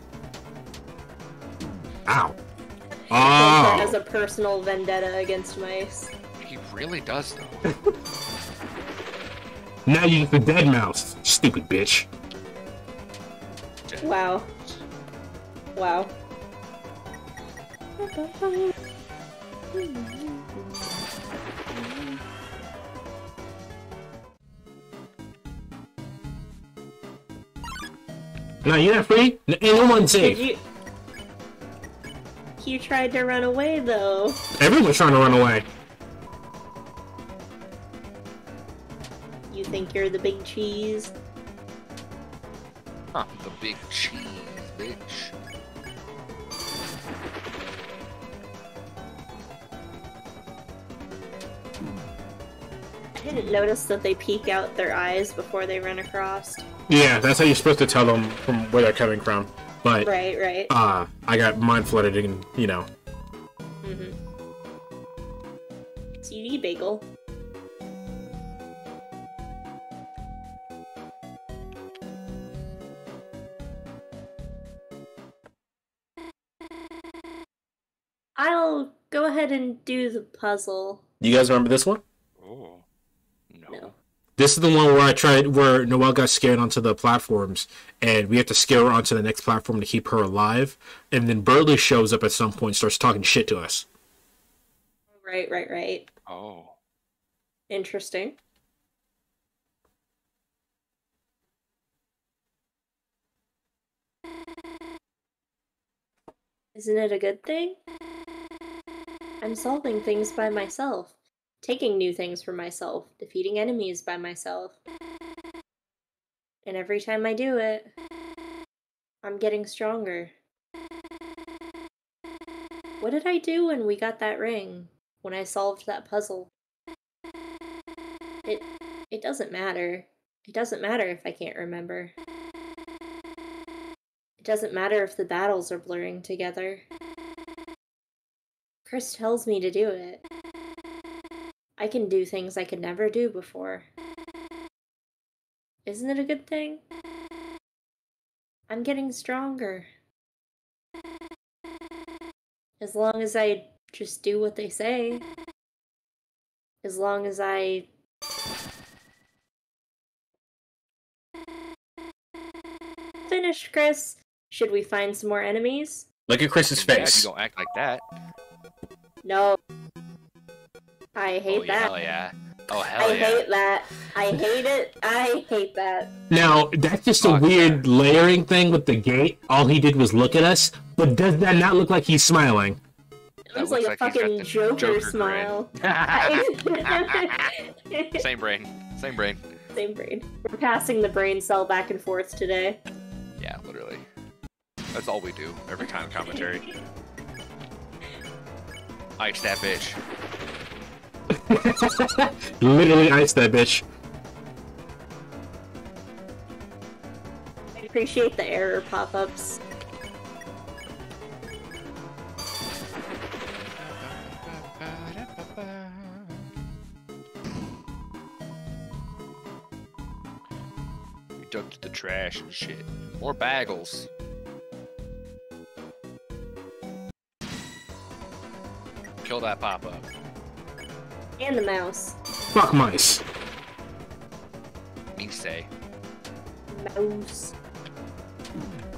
Ow. Gunther Oh. has a personal vendetta against mice. He really does, though. (laughs) Now you're just a dead mouse, stupid bitch. Wow. Wow. Now you're not free. N- Ain't no one safe. you? You tried to run away though. Everyone's trying to run away. You think you're the big cheese? Huh, the big cheese, bitch. Didn't notice that they peek out their eyes before they run across. Yeah, that's how you're supposed to tell them from where they're coming from. But Right, right. uh, I got mind flooded and you know. Mm-hmm. CD bagel. I'll go ahead and do the puzzle. You guys remember this one? Oh. No. No. This is the one where I tried where Noelle got scared onto the platforms, and we have to scare her onto the next platform to keep her alive. And then Berdly shows up at some point, and starts talking shit to us. Right, right, right. Oh. Interesting. Isn't it a good thing? I'm solving things by myself, taking new things for myself, defeating enemies by myself. And every time I do it, I'm getting stronger. What did I do when we got that ring? When I solved that puzzle? It it doesn't matter. It doesn't matter if I can't remember. It doesn't matter if the battles are blurring together. Kris tells me to do it. I can do things I could never do before. Isn't it a good thing? I'm getting stronger. As long as I just do what they say. As long as I finished, Kris. Should we find some more enemies? Look at Kris's Yeah, face. you don't act like that. No. I hate oh, that. hell yeah. Oh, hell I yeah. hate that. I hate it. I hate that. Now that's just a Fuck weird layering thing with the gate. All he did was look at us, but does that not look like he's smiling? It That looks like a looks like he's got fucking Joker, Joker smile. (laughs) (laughs) Same brain. Same brain. Same brain. We're passing the brain cell back and forth today. Yeah, literally. That's all we do every time commentary. (laughs) Ice that bitch. Literally ice that bitch. I appreciate the error pop-ups. We dug to the trash and shit. More bagels. Kill that pop up. And the mouse. Fuck mice. me say. Mouse.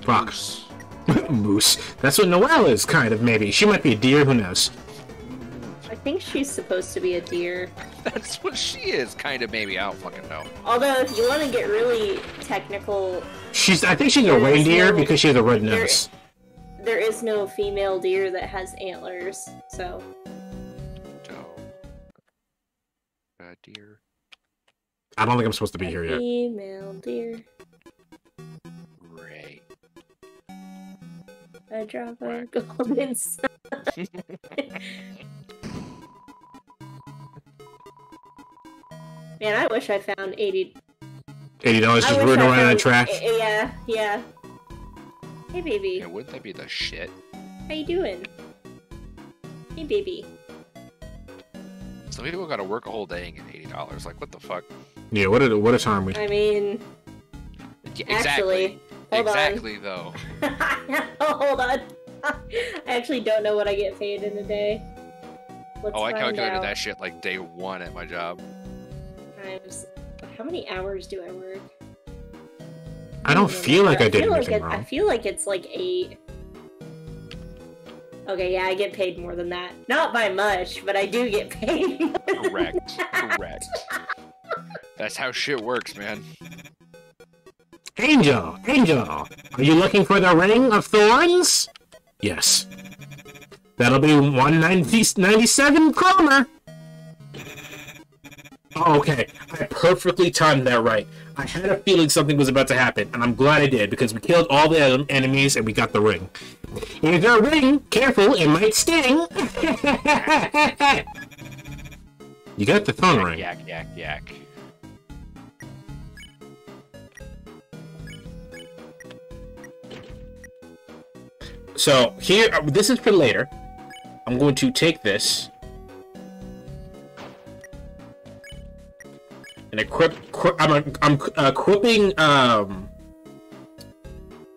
Fox. (laughs) Moose. That's what Noelle is, kind of, maybe. She might be a deer, who knows? I think she's supposed to be a deer. (laughs) That's what she is, kind of, maybe. I don't fucking know. Although, if you want to get really technical, She's. I think she's a reindeer no- because she has a red there- nose. there is no female deer that has antlers. So, Uh, deer. I don't think I'm supposed to be here yet. female deer. Ray. A drop of golden sun. Man, I wish I found 80. Eighty dollars just wish rooting around in found, trash. eh, Yeah, yeah. Hey, baby. Yeah, wouldn't that be the shit? How you doing? Hey, baby. Some people gotta work a whole day and get eighty dollars. Like, what the fuck? Yeah, what a what a time we. I mean, Yeah, Actually, hold on. exactly though. (laughs) hold on. (laughs) I actually don't know what I get paid in a day. Let's oh, I calculated out. that shit like day one at my job. Times. How many hours do I work? I don't feel like I did feel like anything it- I feel like it's like eight. Okay, yeah, I get paid more than that. Not by much, but I do get (laughs) paid. Correct. that. Correct. That's how shit works, man. Angel, Angel, are you looking for the ring of thorns? Yes. That'll be 197 Kromer. Oh, okay. I perfectly timed that right. I had a feeling something was about to happen, and I'm glad I did because we killed all the en- enemies and we got the ring. Here's our ring. Careful, it might sting. (laughs) you got the thorn ring. Yak, yak, yak. So here, uh, this is for later. I'm going to take this and equip. Qu- I'm I'm uh, equipping um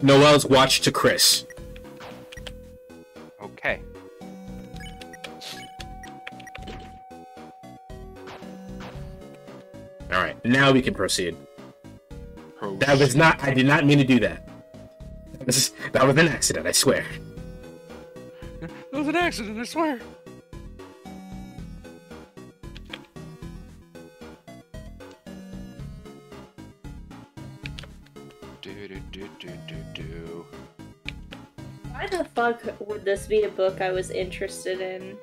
Noelle's watch to Kris. Okay. All right, now we can proceed. Pro- That was not. I did not mean to do that. That was, that was an accident. I swear. It was an accident, I swear. Why the fuck would this be a book I was interested in?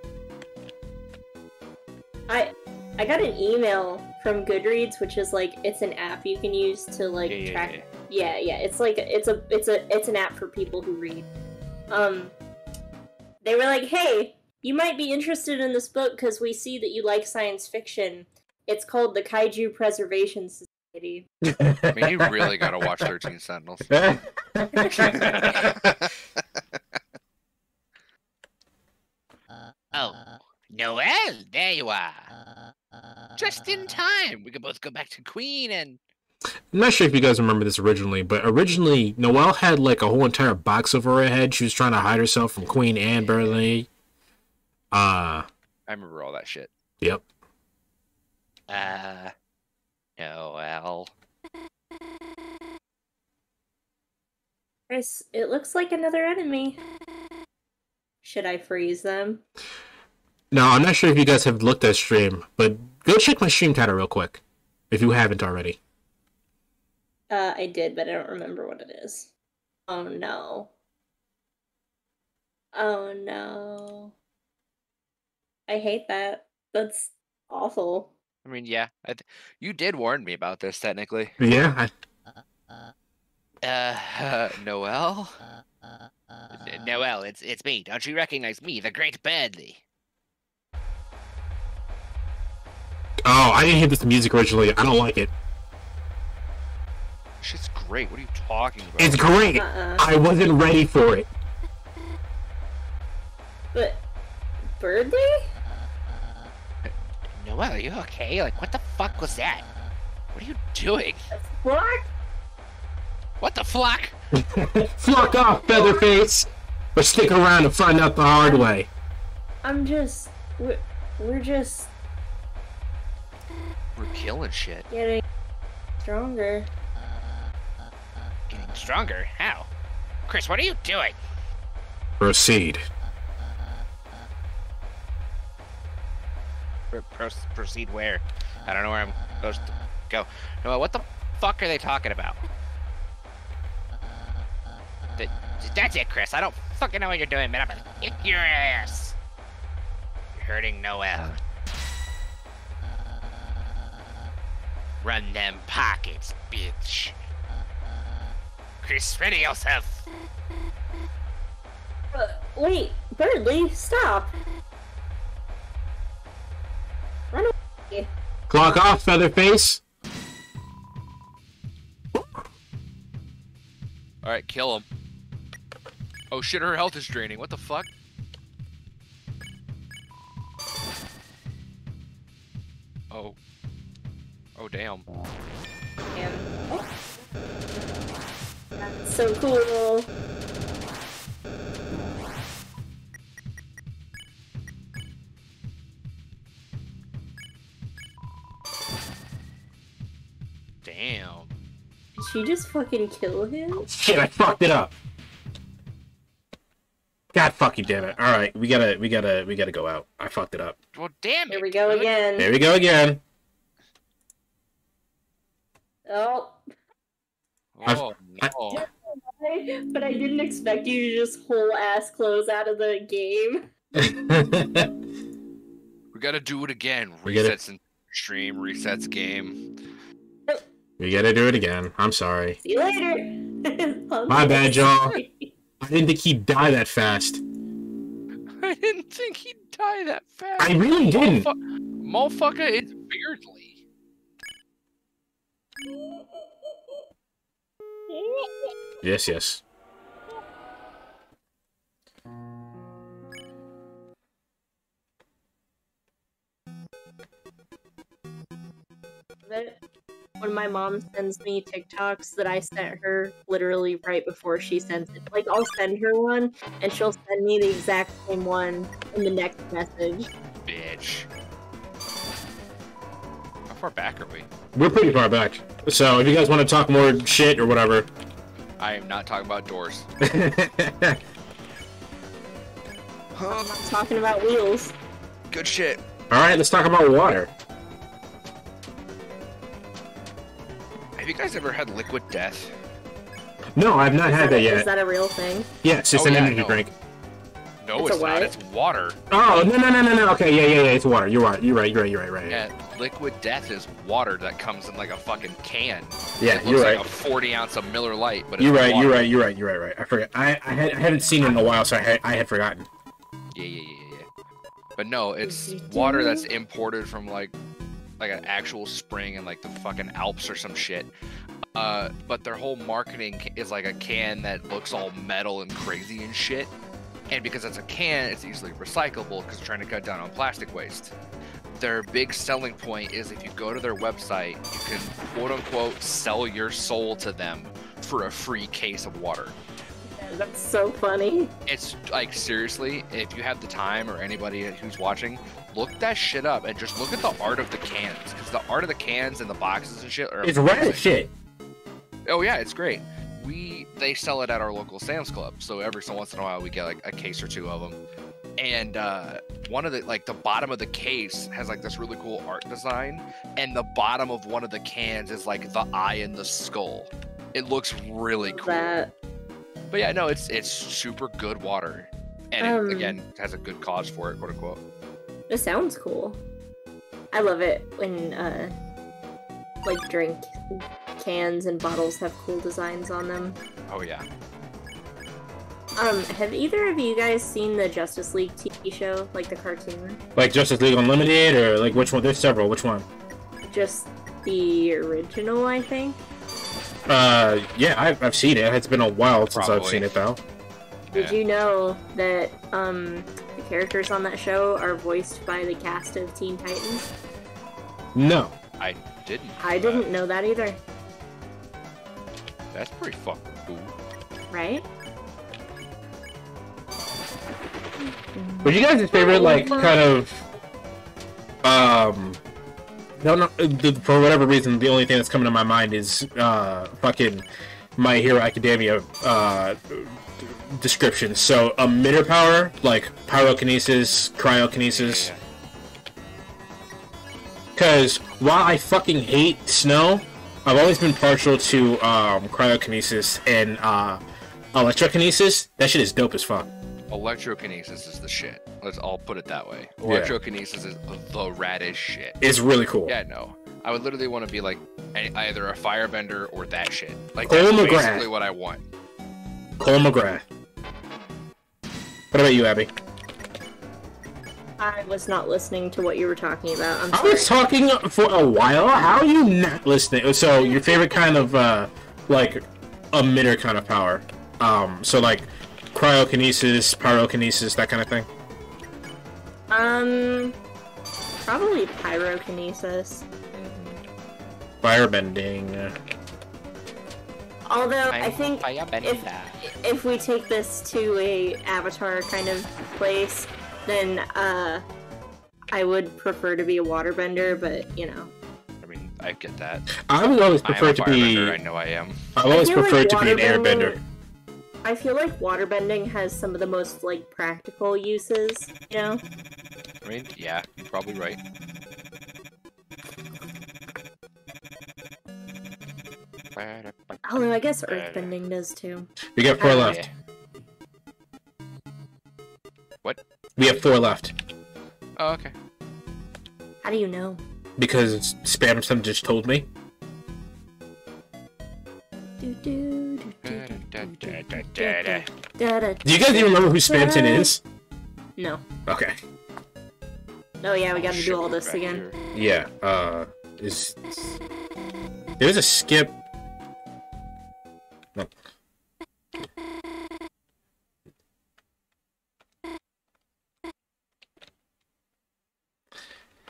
I I got an email from Goodreads, which is like it's an app you can use to like Yeah, yeah, track. yeah. Yeah, yeah. It's like it's a it's a it's an app for people who read. Um, they were like, "Hey, you might be interested in this book because we see that you like science fiction. It's called the Kaiju Preservation Society." (laughs) I mean, you really gotta watch Thirteen Sentinels. (laughs) Oh, Noelle, there you are. Just in time. We can both go back to Queen and. I'm not sure if you guys remember this originally, but originally Noelle had like a whole entire box over her head. She was trying to hide herself from Queen Anne Boleyn. Uh, I remember all that shit. yep. Uh. Noelle. Kris, it looks like another enemy. Should I freeze them? Now, I'm not sure if you guys have looked at stream, but go check my stream title real quick if you haven't already. Uh, I did, but I don't remember what it is. Oh no. Oh no. I hate that. That's awful. I mean, yeah, I th- you did warn me about this technically. Yeah, I, Uh. (laughs) Noelle. N- Noelle, it's it's me. Don't you recognize me, the Great Berdly? oh, I didn't hear this music originally. I don't like it. Shit's great. What are you talking about? It's great. Uh-uh. I wasn't ready for it. But Berdly? Noelle, are you okay? Like, what the fuck was that? What are you doing? What? What the fuck? (laughs) Fuck off, Featherface! Or stick around and find out the hard way. I'm just we're, we're just We're killing shit. getting stronger. Uh, uh, uh, getting stronger? How? Kris, what are you doing? Proceed. Proceed where? I don't know where I'm supposed to go. No, what the fuck are they talking about? That's it, Kris. I don't fucking know what you're doing, man. I'm gonna kick your ass. You're hurting Noelle. Run them pockets, bitch. Kris, ready yourself. Uh, wait, Berdly, stop. Clock off, Featherface. All right, kill him. Oh shit, her health is draining. What the fuck? Oh. Oh damn. Damn. That's so cool. She just fucking kill him? Shit, I fucked it up. God fucking damn it. Alright, we gotta we gotta we gotta go out. I fucked it up. Well, damn it. Here we go dude. again. There we go again. Oh, Oh I- no. but I didn't expect you to just whole ass close out of the game. (laughs) We gotta do it again. We gotta- Resets in stream, resets game. We gotta do it again. I'm sorry. See you later. (laughs) My bad, y'all. (laughs) I didn't think he'd die that fast. (laughs) I didn't think he'd die that fast. I really didn't. Motherfucker, it's Berdly. Yes, yes. But when my mom sends me TikToks that I sent her literally right before she sends it, like I'll send her one and she'll send me the exact same one in the next message. Bitch. How far back are we? We're pretty far back. So if you guys want to talk more shit or whatever. I am not talking about doors. (laughs) I'm not talking about wheels. Good shit. Alright, let's talk about water. Have you guys ever had liquid death? No, I've not Is had that, that a, is that a real thing? Yes, it's Oh, an yeah, energy no. drink. No, It's it's, not. what? It's water. Oh no no no no no. Okay, yeah yeah yeah. It's water. You're right. You're right. You're right. You're right. Right. Yeah, liquid death is water that comes in like a fucking can. Yeah, it you're looks right. like a 40 ounce of Miller Lite, but it's You're right. water. You're right. You're right. You're right. Right. I forgot. I I, had, I haven't seen it in a while, so I had, I had forgotten. Yeah, yeah, yeah, yeah. But no, it's water that's imported from like like an actual spring in like the fucking Alps or some shit. Uh, but their whole marketing is like a can that looks all metal and crazy and shit. And because it's a can, it's easily recyclable because they're trying to cut down on plastic waste. Their big selling point is if you go to their website, you can quote unquote sell your soul to them for a free case of water. That's so funny. It's like seriously, if you have the time or anybody who's watching, look that shit up and just look at the art of the cans because the art of the cans and the boxes and shit are It's red amazing. as shit. Oh yeah, it's great. We they sell it at our local Sam's Club, so every so once in a while we get like a case or two of them. And uh, one of the like the bottom of the case has like this really cool art design, and the bottom of one of the cans is like the eye and the skull. It looks really cool. That But yeah, no, it's it's super good water, and Um, it, again has a good cause for it, quote unquote. it sounds cool. I love it when uh like drink cans and bottles have cool designs on them. Oh yeah, Um, have either of you guys seen the Justice League TV show, like the cartoon? Like Justice League Unlimited, or like which one? There's several. Which one? Just the original, I think. Uh, yeah, I've, I've seen it. It's been a while since I've seen it though. Did Yeah. you know that um the characters on that show are voiced by the cast of Teen Titans? No. I didn't. I know didn't know that either. That's pretty fucking cool. Right? What's you guys' favorite like kind of um no, no. For whatever reason, the only thing that's coming to my mind is uh, fucking My Hero Academia uh, description. So, emitter power, like pyrokinesis, cryokinesis. Because while I fucking hate snow, I've always been partial to um, cryokinesis and uh, electrokinesis. That shit is dope as fuck. Electrokinesis is the shit. Let's all put it that way. Yeah. Electrokinesis is the raddest shit. It's really cool. Yeah, no. I would literally want to be like a- either a firebender or that shit. Like Cole that's MacGrath. basically what I want. Cole MacGrath. What about you, Abby? I was not listening to what you were talking about. I'm I was talking for a while. How are you not listening? So your favorite kind of uh, like emitter kind of power. Um, so like cryokinesis, pyrokinesis, that kind of thing. Um, probably pyrokinesis. Firebending. Although I think if if we take this to a avatar kind of place, then uh, I would prefer to be a waterbender. But you know, I mean, I get that. I would always prefer to be. I know I am. I always I feel prefer like to be an waterbending- airbender. I feel like waterbending has some of the most like practical uses. You know, I mean, yeah, you're probably right. although I guess earthbending does too. We got four Uh, left. What? We have four left Oh, okay. How do you know? because Spamton just told me. Do you guys even remember who Spamton is? No. Okay. Oh yeah, we Oh, got to shit, do all this again. here. Yeah. Uh, is there's a skip? No.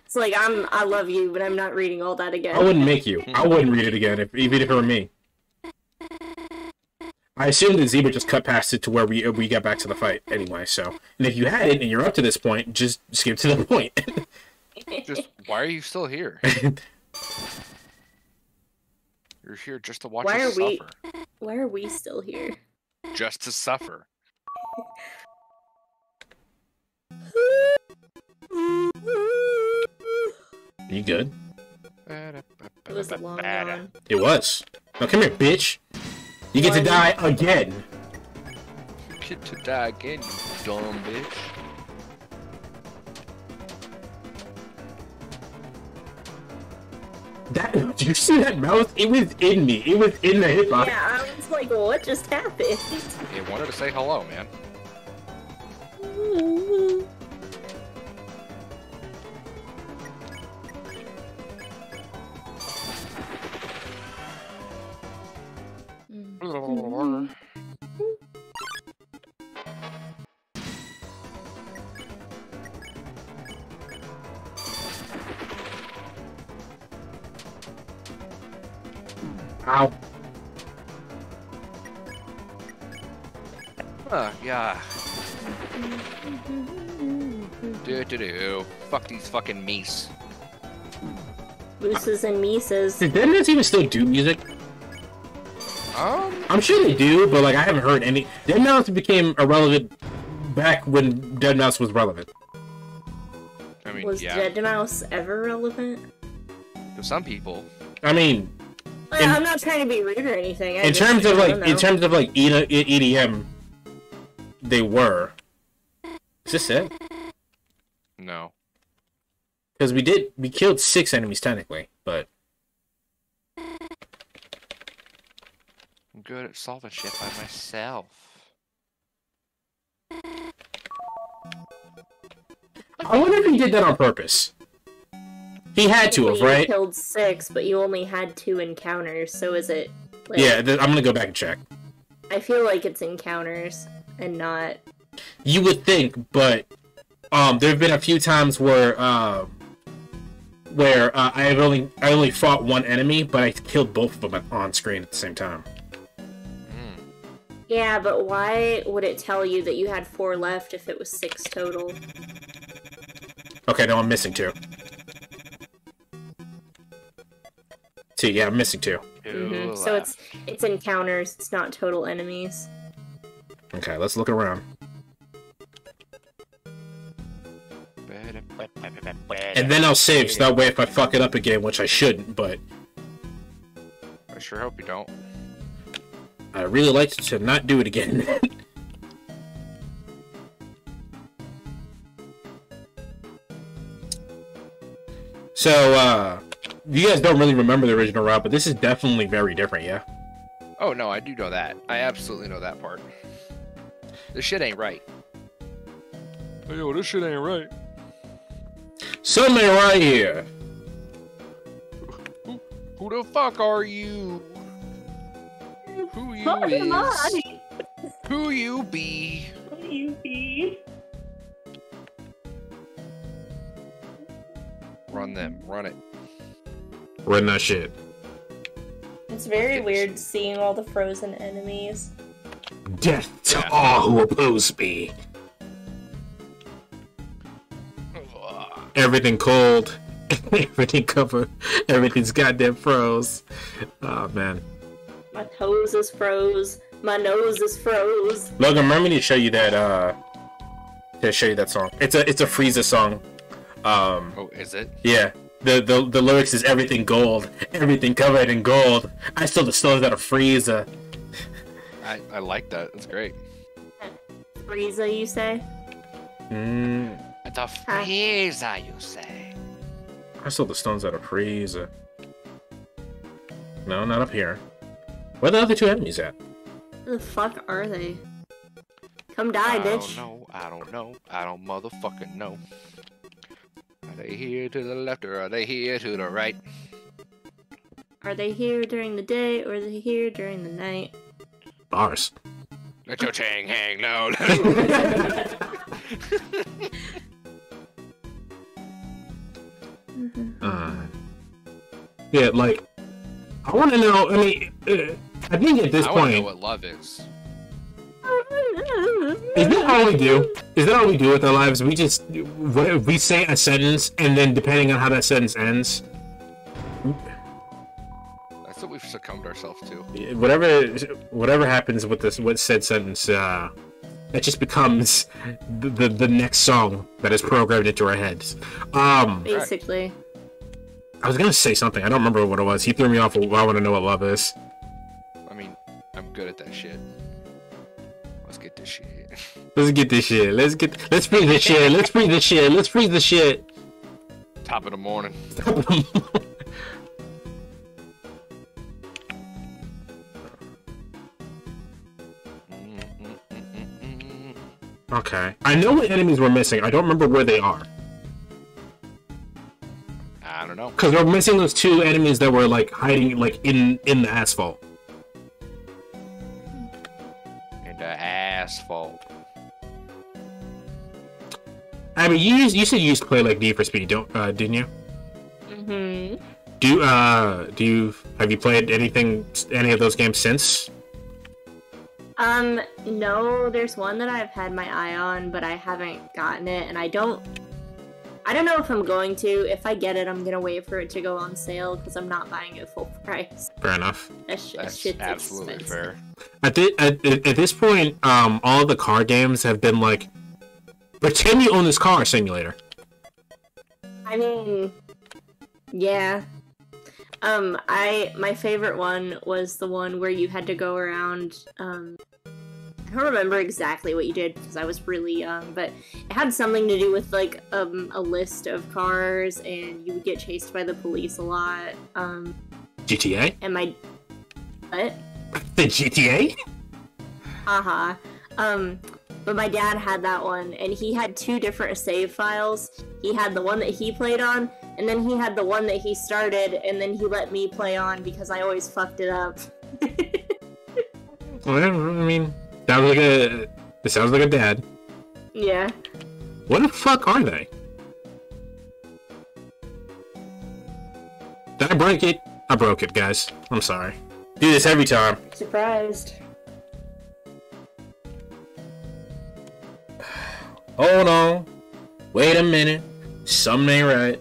It's like I'm I love you, but I'm not reading all that again. I wouldn't make you. I wouldn't read it again, if, even if it were me. I assume that Zebra just cut past it to where we we got back to the fight anyway. So, and if you had it and you're up to this point, just skip to the point. (laughs) Just why are you still here? (laughs) You're here just to watch Why us are we- suffer. Why are we still here? Just to suffer. you good? It was a long yawn. It was. Now come here, bitch. You get to die again. You get to die again, you dumb bitch. That (laughs) did you see that mouth? It was in me. It was in the hip hop. Yeah, I was like, what just happened? It wanted to say hello, man. (laughs) Ow. Uh, yeah. Do do do. Fuck these fucking meese. Mooses and Mises. Did Dead Mouse even still do music? Um, I'm sure they do, but like I haven't heard any. deadmau5 became irrelevant back when deadmau5 was relevant. I mean, Was yeah. deadmau5 ever relevant? To some people, I mean, Well, In- I'm not trying to be rude or anything. I in terms of like, don't in terms of like E- EDM, they were. Is this it? no. Because we did, we killed six enemies technically, but I'm good at solving shit by myself. I wonder if he did that on purpose. He had to have, Technically, you killed six, but you only had two encounters. So is it? Like, Yeah, I'm gonna go back and check. I feel like it's encounters and not. You would think, but um, there have been a few times where um, where uh, I have only I only fought one enemy, but I killed both of them on screen at the same time. Mm. Yeah, but why would it tell you that you had four left if it was six total? Okay, no, I'm missing two. Two, yeah, I'm missing two. hmm So it's it's encounters. It's not total enemies. Okay, let's look around. And then I'll save, so that way if I fuck it up again, which I shouldn't, but I sure hope you don't. I really like to not do it again. (laughs) so, uh, you guys don't really remember the original route, but this is definitely very different, yeah? Oh no, I do know that. I absolutely know that part. This shit ain't right. Hey, yo, this shit ain't right. Something right here. Who the fuck are you? Who you Oh, is? my. Who you be? Who you be. Run them, run it. Run that shit. It's very weird seeing all the frozen enemies. Death to Yeah. all who oppose me. Everything cold. (laughs) Everything covered. Everything's goddamn froze. Oh, man. My toes is froze. My nose is froze. Logan, remember me to show you that, uh, to show you that song. It's a, it's a Frieza song. Um, Oh, is it? yeah. The, the, the lyrics is everything gold, everything covered in gold. I stole the stones out of Frieza. I, I like that. That's great. Frieza, you say? Mm, The freezer, you say? I stole the stones out of Frieza. No, not up here. Where the other two enemies at? Who the fuck are they? Come die, I bitch. don't know. I don't know. I don't motherfucking know. Are they here to the left or are they here to the right? Are they here during the day or are they here during the night? Bars. Let your chang hang low. (laughs) Uh, yeah, like I want to know. I mean, uh, I think at this I want to know what love is. is that all we do? Is that all we do with our lives? We just we say a sentence, and then depending on how that sentence ends, That's what we've succumbed ourselves to. whatever whatever happens with this with said sentence, uh, that just becomes the, the the next song that is programmed into our heads. Um, Basically. I was gonna say something. I don't remember what it was. He threw me off. I want to know what love is. I'm good at that shit. Let's get this shit. (laughs) Let's get this shit. Let's get. Let's free this shit. Let's free this shit. Let's free this shit. Top of the morning. (laughs) Okay. I know what enemies we're missing. I don't remember where they are. I don't know. Because we're missing those two enemies that were like hiding like in in the asphalt. Asphalt. I mean, you used, you said you used to play like Need for Speed, don't uh, didn't you? Mm-hmm. Do uh do you have you played anything any of those games since? Um, no, there's one that I've had my eye on, but I haven't gotten it, and I don't. I don't know if I'm going to. If I get it, I'm gonna wait for it to go on sale because I'm not buying it full price. Fair enough. That sh- That's shit's absolutely expensive. fair. At, the, at at this point, um, all the car games have been like, pretend you own this car simulator. I mean, yeah. Um, I my favorite one was the one where you had to go around. Um, I don't remember exactly what you did because I was really young, but it had something to do with like um a list of cars, and you would get chased by the police a lot. Um, GTA. and my what? The GTA. Haha. Um, but my dad had that one, and he had two different save files. He had the one that he played on, and then he had the one that he started, and then he let me play on because I always fucked it up. (laughs) Whatever. I mean, sounds like a. It sounds like a dad. yeah. What the fuck are they? Did I break it? I broke it, guys. I'm sorry. Do this every time. Surprised. Hold on. Wait a minute. Something ain't right.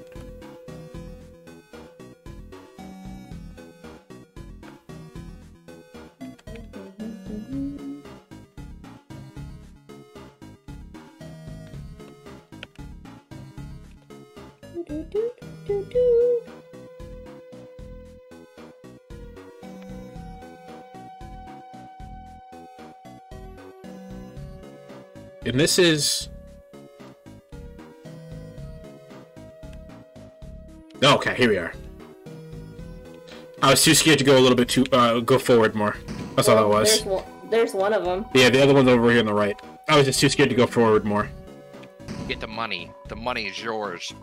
And this is. Okay, here we are. I was too scared to go a little bit too uh, go forward more. That's all that was. There's one, there's one of them. Yeah, the other one's over here on the right. I was just too scared to go forward more. Get the money. The money is yours.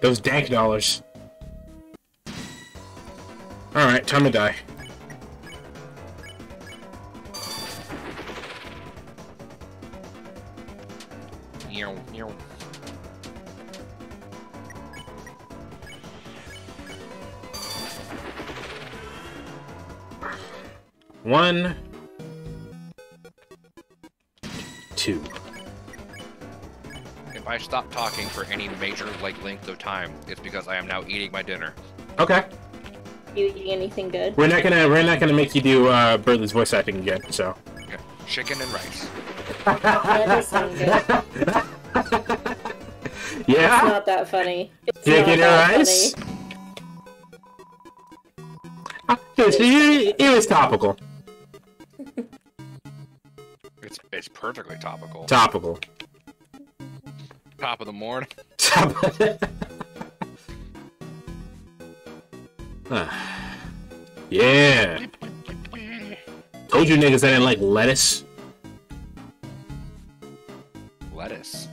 Those dank dollars. Alright, time to die. One. Two. If I stop talking for any major like length of time, it's because I am now eating my dinner. Okay. You eating anything good? We're not gonna we're not gonna make you do uh Berdly's voice acting again, so. Okay. Chicken and rice. That does sound. It's Yeah? not that funny. It's Chicken not and that rice? funny. It, it- it was topical. It's it's perfectly topical. Topical. Top of the morning. (laughs) Top- Ah. (sighs) yeah. (laughs) Told you niggas I didn't like lettuce. Lettuce.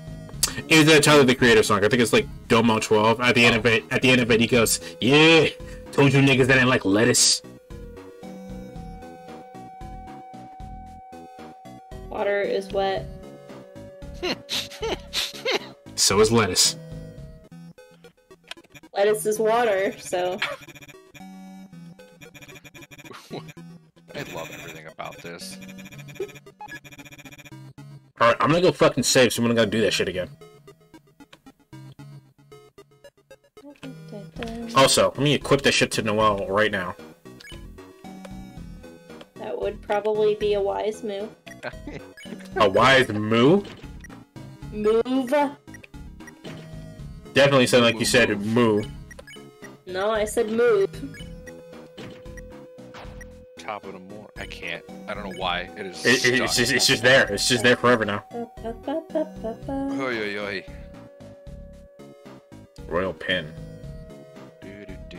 It's a Tyler the Creator song. I think it's like Domo 12. At the end of it, at the end of it, he goes, "Yeah, told you niggas that I didn't like lettuce." Water is wet. (laughs) So is lettuce. Lettuce is water, so (laughs) I love everything about this. (laughs) All right, I'm gonna go fucking save. So I'm gonna go do that shit again. Also, let me equip that shit to Noelle right now. that would probably be a wise move. (laughs) A wise move? Move? Definitely sounded like you said move. No, I said move. Top of the morning. I can't. I don't know why. It is. It, it- it's just it's just there. It's just there forever now. Oi, oi, oi. Royal pin. Do, do,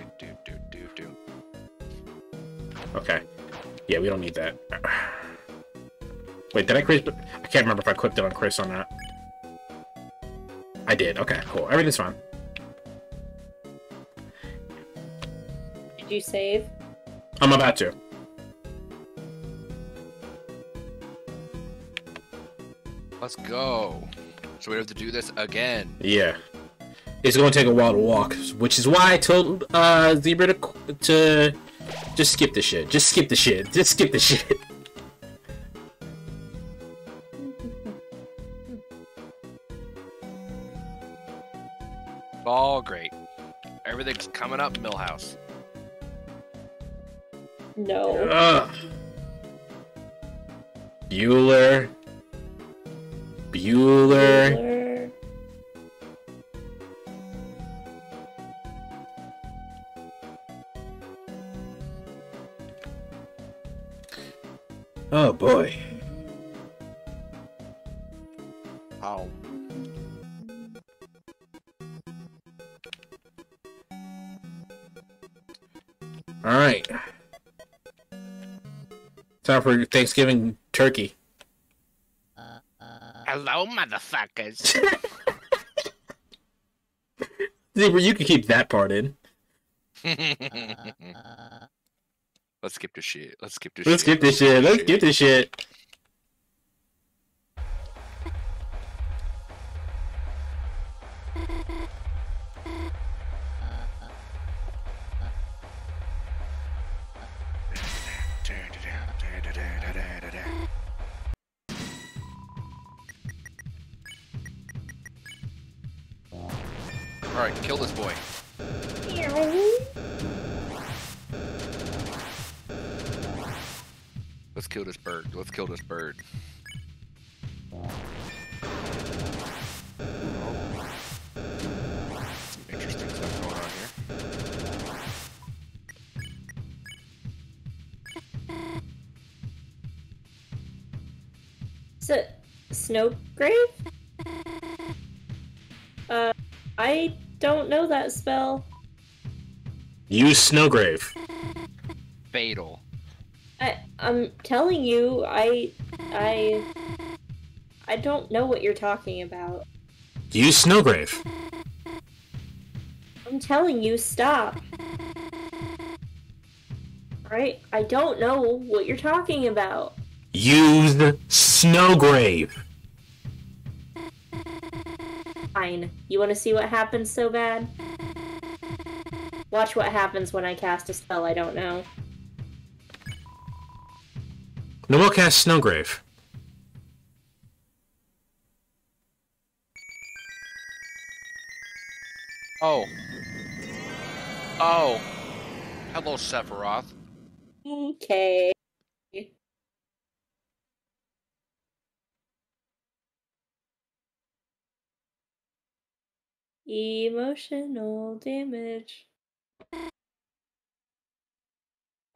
do. Okay. Yeah, we don't need that. Wait, did I create? I can't remember if I equipped it on Kris or not. I did. Okay, cool. Everything's fine. Did you save? I'm about to. Let's go. So we have to do this again. Yeah. It's gonna take a while to walk, which is why I told uh Zebra to to just skip the shit. Just skip the shit. Just skip the shit. (laughs) All great. Everything's coming up, Milhouse. No. Ugh. Bueller. Bueller. Bueller. Oh boy. Ow. All right. Time for Thanksgiving turkey. Hello, motherfuckers. (laughs) Zebra, you can keep that part in. (laughs) Let's skip this shit. Let's skip this Let's shit. skip this shit. Let's skip this shit. Alright, kill this boy. Let's kill this bird. Let's kill this bird. Is it Snowgrave? Uh, I don't know that spell. Use Snowgrave. Fatal. I, I'm telling you, I, I, I don't know what you're talking about. Use Snowgrave. I'm telling you, stop. Right? I don't know what you're talking about. Use Snowgrave. Fine. You want to see what happens so bad? Watch what happens when I cast a spell I don't know. No more cast Snowgrave. Oh. Oh. Hello, Sephiroth. Okay. Emotional damage.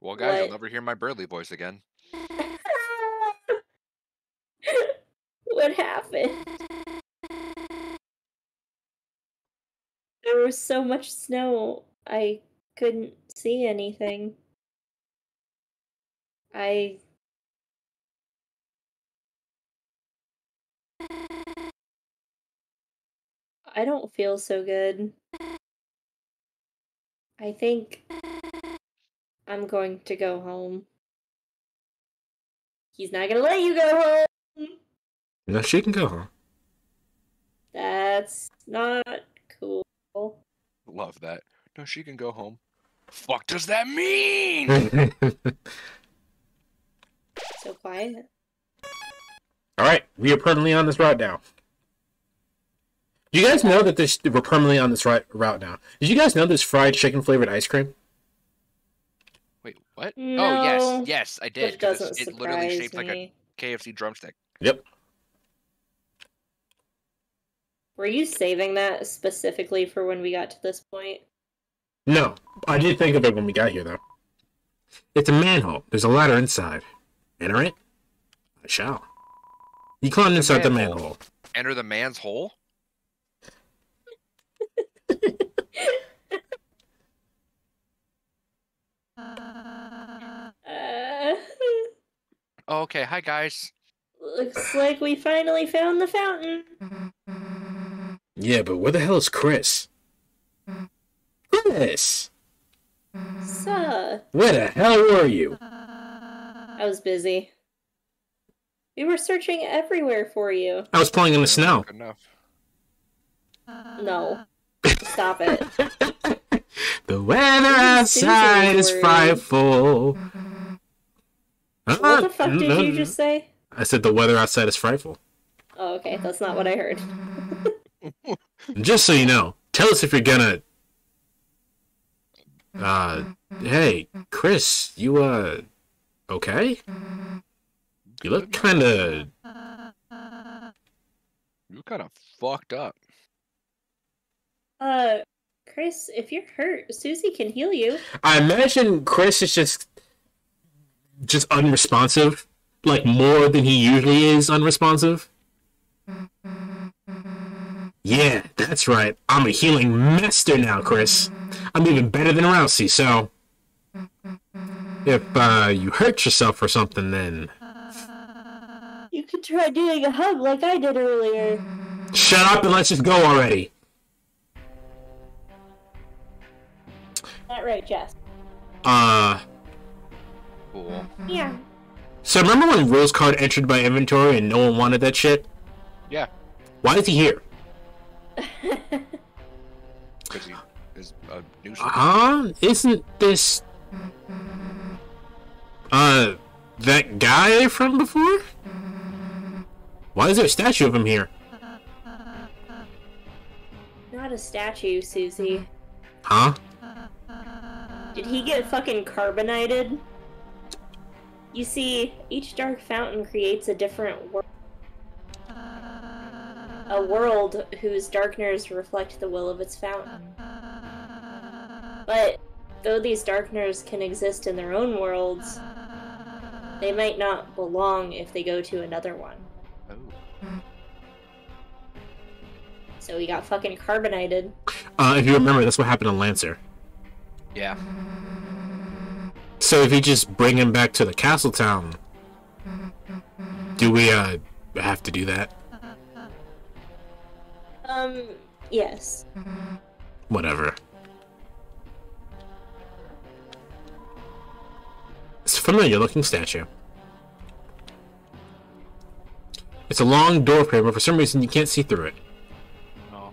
Well, guys, you'll never hear my Berdly voice again. (laughs) what happened? There was so much snow, I couldn't see anything. I. I don't feel so good. I think I'm going to go home. He's not gonna let you go home. No, she can go home. That's not cool. Love that. No, she can go home. Fuck does that mean? So quiet. All right, we are permanently on this route now. Do you guys know that this we're permanently on this right route now? Did you guys know this fried chicken flavored ice cream? Wait, what? Oh, yes, yes, I did. Which 'cause doesn't it literally surprise shaped like a me. KFC drumstick. Yep. Were you saving that specifically for when we got to this point? No, I did think of it when we got here though. It's a manhole. There's a ladder inside. Enter it. I shall. You climb inside the manhole. manhole. Enter the man's hole? Uh, okay. Hi, guys. looks like we finally found the fountain. Yeah, but where the hell is Kris? Kris, So, where the hell were you? I was busy. We were searching everywhere for you. I was playing in the snow. Enough. No. Stop it. (laughs) The weather outside is frightful. What the fuck did you just say? I said the weather outside is frightful. Oh, okay, that's not what I heard. (laughs) Just so you know, tell us if you're gonna. Uh, hey, Kris, you uh, okay? You look kind of. You kind of fucked up. Uh, Kris, if you're hurt, Susie can heal you. I imagine Kris is just, just unresponsive, like more than he usually is unresponsive. Yeah, that's right. I'm a healing master now, Kris. I'm even better than Ralsei, so. If uh, you hurt yourself or something, then You could try doing a hug like I did earlier. shut up and let's just go already. That right, Jess? Uh, Cool. Yeah. so remember when Rouxls Kaard entered my inventory and no one wanted that shit? Yeah, Why is he here? (laughs) because he is a nuisance. Huh? Isn't this uh that guy from before? Why is there a statue of him here? Not a statue, Susie. Huh? Did he get fucking carbonated? You see, each dark fountain creates a different world. A world whose darkness reflect the will of its fountain. But though these darkness can exist in their own worlds, they might not belong if they go to another one. Oh. So he got fucking carbonated. Uh, if you remember, that's what happened to Lancer. Yeah. So if you just bring him back to the castle town, do we uh have to do that? Um, yes. Whatever. It's a familiar looking statue. It's a long door frame, but for some reason you can't see through it. Oh.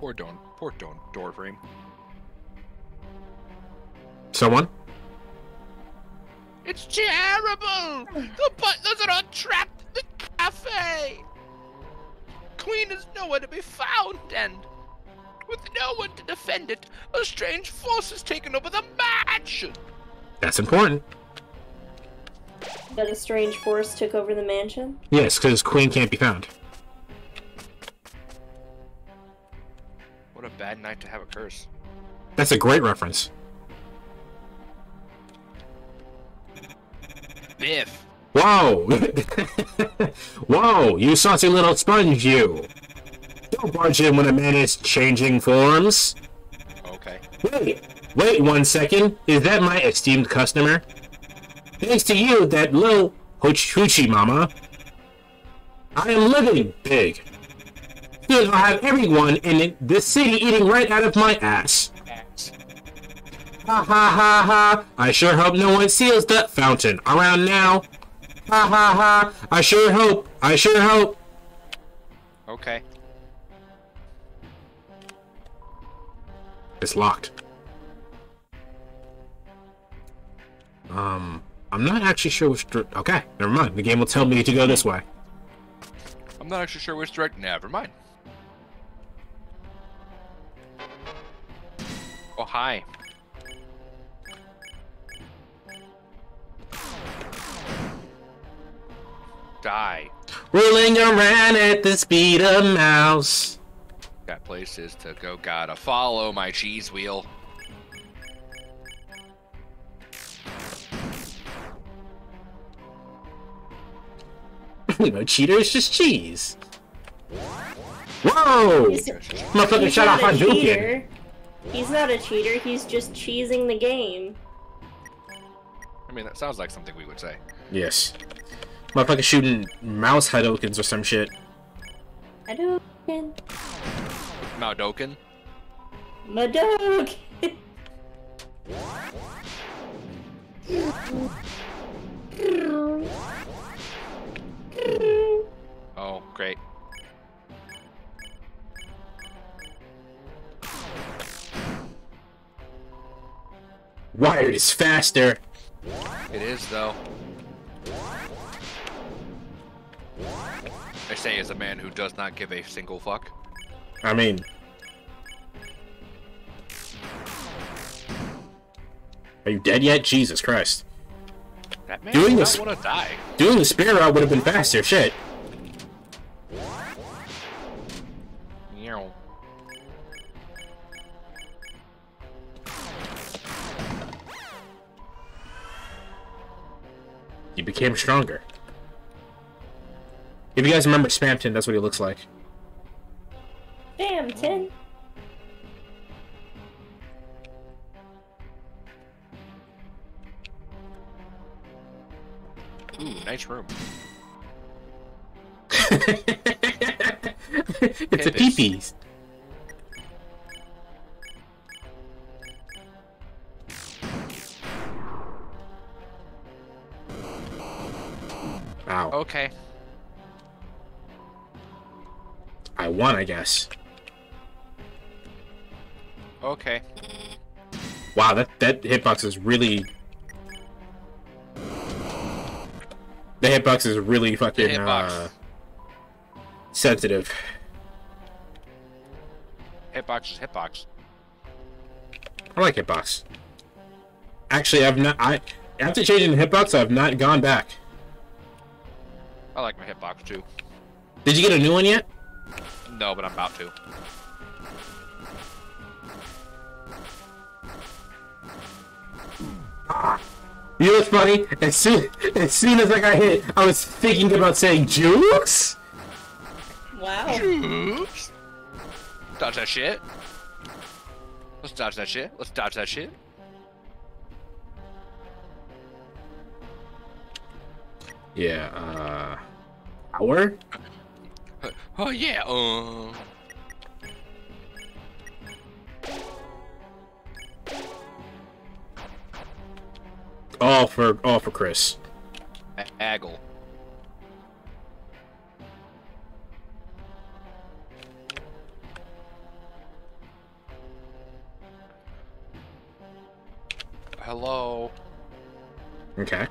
Poor Don. Poor Don. Door frame. Someone? It's terrible! The butlers are all trapped in the cafe! Queen is nowhere to be found, and with no one to defend it, a strange force has taken over the mansion! That's important. That a strange force took over the mansion. Yes, because Queen can't be found. What a bad night to have a curse. That's a great reference. Biff, Whoa! (laughs) Whoa, you saucy little sponge, you! Don't barge in when a man is changing forms. Okay. Wait, wait one second. Is that my esteemed customer? Thanks to you, that little hoochie mama. I am living big. Soon I'll have everyone in this city eating right out of my ass. Ha ha ha ha! I sure hope no one seals that fountain around now. Ha ha ha! I sure hope. I sure hope. Okay. It's locked. Um, I'm not actually sure which. dir- Okay, never mind. The game will tell me to go this way. I'm not actually sure which direct. Never mind. Oh, hi. Die. Rolling around at the speed of mouse. Got places to go. Gotta follow my cheese wheel. (laughs) no cheater, it's just cheese. Whoa! He's, Motherfucker he's shot not off a Hadouken. He's not a cheater. He's just cheesing the game. I mean, that sounds like something we would say. Yes. Motherfucker shooting mouse Hadoukens or some shit. Hadouken. Maldoken. Madouken. Oh, great. Wired is faster. It is, though. I say as a man who does not give a single fuck. I mean. Are you dead yet? Jesus Christ. That man Doing this- want to die. Doing the spear route would have been faster, shit. You became stronger. If you guys remember Spamton, that's what he looks like. Spamton? Ooh, nice room. (laughs) it's a Pimpus. peepees. Ow. Okay. I won, I guess. Okay. Wow, that, that hitbox is really... The hitbox is really fucking, hitbox. uh... Sensitive. Hitbox is hitbox. I like hitbox. Actually, I've not... I After changing the hitbox, I've not gone back. I like my hitbox too. Did you get a new one yet? No, but I'm about to. You know what's funny? As soon, as soon as I got hit, I was thinking about saying jukes. Wow. Jukes. dodge that shit. Let's dodge that shit. Let's dodge that shit. Yeah. Uh. Hour. Oh yeah. Uh. All for all for Kris. A- Aggle. Hello. Okay.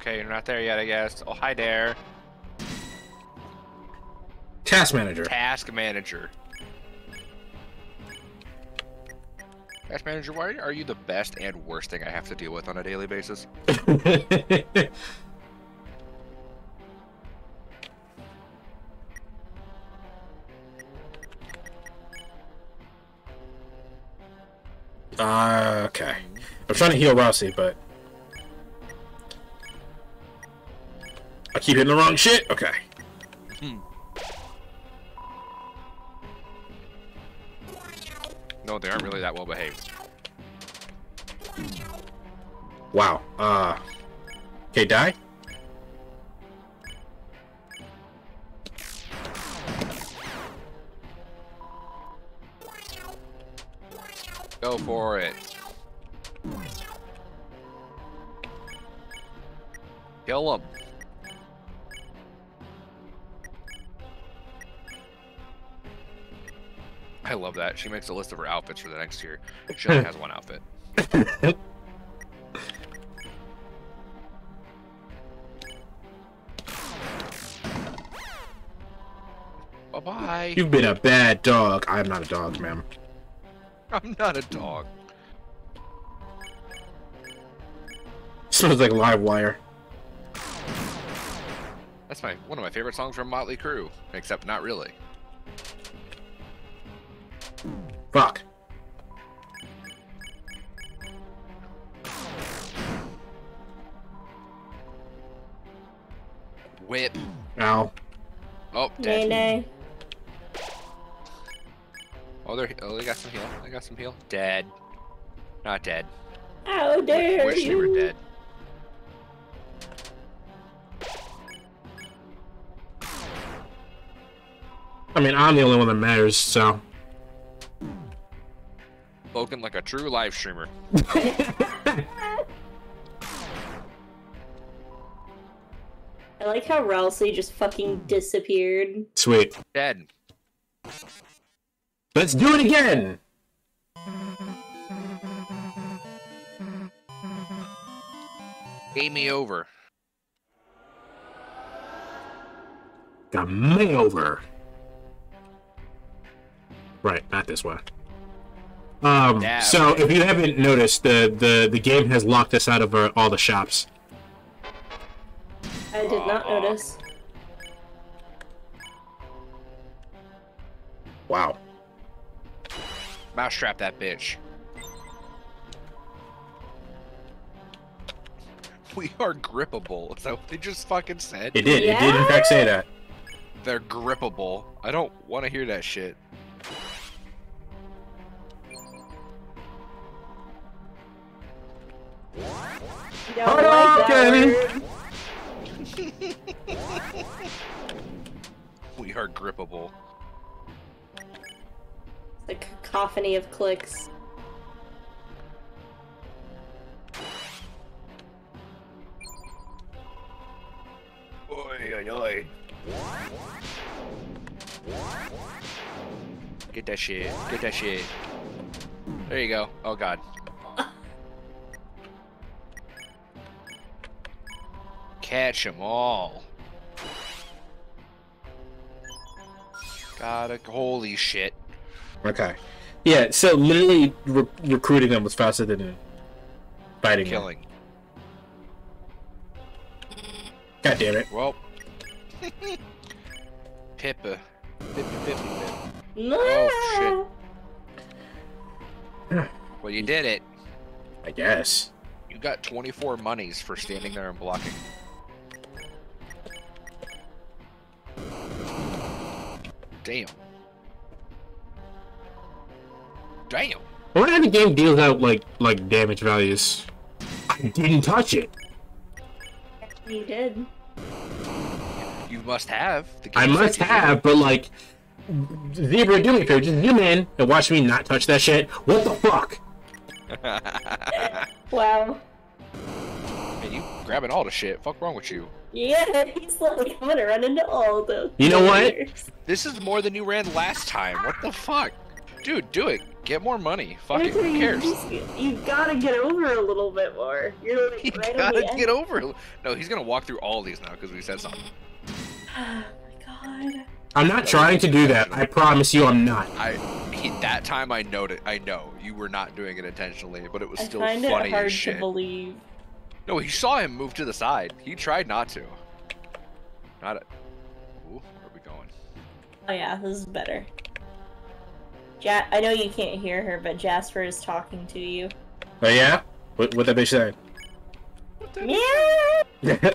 Okay, you're not there yet, I guess. Oh, hi there. Task manager. Task manager. Task manager, why are you the best and worst thing I have to deal with on a daily basis? (laughs) uh, okay. I'm trying to heal Ralsei, but I keep hitting the wrong shit. Okay. No, they aren't really that well behaved. Wow. Uh. Okay, die. Go for it. Kill him. I love that. She makes a list of her outfits for the next year. She only has one outfit. (laughs) Bye bye. You've been a bad dog. I'm not a dog, ma'am. I'm not a dog. Smells like live wire. That's my one of my favorite songs from Motley Crue, except not really. Fuck. Whip. Ow. Oh, dead. nay. Oh, they're oh they got some heal. They got some heal. Dead. Not dead. How dare Wish you? they were dead. I mean, I'm the only one that matters, so. Spoken like a true live streamer. (laughs) I like how Ralsei just fucking disappeared. Sweet. Dead. Let's do it again! Game me over. Got me over. Right, not this way. Um, Yeah, so okay. if you haven't noticed, the, the, the game has locked us out of uh, all the shops. I did not Aw. notice. Wow. Mousetrap that bitch. (laughs) We are grippable. Is that what they just fucking said? It did. It did, in fact, say that. They're grippable. I don't want to hear that shit. Hold like on, that Kenny. (laughs) We are grippable. The cacophony of clicks. Oi, oi, oi. Get that shit. Get that shit. There you go. Oh god. Catch 'em all. God, holy shit. Okay. Yeah, so literally re- recruiting them was faster than fighting them. Killing. God damn it. Well. (laughs) Pippa. Pippa, Pippa, Pippa. No. Oh, Well, you did it. I guess. You got 24 monies for standing there and blocking. Damn. Damn. I wonder how the game deals out like like damage values. I didn't touch it. You did. You must have. The I must have, but like Zebra, do me a favor, just zoom in and watch me not touch that shit. What the fuck? (laughs) Wow. did. Man, you grabbing all the shit. Fuck wrong with you? Yeah, he's like, I'm gonna run into all the. You know what? This is more than you ran last time. What the fuck? Dude, do it. Get more money. Fuck it. Who you cares? You gotta get over a little bit more. You're like (laughs) You right gotta the end. get over it. No, he's gonna walk through all these now because we said something. (sighs) Oh my god. I'm not trying to do that. I promise you I'm not. I he, that time I noted. I know you were not doing it intentionally, but it was I still find funny it hard as to believe. No, he saw him move to the side. He tried not to. Not a. Ooh, where are we going? Oh yeah, this is better. Ja- I know you can't hear her, but Jasper is talking to you. Oh yeah? What what that bitch say? Yeah. (laughs)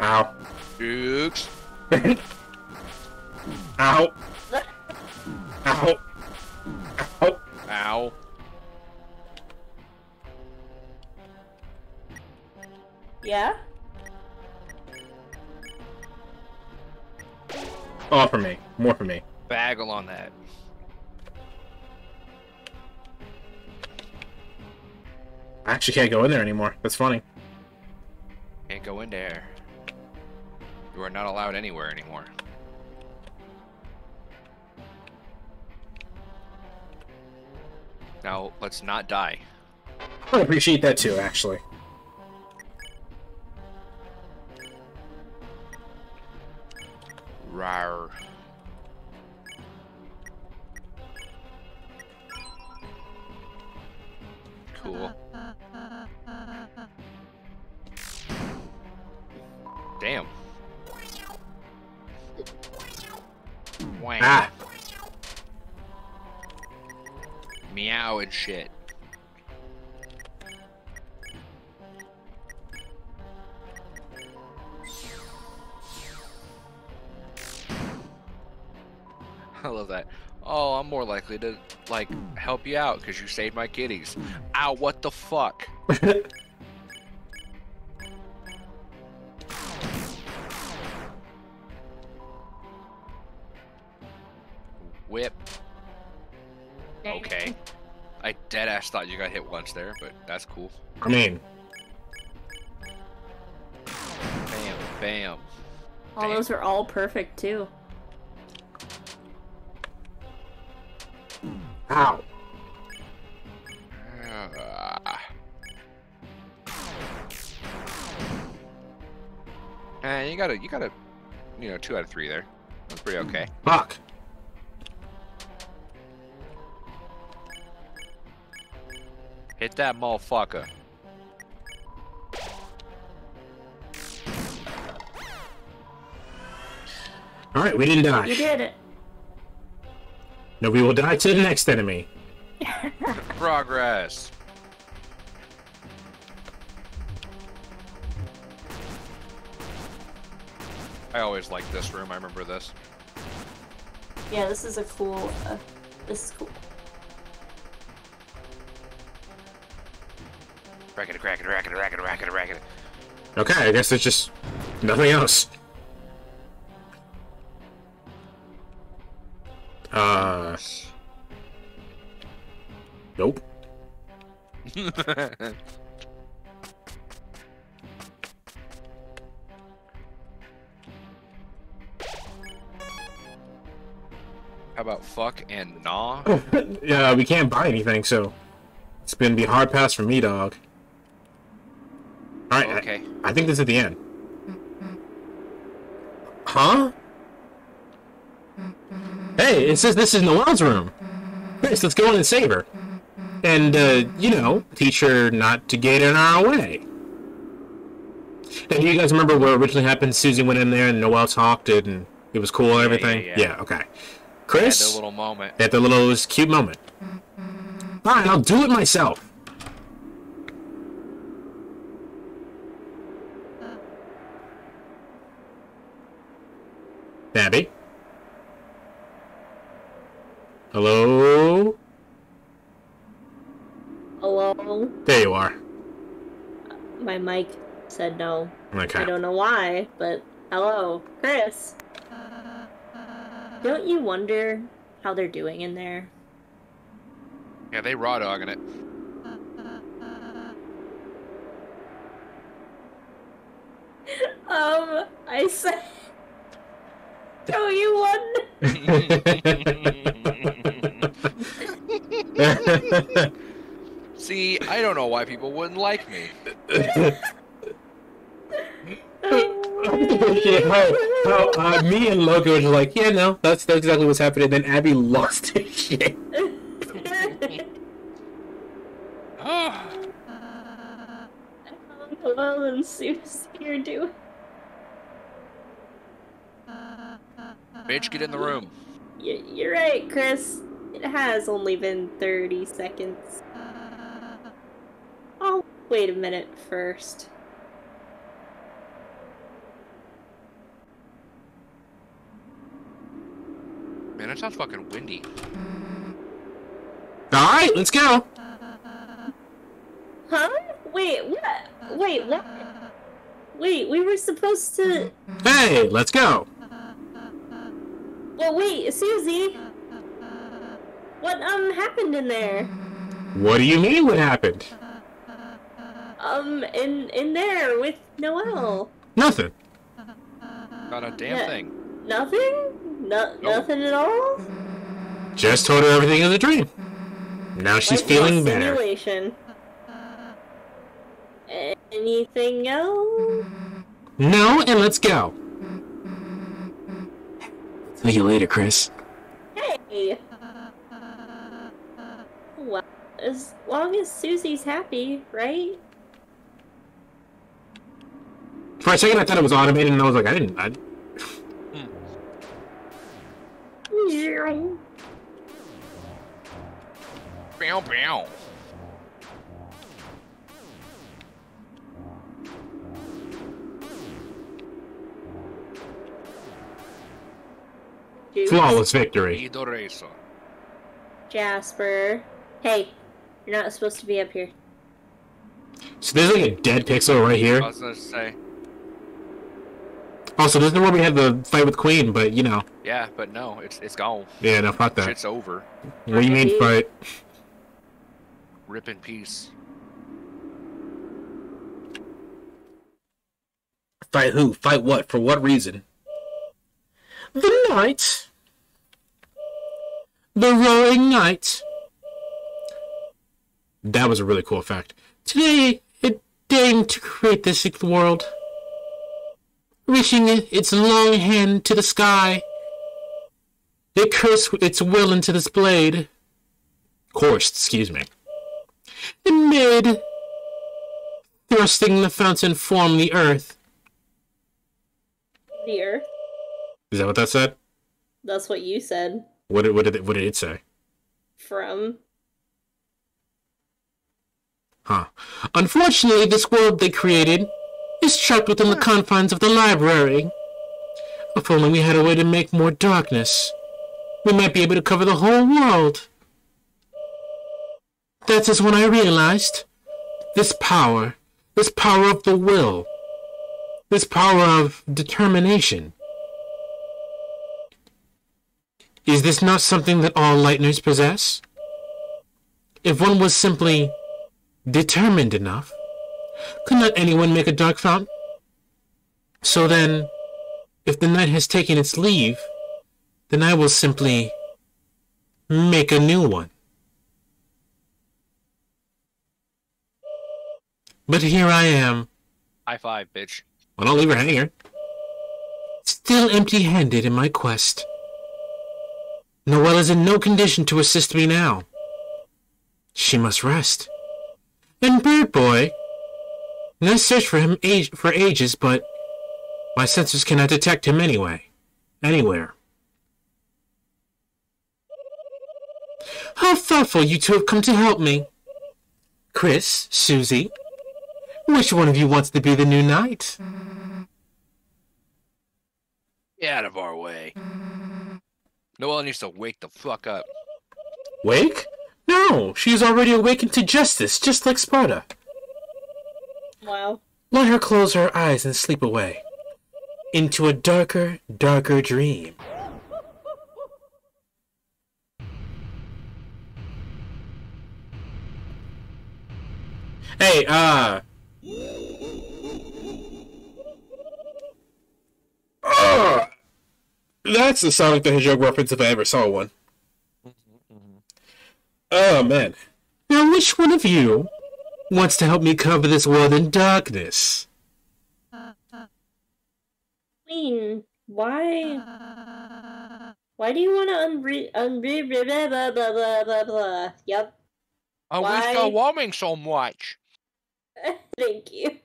Ow. Dukes. (laughs) Ow. Ow. Ow. Ow. Yeah. All for me. More for me. Bagel on that. I actually can't go in there anymore. That's funny. Can't go in there. You are not allowed anywhere anymore. Now, let's not die. I appreciate that too, actually. Rar. Cool. Damn. Ah. Meow and shit. (laughs) I love that. Oh, I'm more likely to like help you out because you saved my kitties. Ow! What the fuck? (laughs) Whip. Okay. I dead ass thought you got hit once there, but that's cool. I mean, Bam, bam. All those are all perfect too. ow. Ah. Eh, you got a, you got a, you know, two out of three there. That's pretty okay. Fuck. Hit that motherfucker. Alright, we didn't die. You die. did it. No, we will die to the next enemy. (laughs) Progress. I always liked this room. I remember this. Yeah, this is a cool. Uh, this is cool. Racket, racket, racket, racket, racket, racket. Okay, I guess there's just nothing else. Uh. Nope. (laughs) How about fuck and nah? (laughs) yeah, we can't buy anything, so it's gonna be hard pass for me, dog. All right, I- Okay. I, think this is at the end. Huh? Hey, it says this is Noelle's room. Kris, let's go in and save her. And, uh, you know, teach her not to get in our way. And do you guys remember what originally happened? Susie went in there and Noelle talked and it was cool and Yeah, everything? yeah, yeah. okay. Kris? a little moment. At the little cute moment. Fine, I'll do it myself. Abby? Hello? Hello? There you are. My mic said no. Okay. I don't know why, but hello, Kris. Don't you wonder how they're doing in there? Yeah, they raw dogging it. (laughs) Um, I said. Don't you wonder? See, I don't know why people wouldn't like me. yeah, how, how, uh, me and Logan were just like, yeah, no, that's, that's exactly what's happening. Then Abby lost her shit. Hello, and Susie, you're doing. Bitch, get in the room. You're right, Kris. It has only been 30 seconds. Uh. Oh, wait a minute first. Man, it sounds fucking windy. Alright, let's go. Uh. Huh? Wait, what? Wait, what? Uh. Wait, we were supposed to. Hey, let's go. Well, wait, Susie. What um happened in there? What do you mean what happened? Um, in in there with Noelle. Nothing. Not a damn Yeah. thing. Nothing. No, Nope. nothing at all. Just told her everything in the dream. Now she's Like feeling better. Simulation. Anything else? No, and let's go. See you later, Kris. Hey. Well, as long as Susie's happy, right? For a second, I thought it was automated, and I was like, I didn't. I, Bow, hmm. bow. Juice, flawless victory. Jasper. Hey, you're not supposed to be up here. So there's like a dead pixel right I here. was gonna say, Also, this is where we had the fight with Queen, but you know, yeah, but no, it's it's gone. yeah, no, fuck that. Shit's over. What do you mean fight? Rip in peace. Fight who? Fight what? For what reason? The night. The roaring night. That was a really cool effect. Today, it deigned to create this sixth world, reaching its long hand to the sky. It cursed its will into this blade. Coursed, excuse me. It made, thrusting the fountain form the earth. The Earth. Is that what that said? That's what you said. What did, what did, it, what did it say? From. Huh. Unfortunately, this world they created is trapped within the confines of the library. If only we had a way to make more darkness, we might be able to cover the whole world. That is when I realized this power, this power of the will, this power of determination. Is this not something that all Lightners possess? If one was simply determined enough, could not anyone make a dark fountain? So then, if the night has taken its leave, then I will simply make a new one. But here I am. High five, bitch. Well, don't leave her hanging. Still empty-handed in my quest. Noelle is in no condition to assist me now. She must rest. And Bird Boy, I searched for him age- for ages, but my sensors cannot detect him anyway, anywhere. How thoughtful you two have come to help me. Kris, Susie, which one of you wants to be the new knight? Get out of our way. Noelle needs to wake the fuck up. Wake? No, she's already awakened to justice, just like Sparta. Wow. Let her close her eyes and sleep away. Into a darker, darker dream. Hey, uh. Ugh. That's the Sonic the Hedgehog reference if I ever saw one. Oh, man. Now, which one of you wants to help me cover this world in darkness? Queen, why? Uh, why do you want to unre unre blah blah blah blah blah blah blah? Yep. I wish Why? the warming so much. (laughs) Thank you.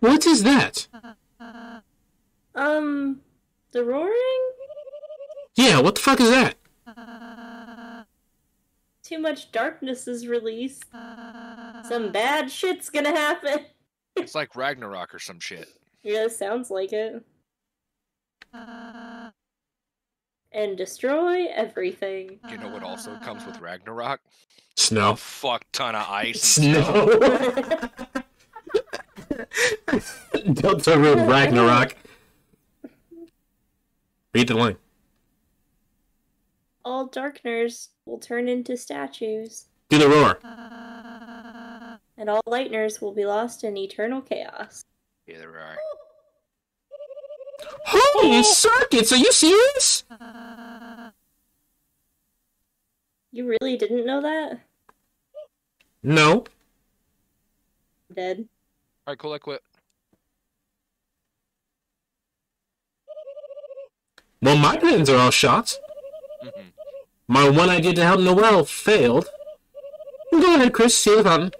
What is that? Uh, Um, the roaring? Yeah, what the fuck is that? Too much darkness is released. Some bad shit's gonna happen. It's like Ragnarok or some shit. Yeah, sounds like it. And destroy everything. You know what also comes with Ragnarok? A Snow. fuck ton of ice. Snow. Snow. (laughs) (laughs) (laughs) Delta Road Ragnarok. Read the line. All darkners will turn into statues, Do the roar. and all lightners will be lost in eternal chaos. Yeah, there are. Holy oh. circuits, are you serious? You really didn't know that? No. Dead. Alright, cool, I quit. Well, my plans are all shot. hmm My one idea to help Noelle failed. Go ahead, Kris, see the fountain.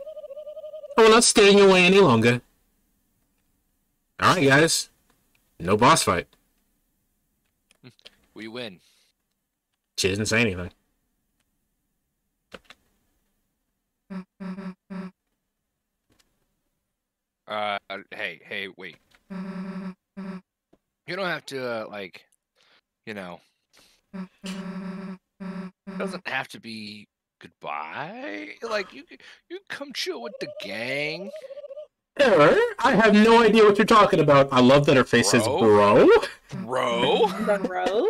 I will not stay in your way any longer. Alright, guys. No boss fight. (laughs) We win. She didn't say anything. Uh, hey, hey, wait. You don't have to, uh, like, you know. It doesn't have to be goodbye. Like, you, you come chill with the gang. Error? I have no idea what you're talking about. I love that her face says Bro? bro. Bro, (laughs) Bro?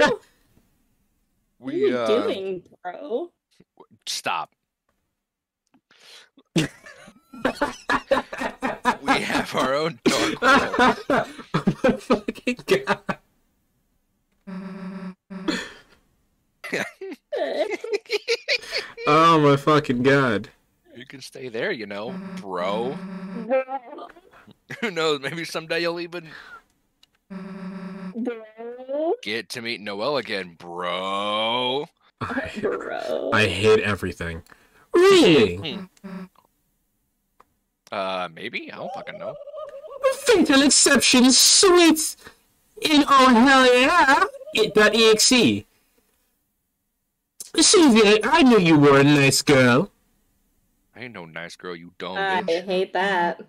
what are you uh, doing, bro? stop. (laughs) we have our own dark world. (laughs) fucking god. Oh my fucking god. You can stay there, you know, bro. (laughs) Who knows? Maybe someday you'll even bro? get to meet Noelle again, bro. I, Bro. I hate everything. Really? Uh, maybe? I don't fucking know. Fatal exception, sweet! In oh hell yeah! It dot exe. Sylvia, I knew you were a nice girl. I ain't no nice girl, you dumb I bitch. hate that.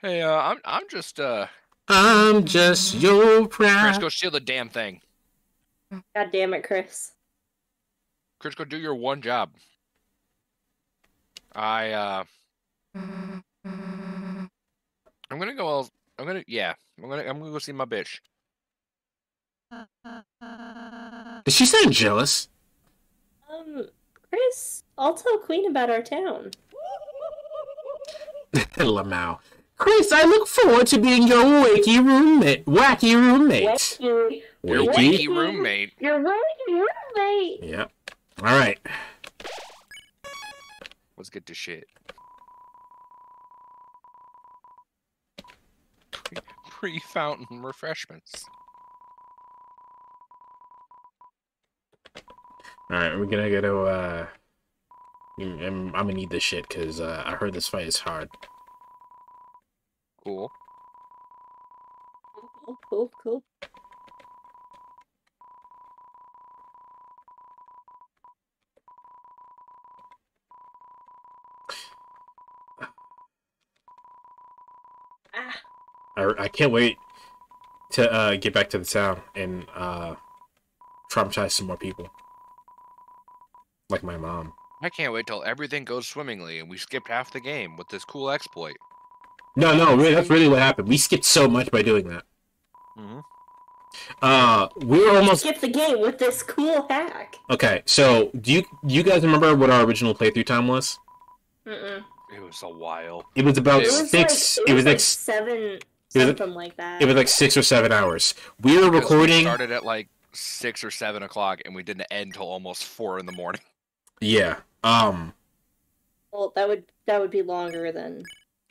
Hey, uh, I'm I'm just uh, I'm just your Kris, proud. go steal the damn thing. God damn it, Kris. Kris, go do your one job. I uh, I'm gonna go. Else- I'm gonna yeah. I'm gonna I'm gonna go see my bitch. (laughs) Did she sound jealous? Um, Kris, I'll tell Queen about our town. (laughs) Lamau. Kris, I look forward to being your wacky roommate. Wacky roommate. Wacky. Your Wakey? wiki roommate. Your wacky roommate. Yep. All right. Let's get to shit. Free fountain refreshments. All right. We're gonna go to. uh I'm, I'm gonna need this shit because uh, I heard this fight is hard. Cool. Cool, cool, cool. I, I can't wait to uh, get back to the town and uh, traumatize some more people, like my mom. I can't wait till everything goes swimmingly and we skipped half the game with this cool exploit. No, no, really, that's really what happened. We skipped so much by doing that. Mhm. Uh, we were almost Skip the game with this cool hack. okay. So, do you you guys remember what our original playthrough time was? Mm-mm. It was a while. It was about It It was six. like, it was like like seven, it was- something like that. it was like six or seven hours. We were recording. we started at like six or seven o'clock and we didn't end till almost four in the morning. Yeah. Um. well, that would that would be longer than.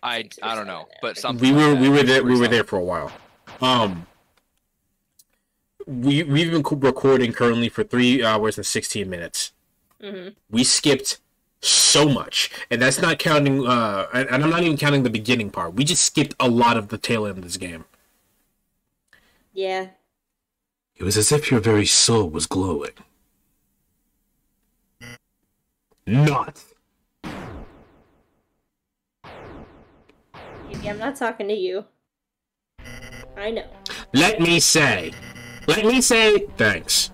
I I don't know, hours. but something. we were that. we were there we were there for a while. Um. We we've been recording currently for three hours and sixteen minutes. hmm we skipped so much. And that's not counting uh and, and i'm not even counting the beginning part. We just skipped a lot of the tail end of this game. Yeah. it was as if your very soul was glowing. Not. Maybe I'm not talking to you. I know. let me say let me say thanks.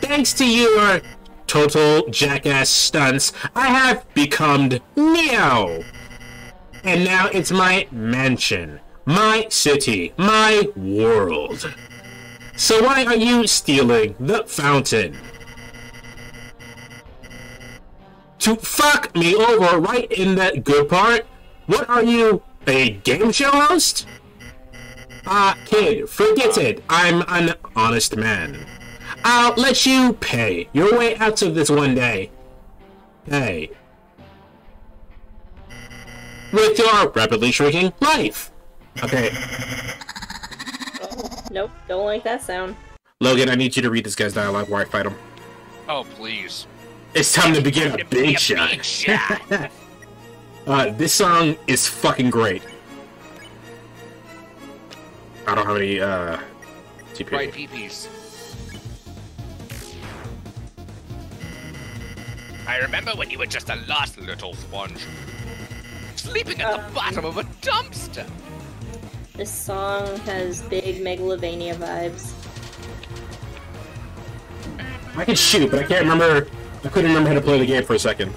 Thanks to your total jackass stunts i have become neo and now it's my mansion my city my world So why are you stealing the fountain? To fuck me over right in that good part? What are you, a game show host? Ah, kid, forget it. I'm an honest man. I'll let you pay your way out of this one day. Hey. With your rapidly shrinking life. Okay, (laughs) Nope, don't like that sound. Logan, I need you to read this guy's dialogue while I fight him. Oh please. It's time to begin a To be big a shot. big shot. (laughs) uh, this song is fucking great. I don't have any uh, TP. Right peepees. I remember when you were just a lost little sponge. Sleeping at the Um. bottom of a dumpster. This song has big Megalovania vibes. I can shoot, but I can't remember. I couldn't remember how to play the game for a second.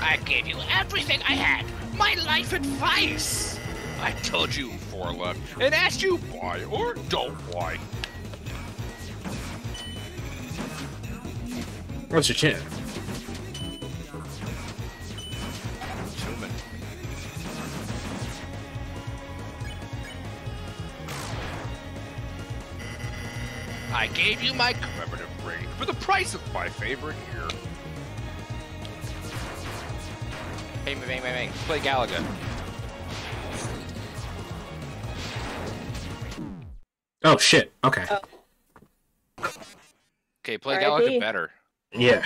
I gave you everything I had. My life advice. I told you four left and asked you why or don't why. What's your chance? I gave you my Commemorative ring for the price of my favorite here. Bang, bang, bang, bang, bang. Play Galaga. Oh shit. Okay. Oh. Okay, play R.I.P. Galaga better. Yeah.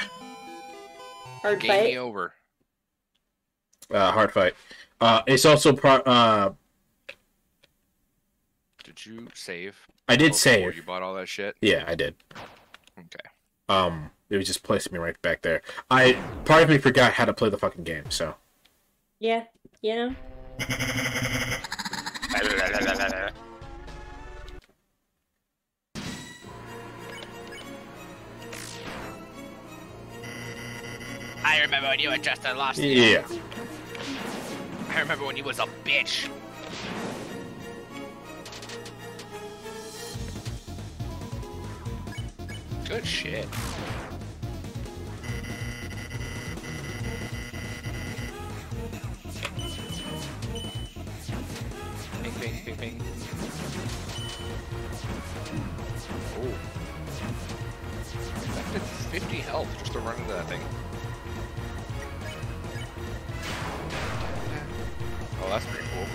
Hard Game me fight. over. Uh, hard fight. Uh, it's also pro. Uh, Did you save? I did save. You bought all that shit? Yeah, I did. Okay. Um, it was just placing me right back there. I part of me forgot how to play the fucking game. So Yeah, you (laughs) know? (laughs) I remember when you were just a lost yeah. I remember when you was a bitch. Good shit. Ping, ping, ping, ping. Oh. That 50 health just to run into that thing. Oh, that's pretty cool.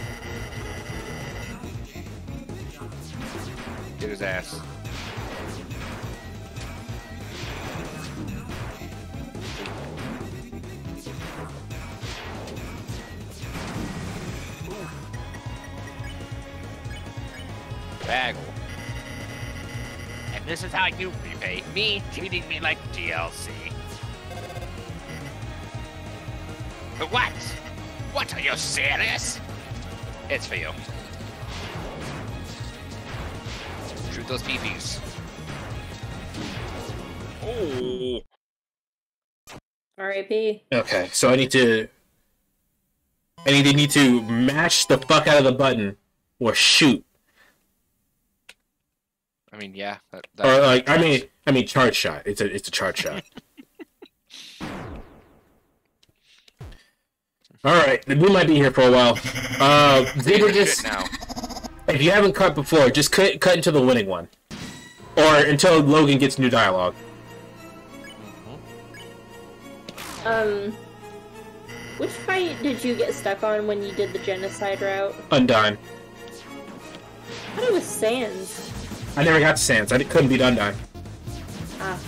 Get his ass. Bagel. And this is how you repay me treating me like DLC. But what? What, are you serious? It's for you. Shoot those peepees. Oh. R.I.P. Okay, so I need to. I need to need to mash the fuck out of the button or shoot I mean, yeah. That, or like I mean I mean charge shot. It's a it's a charge shot. (laughs) All right, we might be here for a while. (laughs) Uh, Zebra just now. if you haven't cut before, just cut cut into the winning one, or until Logan gets new dialogue. Um, which fight did you get stuck on when you did the genocide route? Undyne. I thought it was Sans. I never got to Sans. I couldn't beat Undyne. Ah.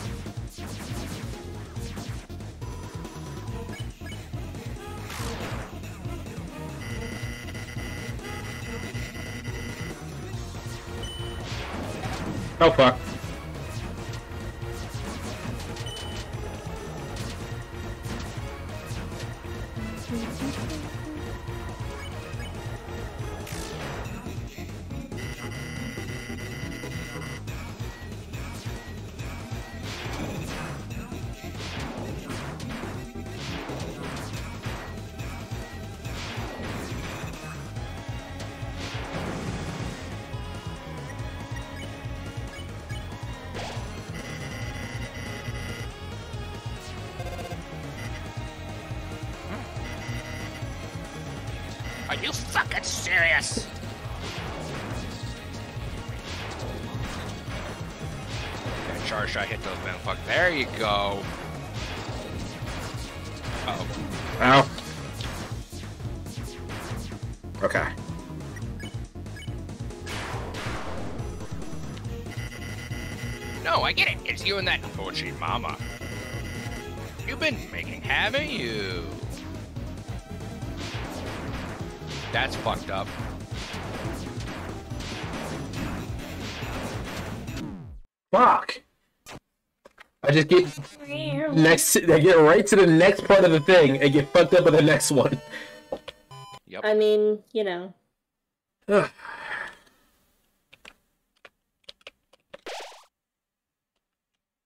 Oh fuck. You and that Tochi mama. You've been making, haven't you? That's fucked up. Fuck. I just get next. I get right to the next part of the thing and get fucked up with the next one. Yep. I mean, you know. (sighs) (sighs) (sighs) (laughs)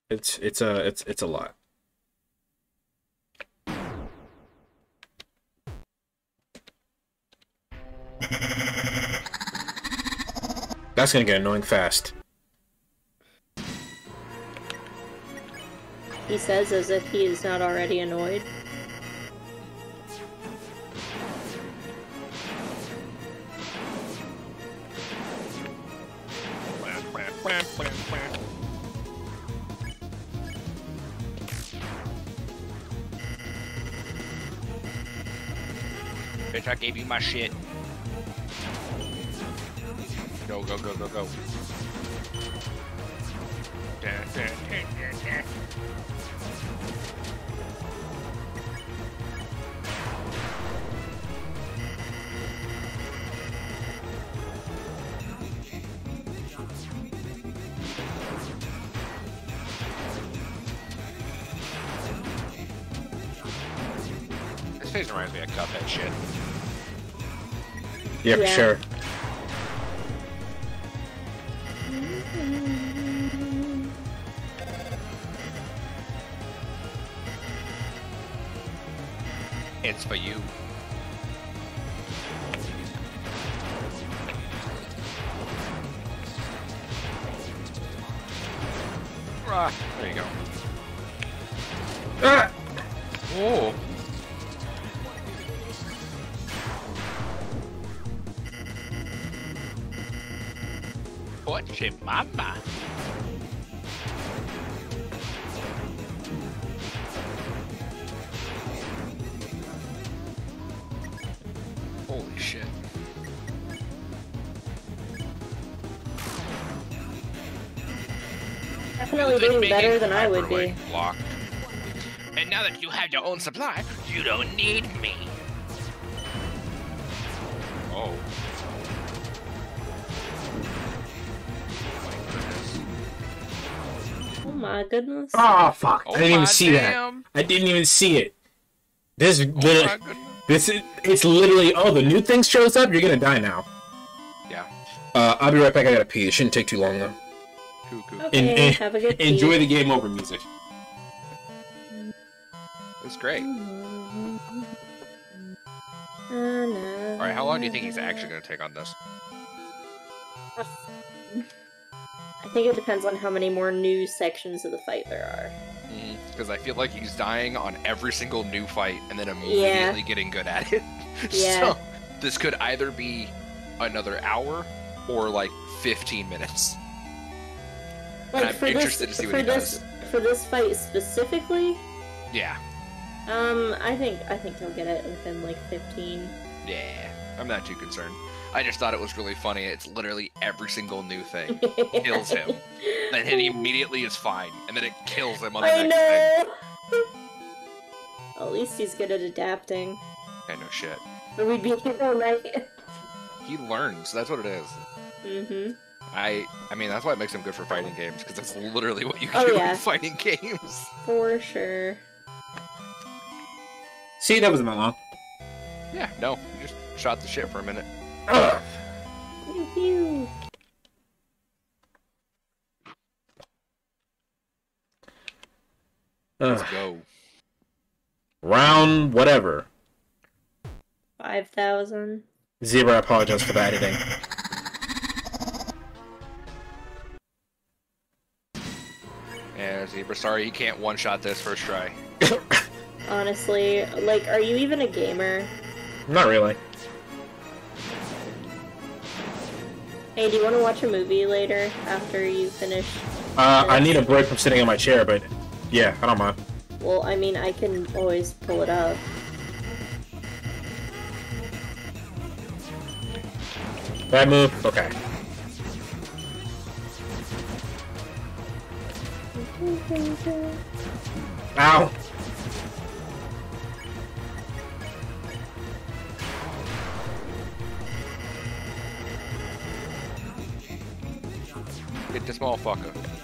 It's it's a it's it's a lot. That's gonna get annoying fast. He says as if he is not already annoyed. Bitch, I gave you my shit. Go, go, go, go, go. Dun, dun, dun. This reminds me of Cuphead shit. Yeah, for Yeah. sure. It's for you. Ah, there you go. Ah! Better than I would be. Hyperlink Blocked. And now that you have your own supply, you don't need me. Oh. My goodness. Oh my goodness. Oh fuck! Oh I didn't even my see that. I didn't even see it. This Oh literally. This is it's literally oh the new thing shows up, you're gonna die now. Yeah. Uh, I'll be right back. I gotta pee. It shouldn't take too long though. Cool, cool. Okay, En- en- have a good Enjoy tea. the game over music. It's great. All All right, how long do you think he's actually going to take on this? I think it depends on how many more new sections of the fight there are. Mm-hmm. Because I feel like he's dying on every single new fight and then immediately getting good at it. (laughs) Yeah. so this could either be another hour or like 15 minutes. Like I'm for interested this, to see what for he this, for this fight specifically, Yeah. um, I think I think he'll get it within like 15. Yeah. I'm not too concerned. I just thought it was really funny. It's literally every single new thing. (laughs) Kills him. And then he immediately is fine. And then it kills him on the I next thing. know. (laughs) At least he's good at adapting. I know shit. But we'd be here all night. He learns. That's what it is. mm-hmm. I I mean that's why it makes them good for fighting games because that's literally what you Oh, do yeah. in fighting (laughs) games. For sure. See, that wasn't that long. Yeah, no, you just shot the shit for a minute. Ugh. Pew, pew. Let's Ugh. go. Round whatever. 5,000. Zebra, I apologize for the editing. (laughs) Yeah, Zebra, sorry you can't one shot this first try. (coughs) Honestly, like, are you even a gamer? Not really. Hey, do you want to watch a movie later after you finish? Uh, I need a break from sitting in my chair, but yeah, I don't mind. Well, I mean, I can always pull it up. Bad move. Okay. Ow. Get this motherfucker.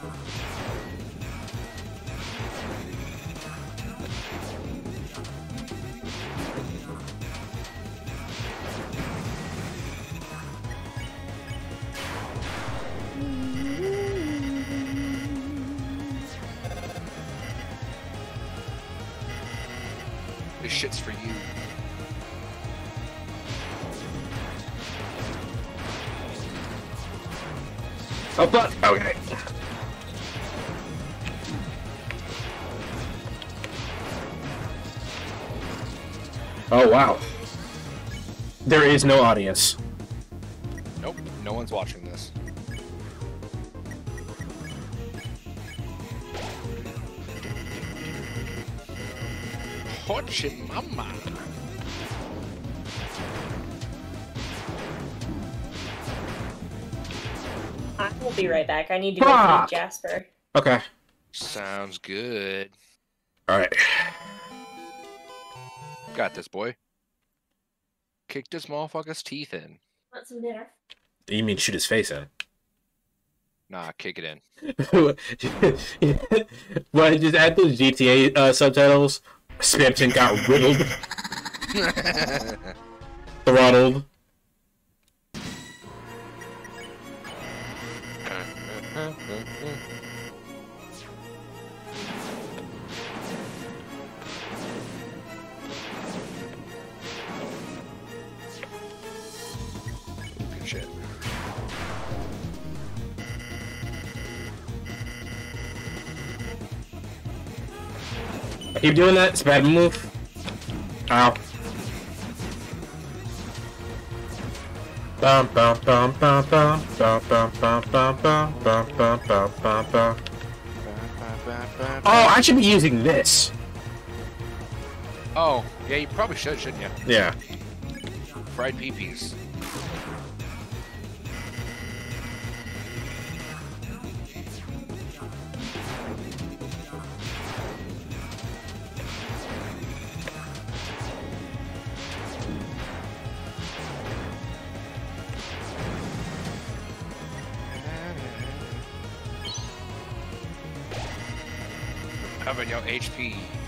Oh, but okay. Oh wow. There is no audience. Nope, no one's watching this. Hot mama. Be right back. I need to go Fuck. Jasper. Okay. Sounds good. All right. Got this, boy. Kick this motherfucker's teeth in. Want some dinner? You mean shoot his face in? Nah, kick it in. (laughs) well, just add those GTA uh, subtitles. Spamton got riddled, (laughs) throttled. Keep doing that. It's a bad move. Ow. Bum, bum, bum, bum, bum, bum, bum, bum, bum, bum, bum, bum, bum, bum, bum. Oh, I should be using this. Oh, yeah, you probably should, shouldn't you? Yeah. Fried peepees. HP.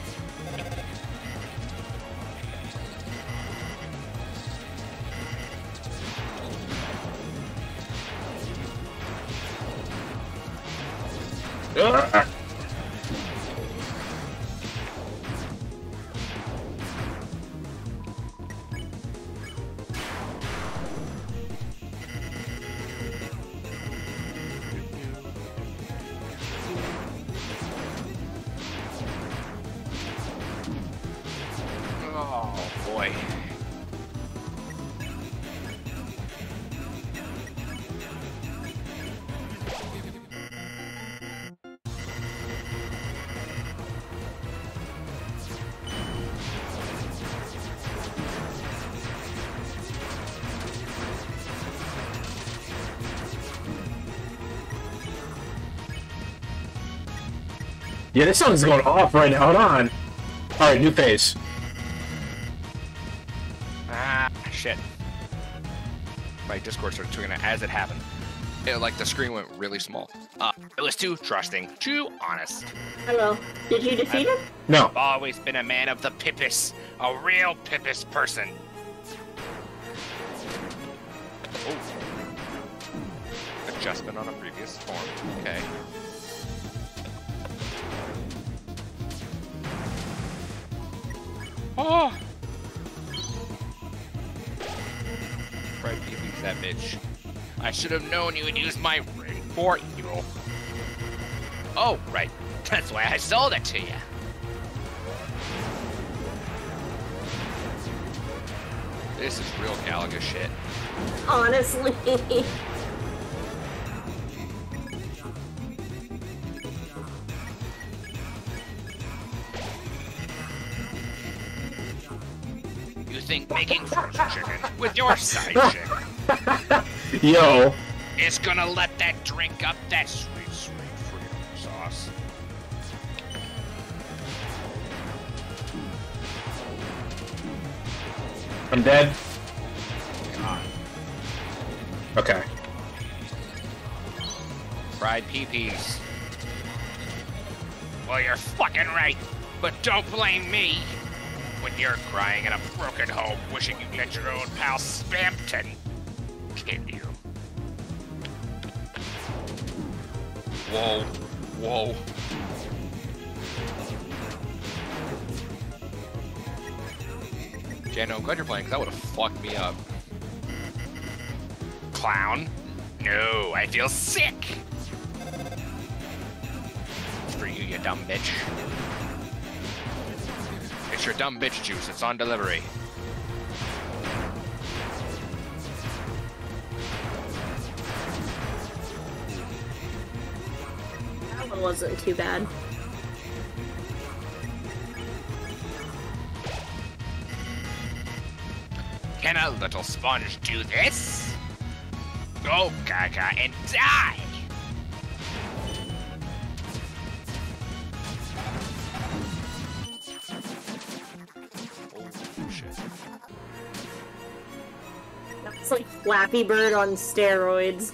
Yeah, this song's going off right now. Hold on. All right, new phase. Ah, shit. My Discord started tweeting it as it happened. It, like the screen went really small. Uh, it was too trusting, too honest. Hello. Did you defeat him? No. I've always been a man of the pippus, a real pippus person. Oh. Adjustment on a previous form. Okay. Oh! Right, use that bitch. I should have known you would use my ring for evil. Oh, right. That's why I sold it to you. This is real Galaga shit. Honestly. (laughs) with your side chick (laughs) Yo. It's gonna let that drink up that sweet, sweet freedom sauce? I'm dead. Okay. Fried peepees. Well, you're fucking right. But don't blame me when you're crying in a broken home, wishing you let your old pal Spamton kill you. Whoa. Whoa. Jano, I'm glad you're playing, because that would have fucked me up. Clown? No, I feel sick. For you, you dumb bitch. Your dumb bitch juice. It's on delivery. that one wasn't too bad. Can a little sponge do this? Go, Gaga, and die! Flappy Bird on steroids.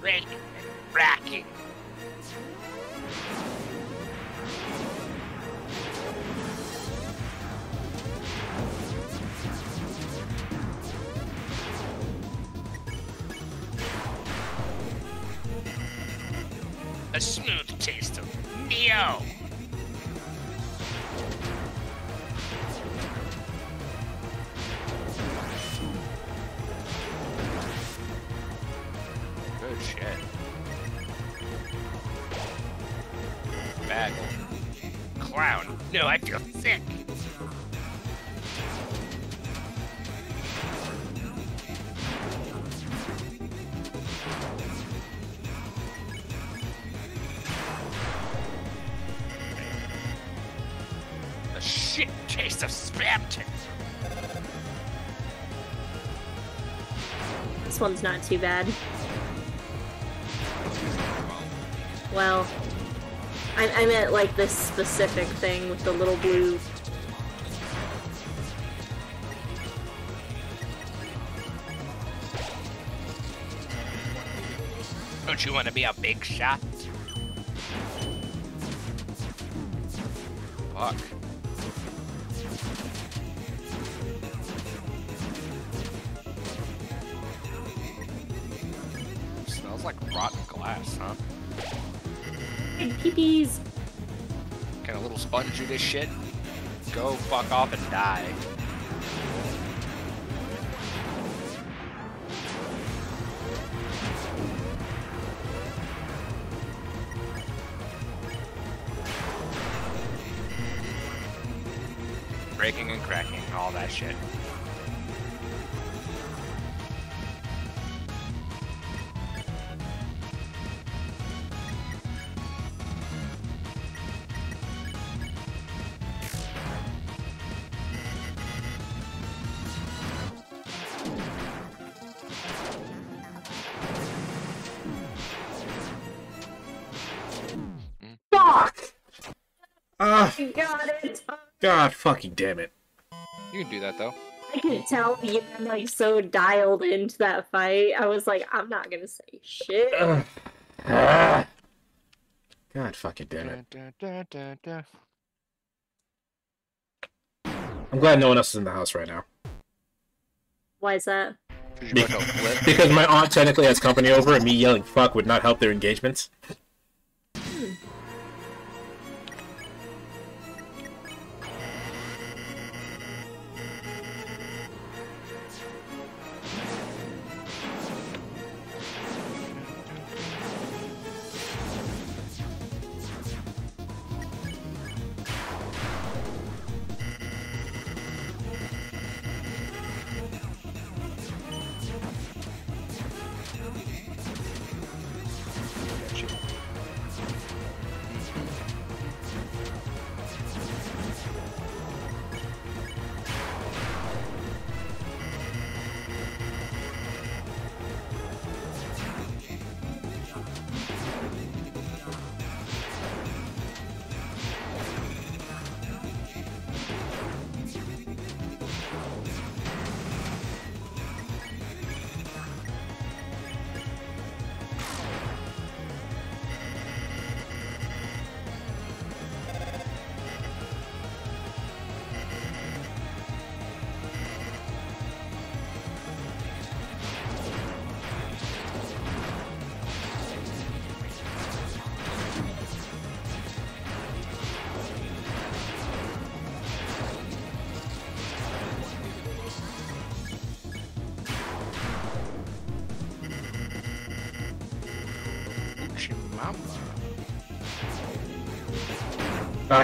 Break, racking. A smooth taste of Neo. Clown. I feel sick. A shit taste of spam Spamton. This one's not too bad. I, meant like this specific thing with the little blue. Don't you want to be a big shot? Sponge do this shit? Go fuck off and die. Breaking and cracking, all that shit. God fucking damn it. You can do that though. I could tell you I'm like so dialed into that fight. I was like, I'm not gonna say shit. Ugh. (sighs) Ah. God fucking damn it. Da, da, da, da, da. I'm glad no one else is in the house right now. Why is that? 'Cause you're about to flip. Because my aunt technically has company over and me yelling fuck would not help their engagements.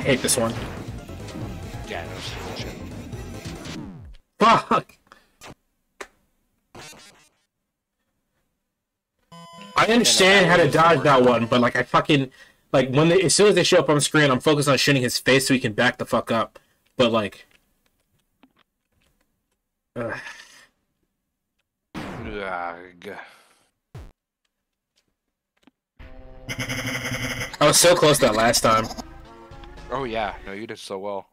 Hate this one. Yeah, no it's bullshit. Fuck! I understand how to dodge that one, but like I fucking like when they as soon as they show up on screen, I'm focused on shooting his face so he can back the fuck up. But like. I was so close that last time. Oh yeah, no, you did so well.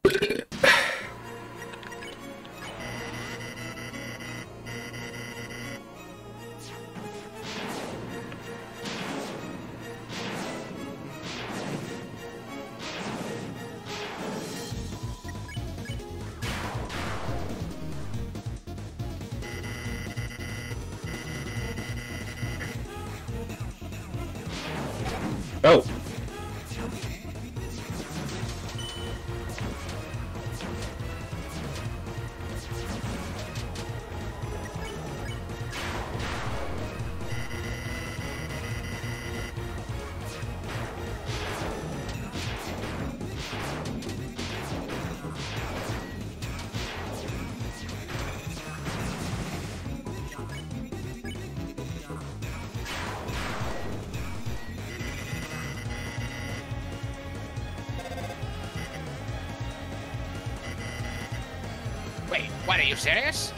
Serious?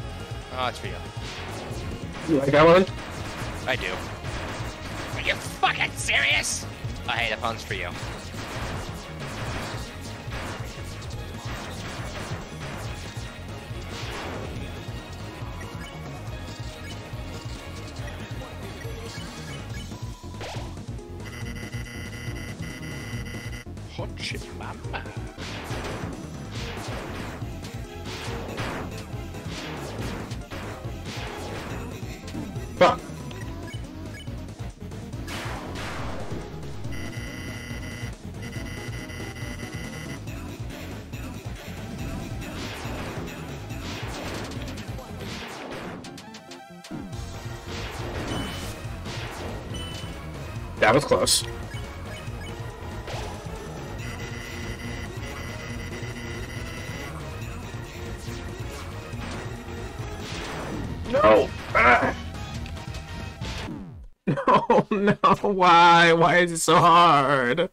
Oh, ah, it's for you. you like that one? I do. Are you fucking serious? Oh, hey, the fun's for you. Was close. No! Ah. (laughs) No, no, why? Why is it so hard?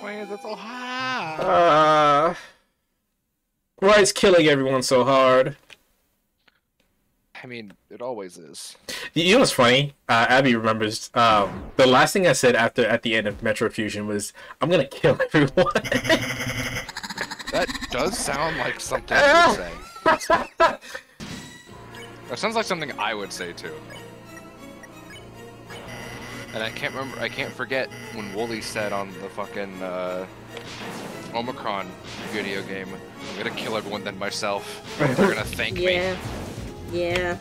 Why is it so hard? Uh, why is killing everyone so hard? I mean, it always is. You know what's funny? Uh, Abby remembers um, the last thing I said after at the end of Metroid Fusion was, "I'm gonna kill everyone." (laughs) That does sound like something you would say. (laughs) That sounds like something I would say too. And I can't remember. I can't forget when Wooly said on the fucking uh, Omicron video game, "I'm gonna kill everyone, then myself." They're gonna thank me. Yeah. Yeah.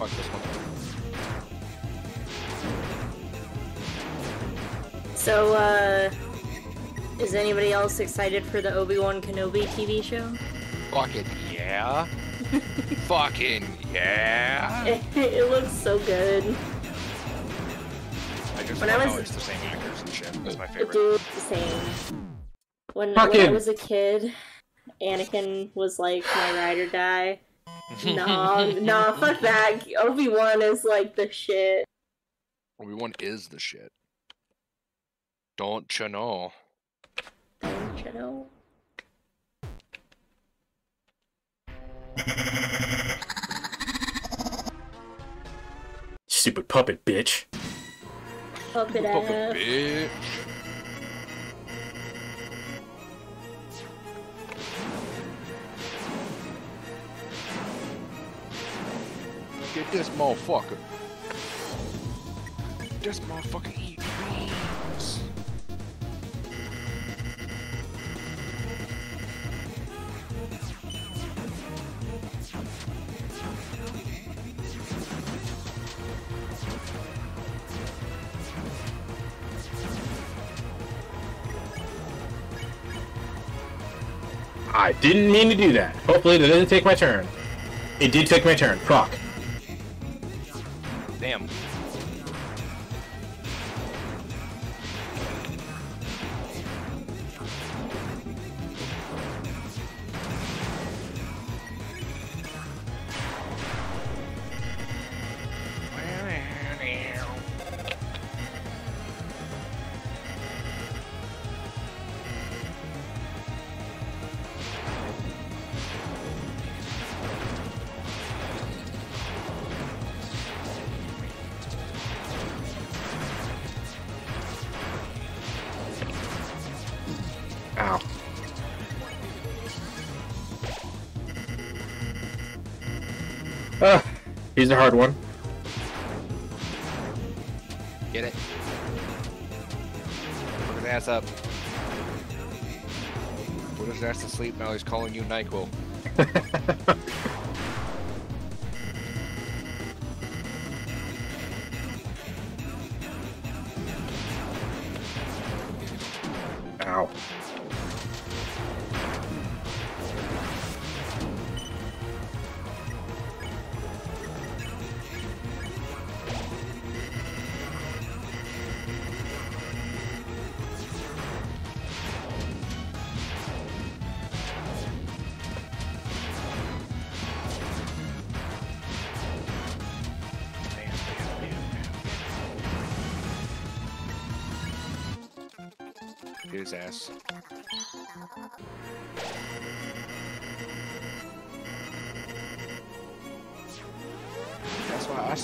Fuck this one. So, uh, is anybody else excited for the Obi Wan Kenobi TV show? Fucking yeah. (laughs) Fucking yeah. It, it looks so good. I just When love I how was- it's the same actors and shit. That's my It favorite. do the same. When, when I was a kid, Anakin was like my ride or die. Mm-hmm. Nah, nah, fuck (laughs) that. Obi Wan is like the shit. Obi Wan is the shit. Don't you know? Don't you know? Stupid puppet bitch. Puppet Fucking ass. Get this motherfucker. This motherfucker eat beans. I didn't mean to do that. Hopefully, that didn't take my turn. It did take my turn. Fuck. Here's a hard one. Get it? Put his ass up. Put his ass to sleep now. He's calling you Nyquil. (laughs)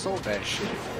sold that shit.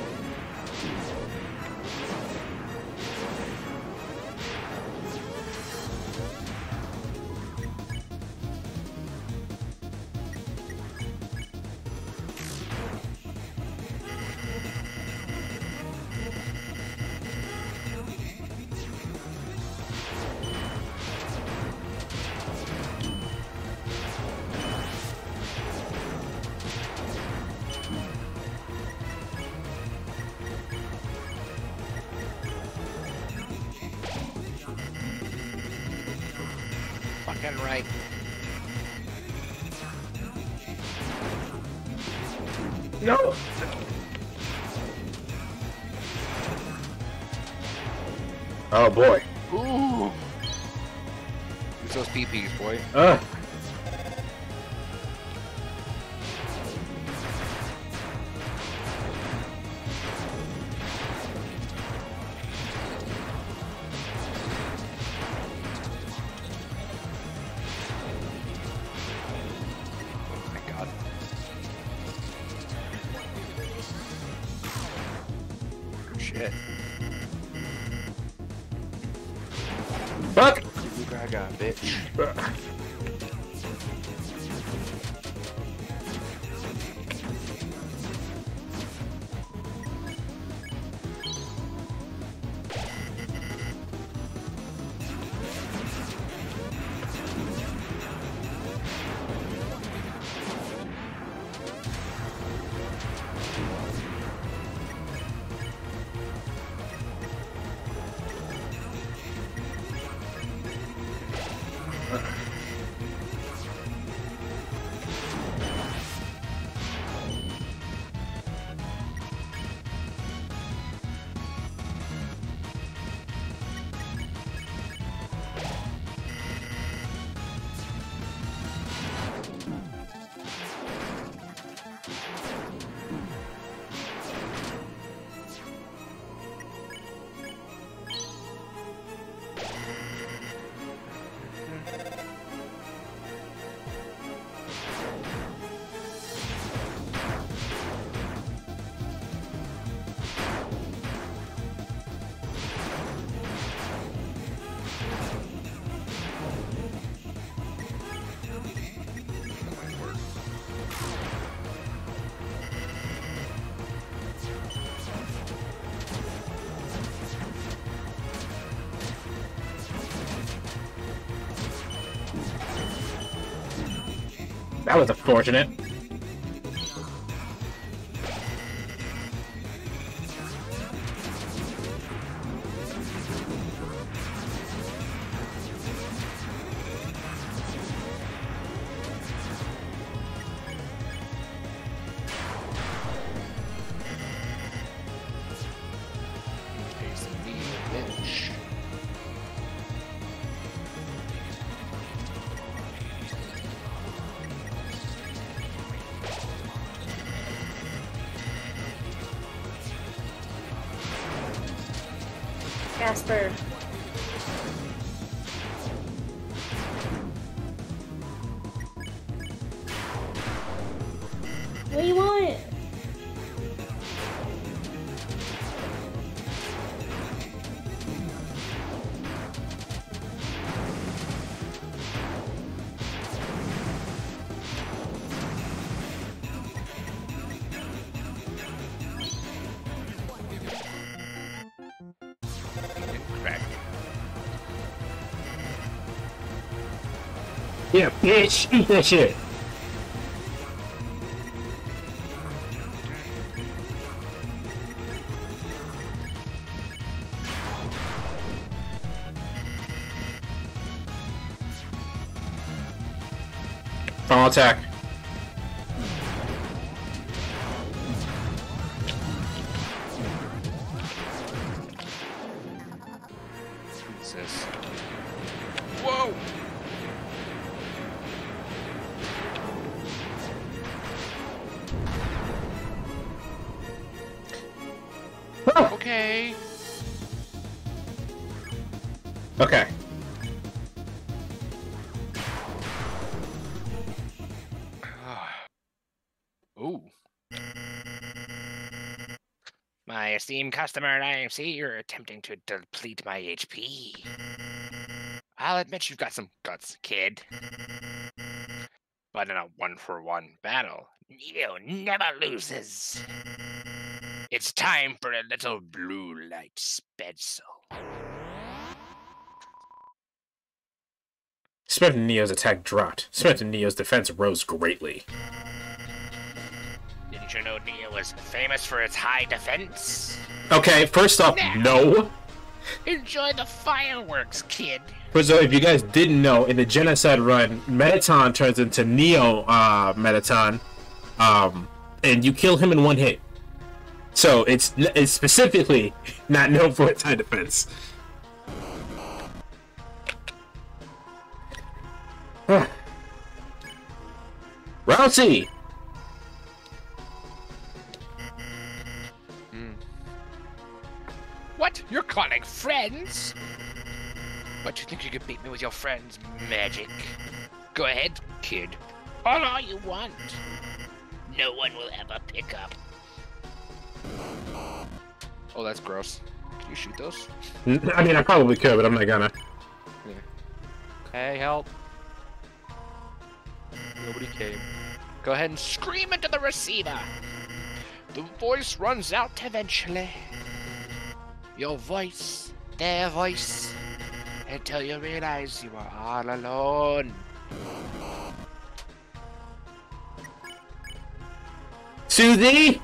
was unfortunate. Bitch, eat that shit. Final attack. Esteemed customer at IMC, you're attempting to deplete my HP. I'll admit you've got some guts, kid. But in a one for one battle, Neo never loses. It's time for a little blue light spedsel. Spamton NEO's attack dropped. Spamton NEO's defense rose greatly. Didn't you was famous for its high defense? Okay, first off, no. Enjoy the fireworks, kid. First of all, if you guys didn't know, in the Genocide run, Mettaton turns into Neo uh, Mettaton, um, and you kill him in one hit. So it's it's specifically not known for its high defense. (sighs) Round What? You're calling friends? But you think you can beat me with your friends' magic? Go ahead, kid. Call all you want. No one will ever pick up. Oh, that's gross. Can you shoot those? I mean, I probably could, but I'm not gonna. Hey, help. Nobody came. Go ahead and. Scream into the receiver. The voice runs out eventually. Your voice, their voice, until you realize you are all alone. Susie.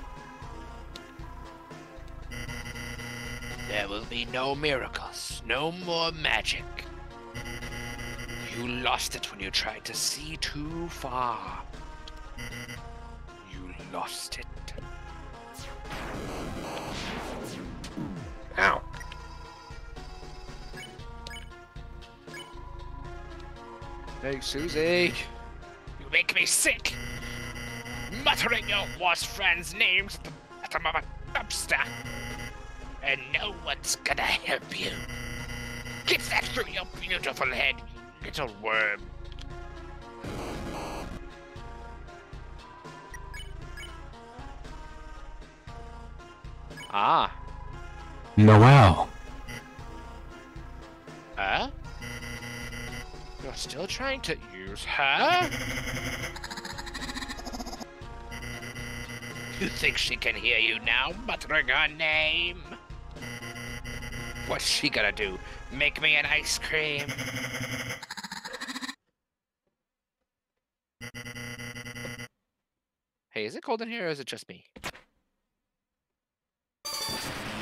There will be no miracles, no more magic. You lost it when you tried to see too far. You lost it. Ow. Hey, Susie. You make me sick. Muttering your worst friend's names at the bottom of a dumpster. And no one's gonna help you. Get that through your beautiful head, you little worm. Ah. Noelle. Huh? You're still trying to use her? You think she can hear you now, muttering her name? What's she gonna do? Make me an ice cream? Hey, is it cold in here or is it just me?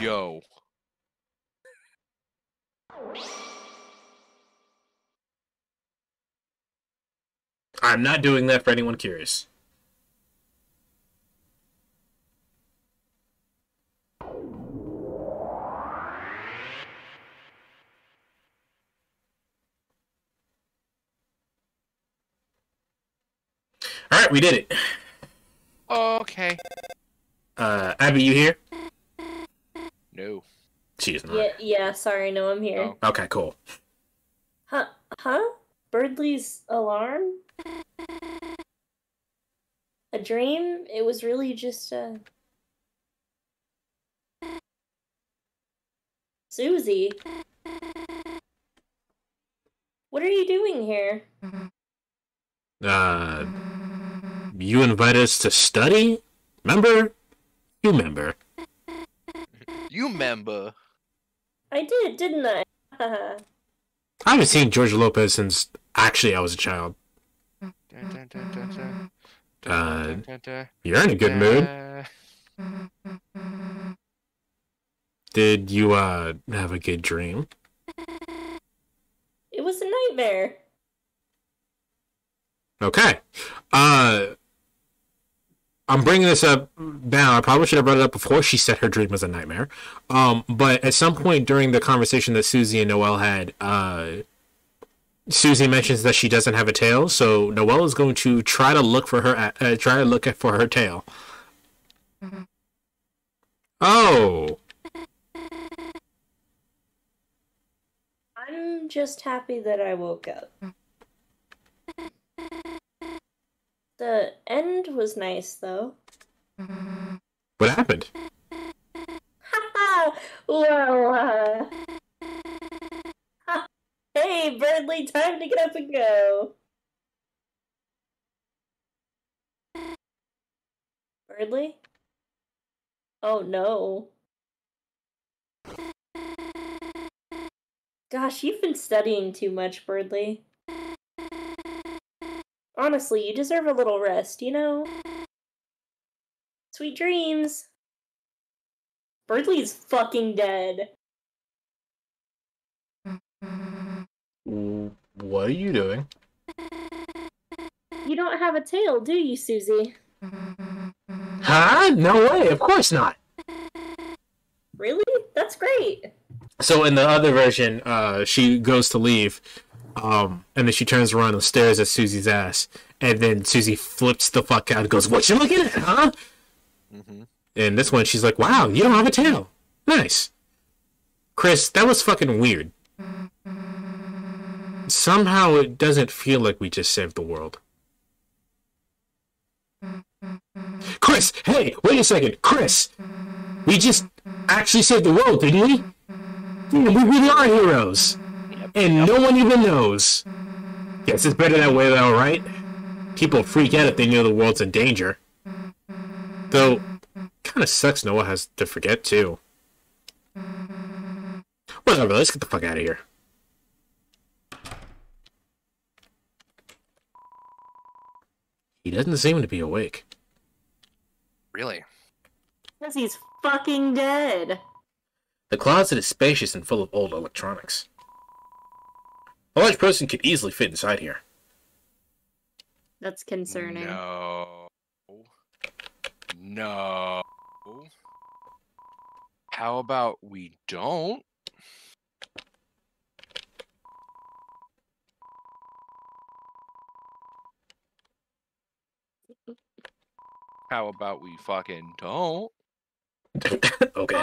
Yo. I'm not doing that for anyone curious. All right, we did it. Okay. Uh, Abby, you here? No. She is not. Yeah, yeah. Sorry, no, I'm here. Oh. Okay, cool. Huh? Huh? Berdly's alarm? A dream? It was really just a. Susie? What are you doing here? Uh, you invited us to study? Remember? You remember? You member. I did, didn't I? (laughs) I haven't seen George Lopez since actually I was a child. Uh, you're in a good mood. Did you uh have a good dream? it was a nightmare. Okay. Uh I'm bringing this up now. I probably should have brought it up before she said her dream was a nightmare. Um, but at some point during the conversation that Susie and Noelle had, uh, Susie mentions that she doesn't have a tail, so Noelle is going to try to look for her. Uh, try to look for her tail. Oh, I'm just happy that I woke up. The end was nice, though. What happened? Well, uh... ha- Hey, Berdly, time to get up and go. Berdly? Oh no. Gosh, you've been studying too much, Berdly. Honestly, you deserve a little rest, you know? Sweet dreams. Berdly's fucking dead. What are you doing? You don't have a tail, do you, Susie? Huh? No way. Of course not. Really? That's great. So in the other version, uh, she goes to leave, um, and then she turns around and stares at Susie's ass, and then Susie flips the fuck out and goes, "What you looking at, huh?" Mm-hmm. And this one, she's like, "Wow, you don't have a tail. Nice." Kris, that was fucking weird. Somehow it doesn't feel like we just saved the world. Kris, hey, wait a second, Kris. We just actually saved the world, didn't we? Yeah, we really are heroes. And no one even knows. Guess it's better that way though, right? People freak out if they know the world's in danger. Though, kinda sucks Noelle has to forget too. Whatever, let's get the fuck out of here. He doesn't seem to be awake. Really? Because he's fucking dead. The closet is spacious and full of old electronics. A large person could easily fit inside here. That's concerning. No. No. How about we don't? How about we fucking don't? (laughs) okay. Oh no!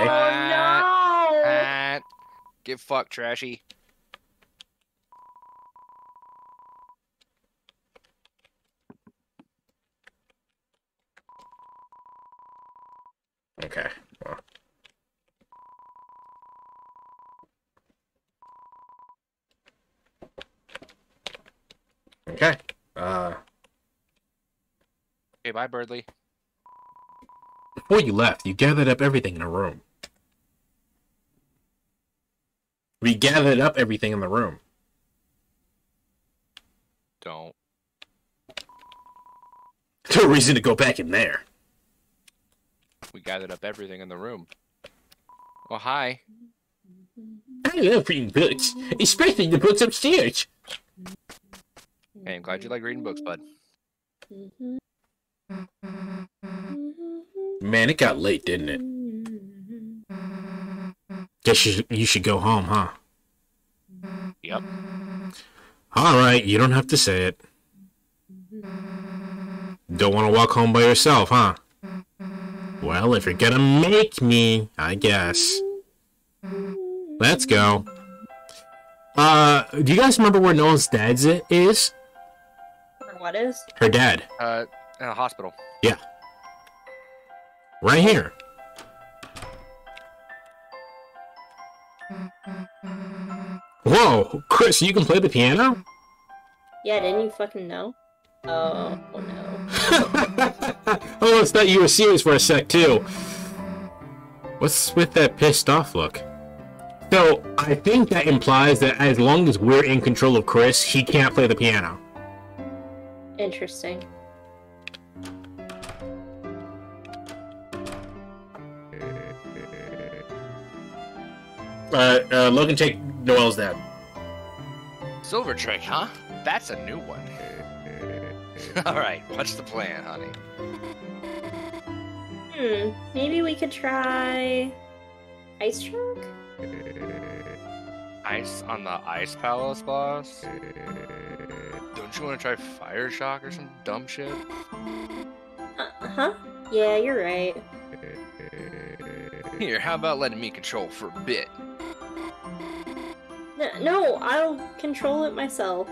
Ah, get fucked, trashy. Okay. Well. Okay. Uh, Okay, bye, Berdly. before you left, you gathered up everything in a room. We gathered up everything in the room. Don't. No reason to go back in there. We gathered up everything in the room. Oh, hi. I love reading books, especially the books upstairs. Hey, I'm glad you like reading books, bud. Man, it got late, didn't it? Guess you, you should go home, huh? Yep. All right, you don't have to say it. Don't want to walk home by yourself, huh? Well, if you're gonna make me, I guess. Let's go. Uh, do you guys remember where Noelle's dad's is? What is? Her dad. Uh, in a hospital. Yeah. Right here. Whoa, Kris, you can play the piano? Yeah, didn't you fucking know? Oh, oh no. (laughs) oh, it's thought you were serious for a sec too. What's with that pissed off look? So I think that implies that as long as we're in control of Kris, he can't play the piano. Interesting. Uh, uh Logan, take Noelle's dad. Silver trick, huh? That's a new one. (laughs) All right, what's the plan, honey? Hmm, maybe we could try IceShock? Ice on the Ice Palace, boss? Don't you want to try Fire Shock or some dumb shit? Uh huh. Yeah, you're right. (laughs) Here, how about letting me control for a bit? No, I'll control it myself.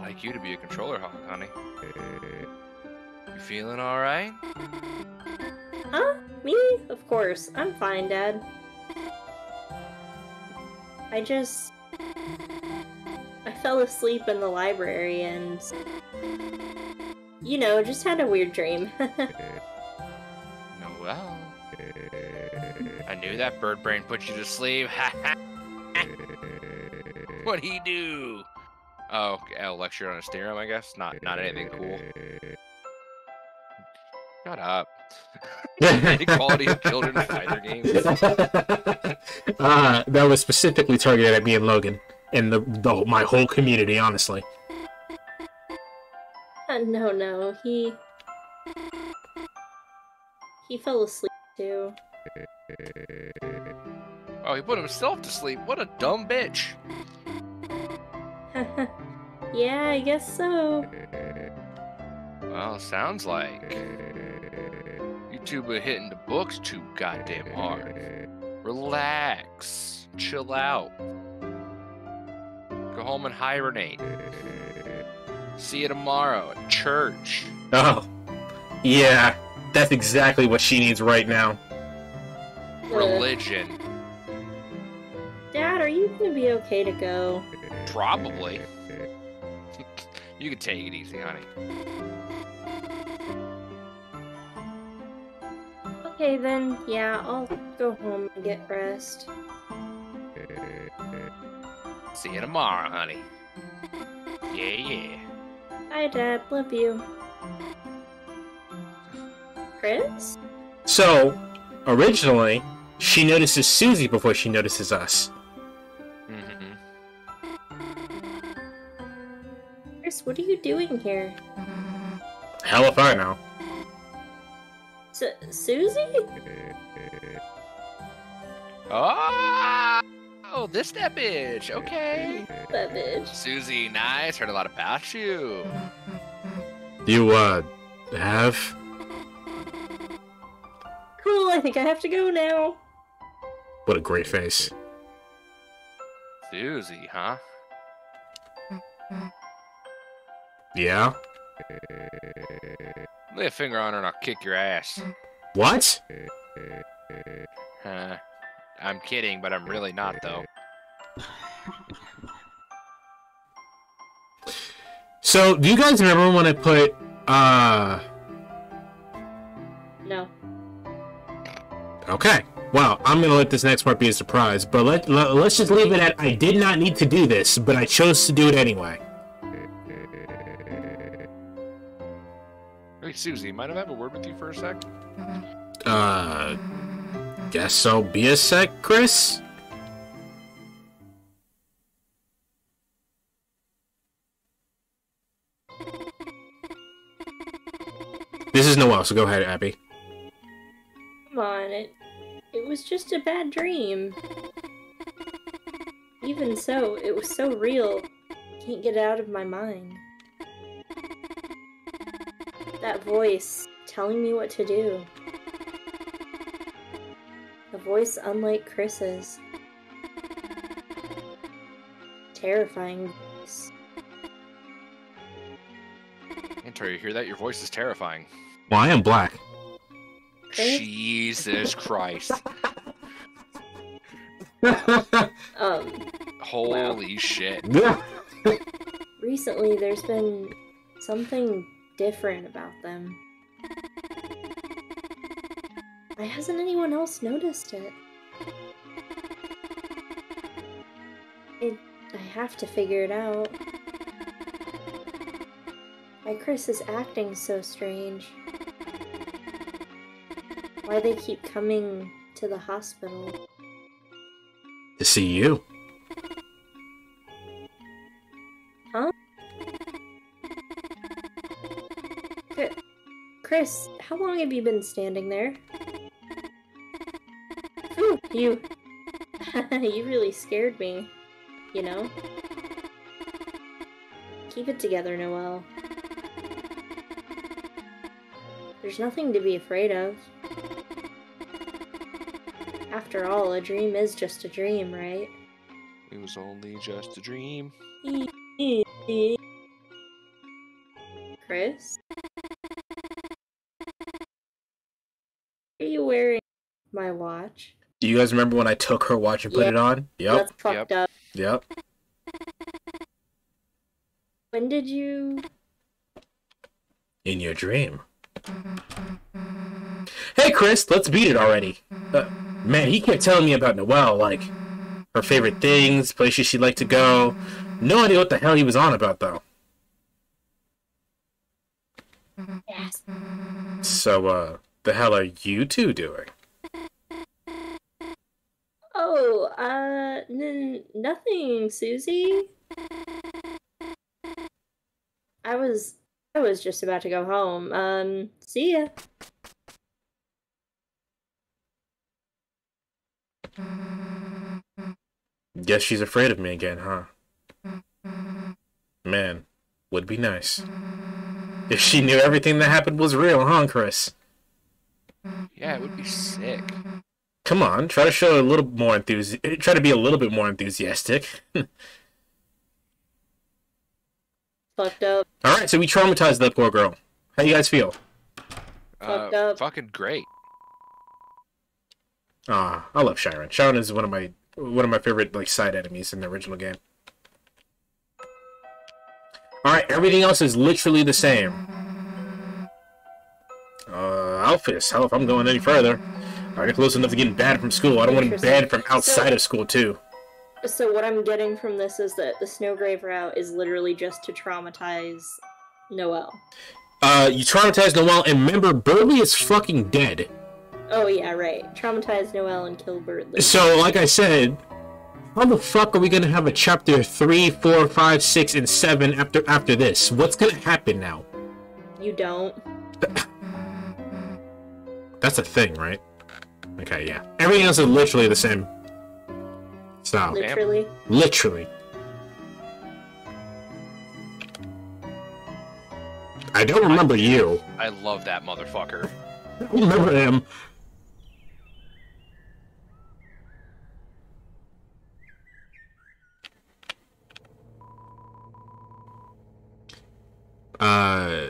Not like you to be a controller hog, honey. Eh. You feeling alright? Huh? Me? Of course. I'm fine, Dad. I just. I fell asleep in the library and. You know, just had a weird dream. No, (laughs) eh. oh, well. Eh. I knew that bird brain put you to sleep. (laughs) What'd he do? Oh, okay, oh, lecture on a stereo, I guess. Not, not anything cool. Shut up. (laughs) Equality of children in fighter games. (laughs) uh, that was specifically targeted at me and Logan and the, the my whole community, honestly. Uh, no, no, he. He fell asleep too. Oh, he put himself to sleep. What a dumb bitch. (laughs) yeah, I guess so. Well, sounds like you two been hitting the books too goddamn hard. Relax. Chill out. Go home and hibernate. See you tomorrow at church. Oh, yeah, that's exactly what she needs right now. Religion. Dad, are you gonna be okay to go? Probably. (laughs) you can take it easy, honey. Okay, then, yeah, I'll go home and get rest. See you tomorrow, honey. Yeah, yeah. Bye, Dad. Love you. Kris? So, originally, she notices Susie before she notices us. Kris, what are you doing here? Hell if I know. Su- Susie? Oh, this that bitch. Okay. That bitch. Susie, nice. Heard a lot about you. You, uh, have? Cool, I think I have to go now. What a great face. Susie, huh? Yeah? Lay a finger on her and I'll kick your ass. What? Huh. I'm kidding, but I'm really not, though. So, do you guys remember when I put, uh, No. okay. Well, I'm gonna let this next part be a surprise, but let, let, let's just leave it at I did not need to do this, but I chose to do it anyway. Hey, Susie, might I have a word with you for a sec? Uh, guess so. Be a sec, Kris? This is Noelle, so go ahead, Abby. Come on, it it was just a bad dream. Even so, it was so real. I can't get it out of my mind. That voice telling me what to do. A voice unlike Kris's. Terrifying voice. Enter, you hear that? Your voice is terrifying. Well, I am black. Jesus (laughs) Christ. Um, Holy shit. (laughs) recently there's been something different about them. Why hasn't anyone else noticed it? It I have to figure it out. Why Kris is acting so strange. Why they keep coming to the hospital. to see you. Kris, how long have you been standing there? Ooh, you. (laughs) you really scared me. You know? Keep it together, Noelle. There's nothing to be afraid of. After all, a dream is just a dream, right? It was only just a dream. Kris? My watch? Do you guys remember when I took her watch and put Yeah. it on? Yep. That's fucked up. Yep. When did you? In your dream. Hey, Kris, let's beat it already. Uh, man, he kept telling me about Noelle, like her favorite things, places she'd like to go. No idea what the hell he was on about, though. Yes. So, uh, the hell are you two doing? Oh, uh, n- nothing, Susie. I was, I was just about to go home. Um, see ya. Guess she's afraid of me again, huh? Man, would be nice. If she knew everything that happened was real, huh, Kris? Yeah, it would be sick. Come on, try to show a little more enthusi- Try to be a little bit more enthusiastic. (laughs) Fucked up. All right, so we traumatized that poor girl. How you guys feel? Fucked Uh, up. fucking great. Ah, I love Sharon. Sharon is one of my one of my favorite like side enemies in the original game. All right, everything else is literally the same. Uh, Alphys, hell, if I'm going any further, I get close enough to getting banned from school. I don't want to banned from outside So- of school too. So what I'm getting from this is that the Snowgrave route is literally just to traumatize Noelle. Uh, you traumatize Noelle, and remember, Berdly is fucking dead. Oh yeah, right. Traumatize Noelle and kill Berdly. So, like I said, how the fuck are we gonna have a chapter three, four, five, six, and seven after after this? What's gonna happen now? You don't. That's a thing, right? Okay, yeah. Everything else is literally the same. So, Literally. literally. I don't remember you. I love that motherfucker. I don't remember him. Uh,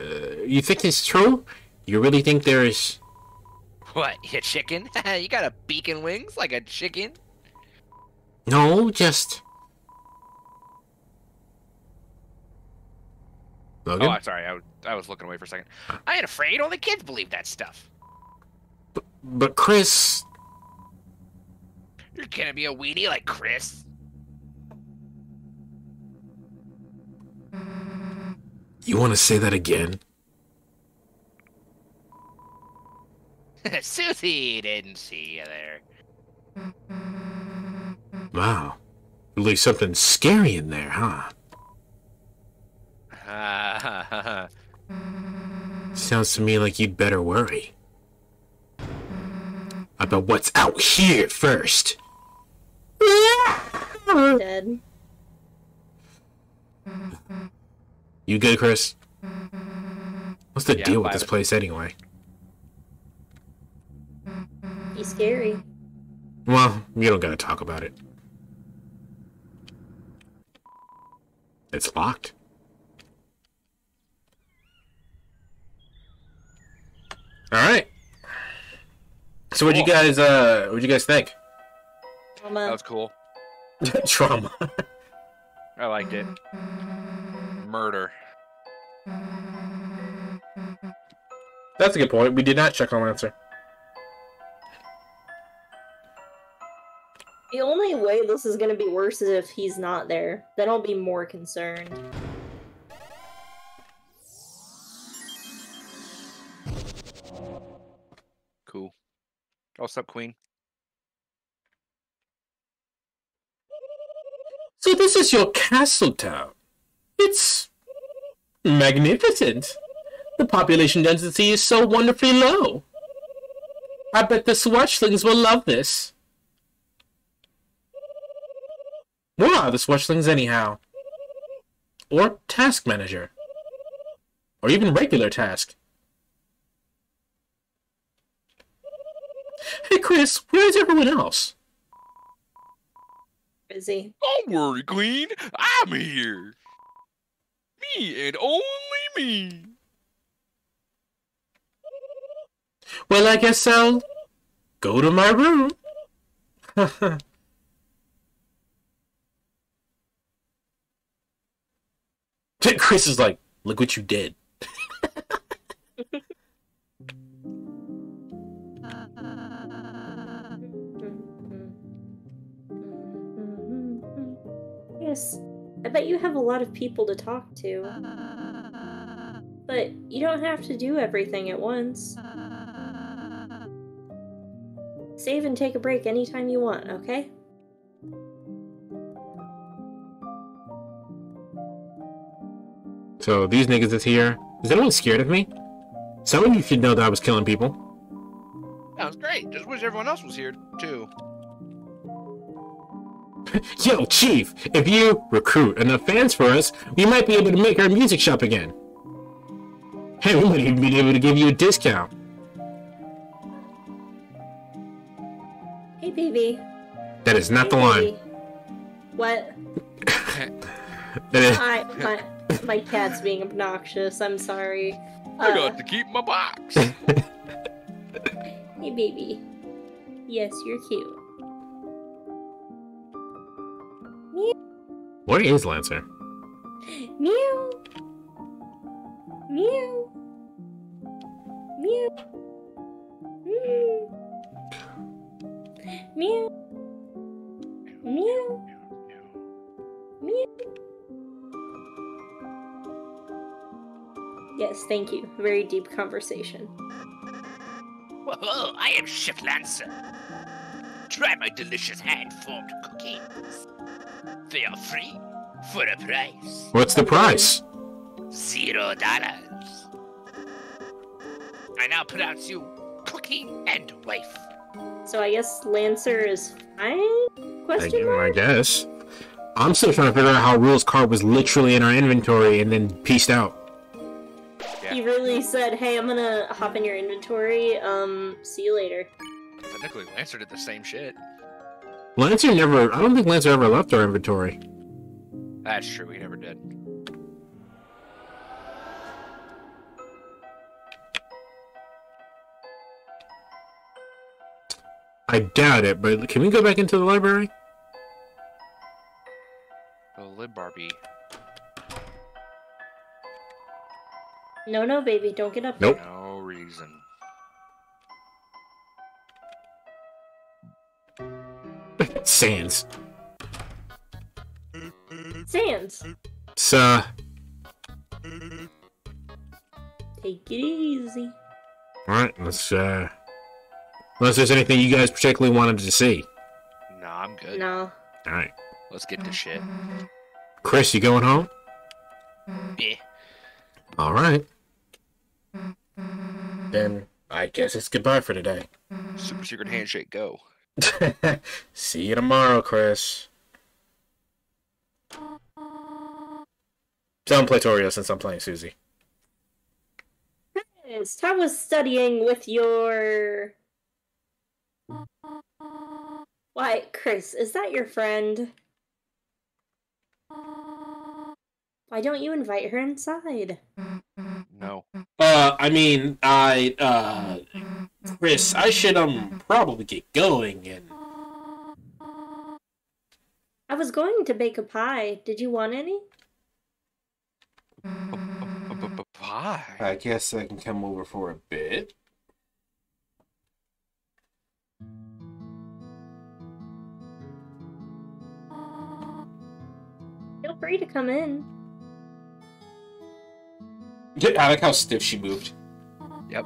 you think it's true? You really think there's (laughs) What, you chicken? (laughs) you got a beak and wings like a chicken? no just Logan? Oh, I'm sorry. I, was- I was looking away for a second. I ain't afraid, only kids believe that stuff. but Kris, You're gonna be a weenie like Kris. you want to say that again? (laughs) Susie didn't see you there. Wow, At least something scary in there, huh? (laughs) Sounds to me like you'd better worry about what's out here first. Dead. You good, Kris? What's the Yeah, deal with this vibing. place anyway? Be scary. Well, you don't gotta talk about it. It's locked. All right. So, what'd you guys uh, what'd you guys think? Trauma. that was cool. (laughs) Trauma. I liked it. Murder. That's a good point. We did not check on answer. The only way this is gonna be worse is if he's not there. Then I'll be more concerned. Cool. Oh, what's up, Queen? So this is your castle town. It's magnificent. The population density is so wonderfully low. I bet the Swatchlings will love this. What are the Swatchlings anyhow? Or task manager? Or even regular task? Hey, Kris, where's everyone else? Busy. Don't worry, Queen. I'm here. Me and only me. Well, I guess I'll go to my room. (laughs) Kris is like, look what you did. Yes, I bet you have a lot of people to talk to. But you don't have to do everything at once. Save and take a break anytime you want, okay? So these niggas is here. Is anyone scared of me? Some of you should know that I was killing people. Sounds great. Just wish everyone else was here too. (laughs) Yo, Chief, if you recruit enough fans for us, we might be able to make our music shop again. Hey, we might even be able to give you a discount. Hey, baby. That is not Hey, the line. What? (laughs) (laughs) That is, I my my cat's being obnoxious. I'm sorry. I Uh, got to keep my box. (laughs) hey, baby. Yes, you're cute. where is Lancer? Meow. Meow. Meow. Mm. Meow. Meow. Meow. Yes, thank you. Very deep conversation. Whoa, I am Chef Lancer. Try my delicious hand-formed cookies. They are free for a price. What's the price? Zero dollars. I now pronounce you cookie and wife. So I guess Lancer is fine? I, Question I mark? guess. I'm still trying to figure out how Rouxls Kaard was literally in our inventory and then pieced out. He really said, "Hey, I'm gonna hop in your inventory. Um, see you later." Technically, Lancer did the same shit. Lancer never. I don't think Lancer ever left our inventory. That's true. He never did. I doubt it, but can we go back into the library? The lib Barbie. No, no, baby, don't get up Nope. No reason. (laughs) Sands. Sands, So, take it easy. alright, let's, uh. Unless there's anything you guys particularly wanted to see. Nah, I'm good. No. Alright. Let's get to shit. Kris, you going home? Yeah. Alright. Then I guess it's goodbye for today. Mm-hmm. Super secret handshake, go. (laughs) See you tomorrow, Kris. Don't play Toriel since I'm playing Susie. Yes, How was studying with your? Why, Kris? Is that your friend? Why don't you invite her inside? No. Uh, I mean, I, uh, Kris, I should, um, probably get going and. I was going to bake a pie. Did you want any? Pie. I guess I can come over for a bit. Feel free to come in. (laughs) I like how stiff she moved. Yep.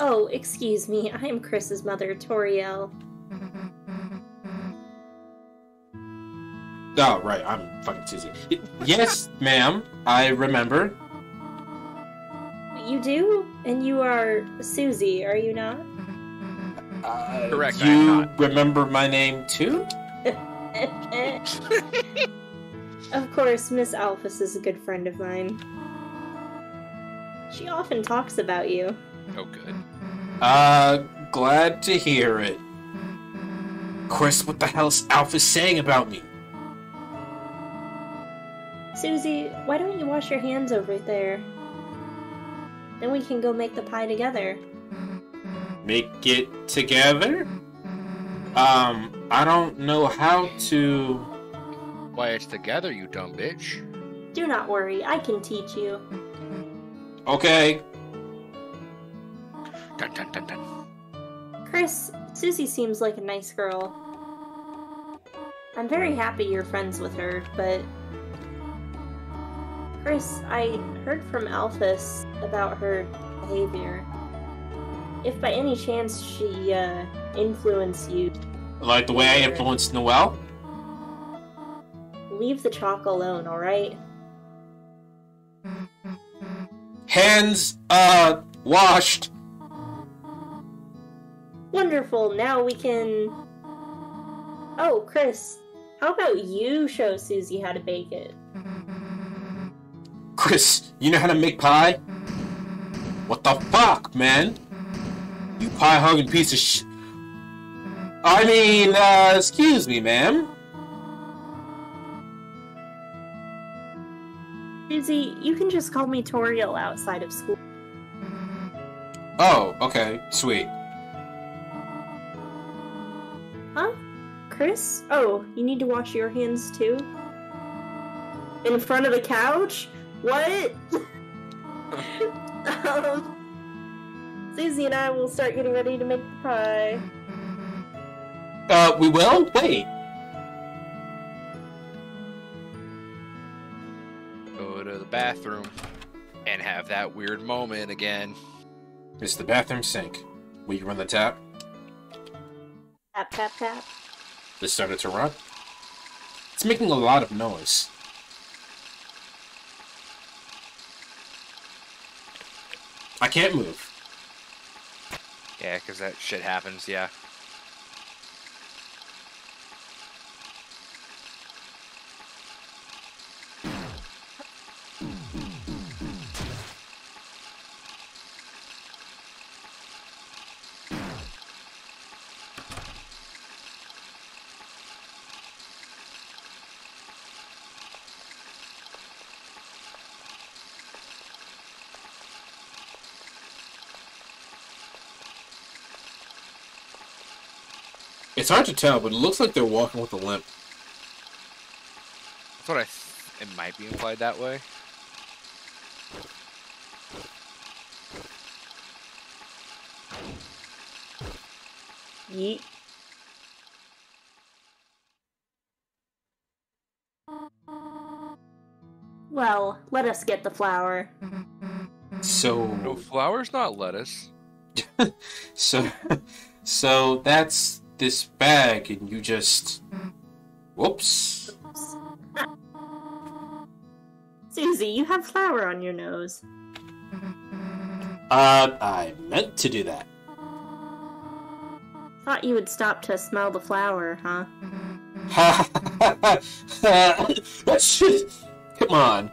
Oh, excuse me. I am Kris's mother, Toriel. Oh, right, I'm fucking Susie. Yes, ma'am, I remember. You do? And you are Susie, are you not? Uh, Correct, You not. remember my name too? (laughs) (laughs) of course, Miss Alphys is a good friend of mine. She often talks about you. Oh, good. Uh, glad to hear it. Kris, what the hell's Alpha saying about me? Susie, why don't you wash your hands over there? Then we can go make the pie together. Make it together? Um, I don't know how to. Why, it's together, you dumb bitch. Do not worry, I can teach you. Okay. Dun dun dun dun. Kris, Susie seems like a nice girl. I'm very happy you're friends with her, but. Kris, I heard from Alphys about her behavior. If by any chance she, uh, influenced you, Like the way I influenced Noelle? leave the chalk alone, alright? Hands, uh, washed. Wonderful, now we can. Oh, Kris, how about you show Susie how to bake it? Kris, you know how to make pie? What the fuck, man? You pie hugging piece of sh. I mean, uh, excuse me, ma'am. Susie, you can just call me Toriel outside of school. Oh, okay, sweet. Huh? Kris? Oh, you need to wash your hands too? In front of the couch? What? (laughs) um, Susie and I will start getting ready to make the pie. Uh, we will? Wait. Bathroom and have that weird moment again. It's the bathroom sink. Will you run the tap? Tap, tap, tap. This started to run. It's making a lot of noise. I can't move. Yeah, 'cause that shit happens, yeah. It's hard to tell, but it looks like they're walking with a limp. That's what I. Th- it might be implied that way. Yeet. Well, let us get the flower. So, No flowers, not lettuce. (laughs) so, so that's this bag, and you just, whoops. Susie, you have flour on your nose. Uh, I meant to do that. Thought you would stop to smell the flour, huh? (laughs) Come on.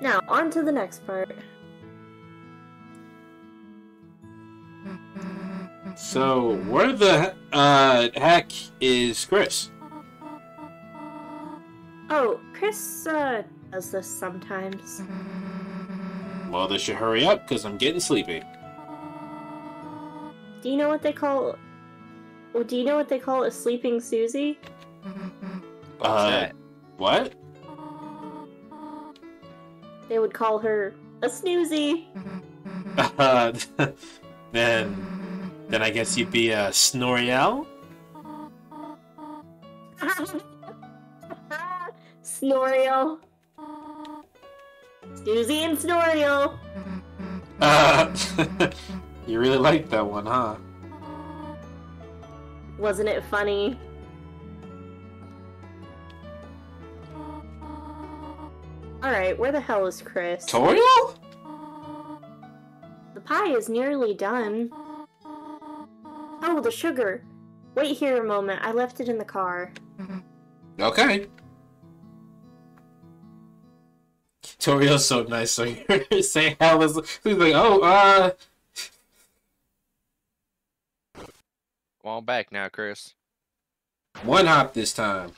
Now, on to the next part. So, where the uh heck is Kris? Oh, Kris, uh, does this sometimes. Well, they should hurry up because I'm getting sleepy. Do you know what they call. Well, do you know what they call a sleeping Susie? What's Uh, that? What? They would call her a snoozy. Uh, (laughs) then, then I guess you'd be a Snoriel. Snorio. Susie and Snorio. Uh, (laughs) you really like that one, huh? Wasn't it funny? Alright, where the hell is Kris? Toriel? The pie is nearly done. Oh, the sugar. Wait here a moment. I left it in the car. Okay. Toriel's so nice. So you (laughs) say how was he's like, oh, uh. Well, I'm back now, Kris. One hop this time.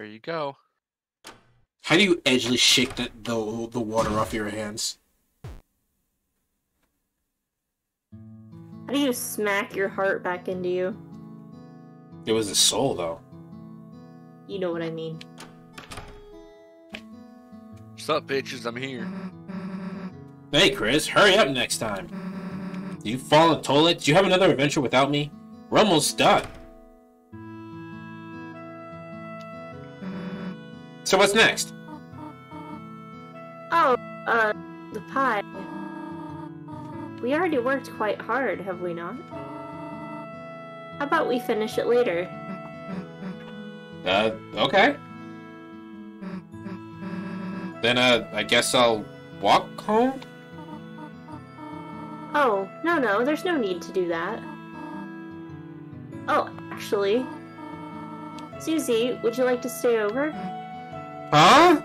There you go. How do you edgely shake the, the, the water off your hands? How do you smack your heart back into you? It was a soul, though. You know what I mean. What's up, bitches? I'm here. Hey, Kris, hurry up next time. Do you fall in the toilet? Do you have another adventure without me? We're almost done. So what's next? Oh, uh, the pie. We already worked quite hard, have we not? How about we finish it later? Uh, okay. Then, uh, I guess I'll walk home? Oh, no, no, there's no need to do that. Oh, actually. Susie, would you like to stay over? Huh?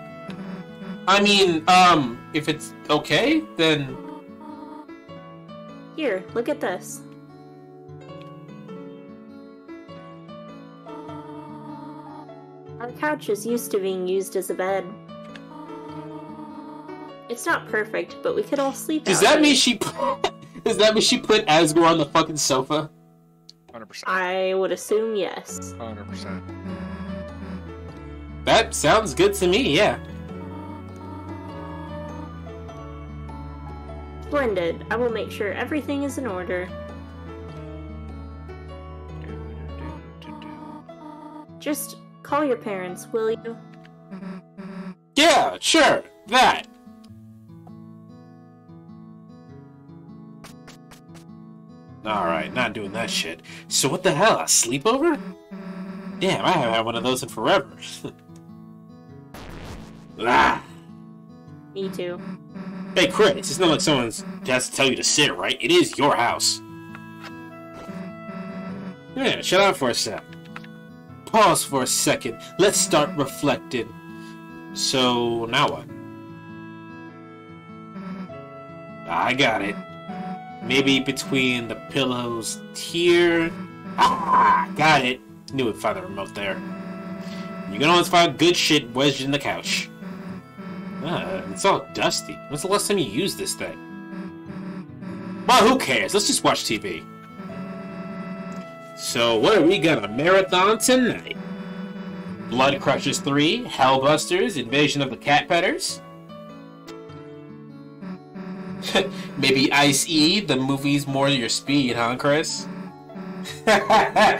I mean, um, if it's okay, then. Here, look at this. Our couch is used to being used as a bed. It's not perfect, but we could all sleep Does out that in mean it. she put, Does that mean she put Asgore on the fucking sofa? 100%. I would assume yes. 100%. That sounds good to me, yeah. Splendid. I will make sure everything is in order. Just call your parents, will you? Yeah, sure, that. Alright, not doing that shit. So what the hell, a sleepover? Damn, I haven't had one of those in forever. (laughs) ah. Me too. Hey, Kris, it's not like someone's has to tell you to sit, right? It is your house. Yeah, shut up for a sec. Pause for a second. Let's start reflecting. So, now what? I got it. Maybe between the pillows here. Ah, got it. Knew it. Find the remote there. You can always find good shit wedged in the couch. Ah, it's all dusty. When's the last time you used this thing? Well, who cares? Let's just watch TV. So, what are we gonna marathon tonight? Blood Crushers 3, Hellbusters, Invasion of the Cat Petters? (laughs) Maybe Ice E, the movie's more your speed, huh, Kris? uh,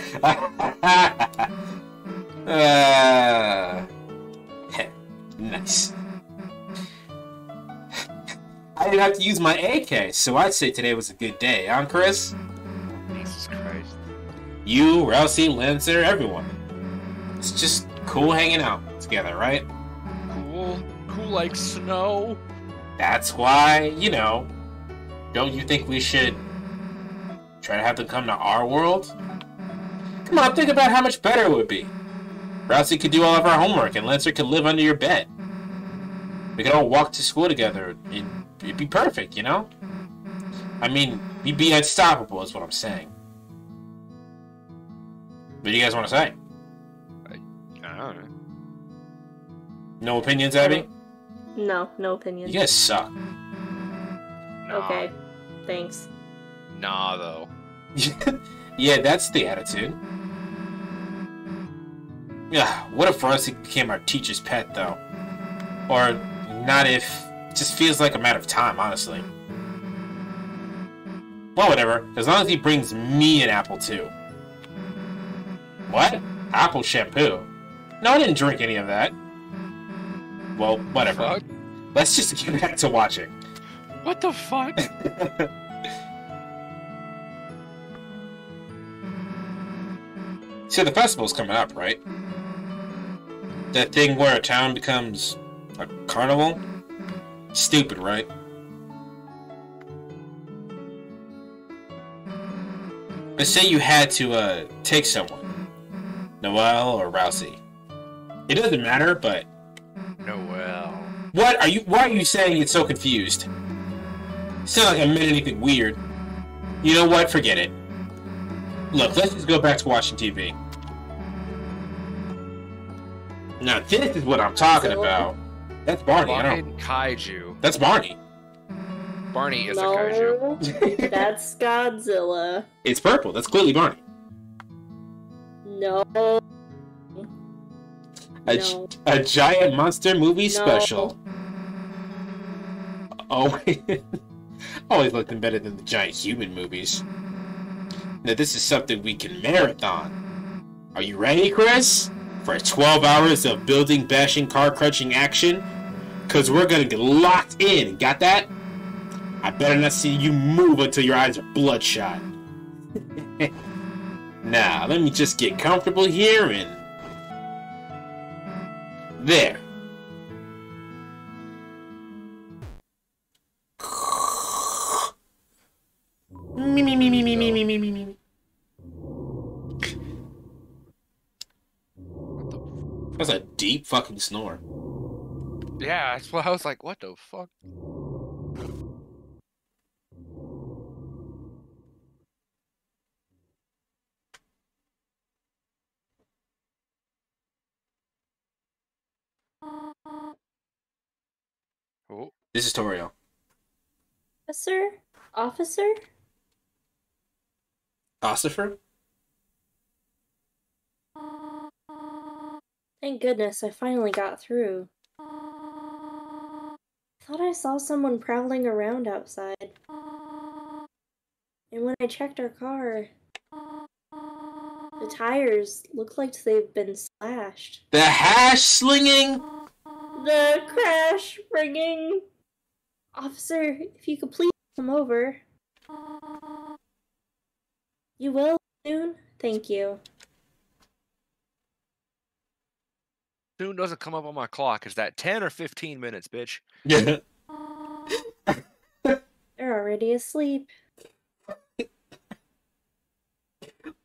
(laughs) (laughs) nice. I didn't have to use my AK, so I'd say today was a good day, huh, Kris? Jesus Christ. You, Ralsei, Lancer, everyone. It's just cool hanging out together, right? Cool. Cool like snow. That's why, you know, don't you think we should try to have them come to our world? Come on, think about how much better it would be. Ralsei could do all of our homework, and Lancer could live under your bed. We could all walk to school together. It'd, it'd be perfect, you know? I mean, we'd be unstoppable, is what I'm saying. What do you guys want to say? I don't know. No opinions, Abby? No, no opinion. You guys suck. Nah. Okay, thanks. Nah, though. (laughs) yeah, that's the attitude. Yeah, what if Ralsei became our teacher's pet, though? Or not if... It just feels like a matter of time, honestly. Well, whatever. As long as he brings me an apple, too. What? Apple shampoo? No, I didn't drink any of that. Well, whatever. Fuck. Let's just get back to watching. What the fuck? (laughs) So the festival's coming up, right? That thing where a town becomes a carnival? Stupid, right? Let's say you had to uh take someone, Noelle or Ralsei. It doesn't matter, but Noelle. what are you? Why are you saying it's so confused? It's not like I meant anything weird. You know what? Forget it. Look, let's just go back to watching TV. Now this is what I'm talking So- about. That's Barney. I don't. Fucking kaiju. That's Barney. Barney is a kaiju. no, (laughs) that's Godzilla. It's purple. That's clearly Barney. No, A, no. a giant monster movie No. special. Oh, (laughs) always looking better than the giant human movies. Now this is something we can marathon. Are you ready, Kris? For 12 hours of building, bashing, car crunching action? Cause we're gonna get locked in. Got that? I better not see you move until your eyes are bloodshot. (laughs) now, let me just get comfortable here and there. Me, me, me, me, me, me, me, me, me, me. That's a deep fucking snore. Yeah, that's what I was like. What the fuck? Oh, This is Toriel. Officer? Officer? Ossifer? Thank goodness I finally got through. I thought I saw someone prowling around outside. And when I checked our car, the tires look like they've been slashed. The hash slinging? The crash ringing. Officer, if you could please come over. You will soon? Thank you. Soon doesn't come up on my clock. Is that 10 or 15 minutes, bitch? Yeah. (laughs) They're already asleep.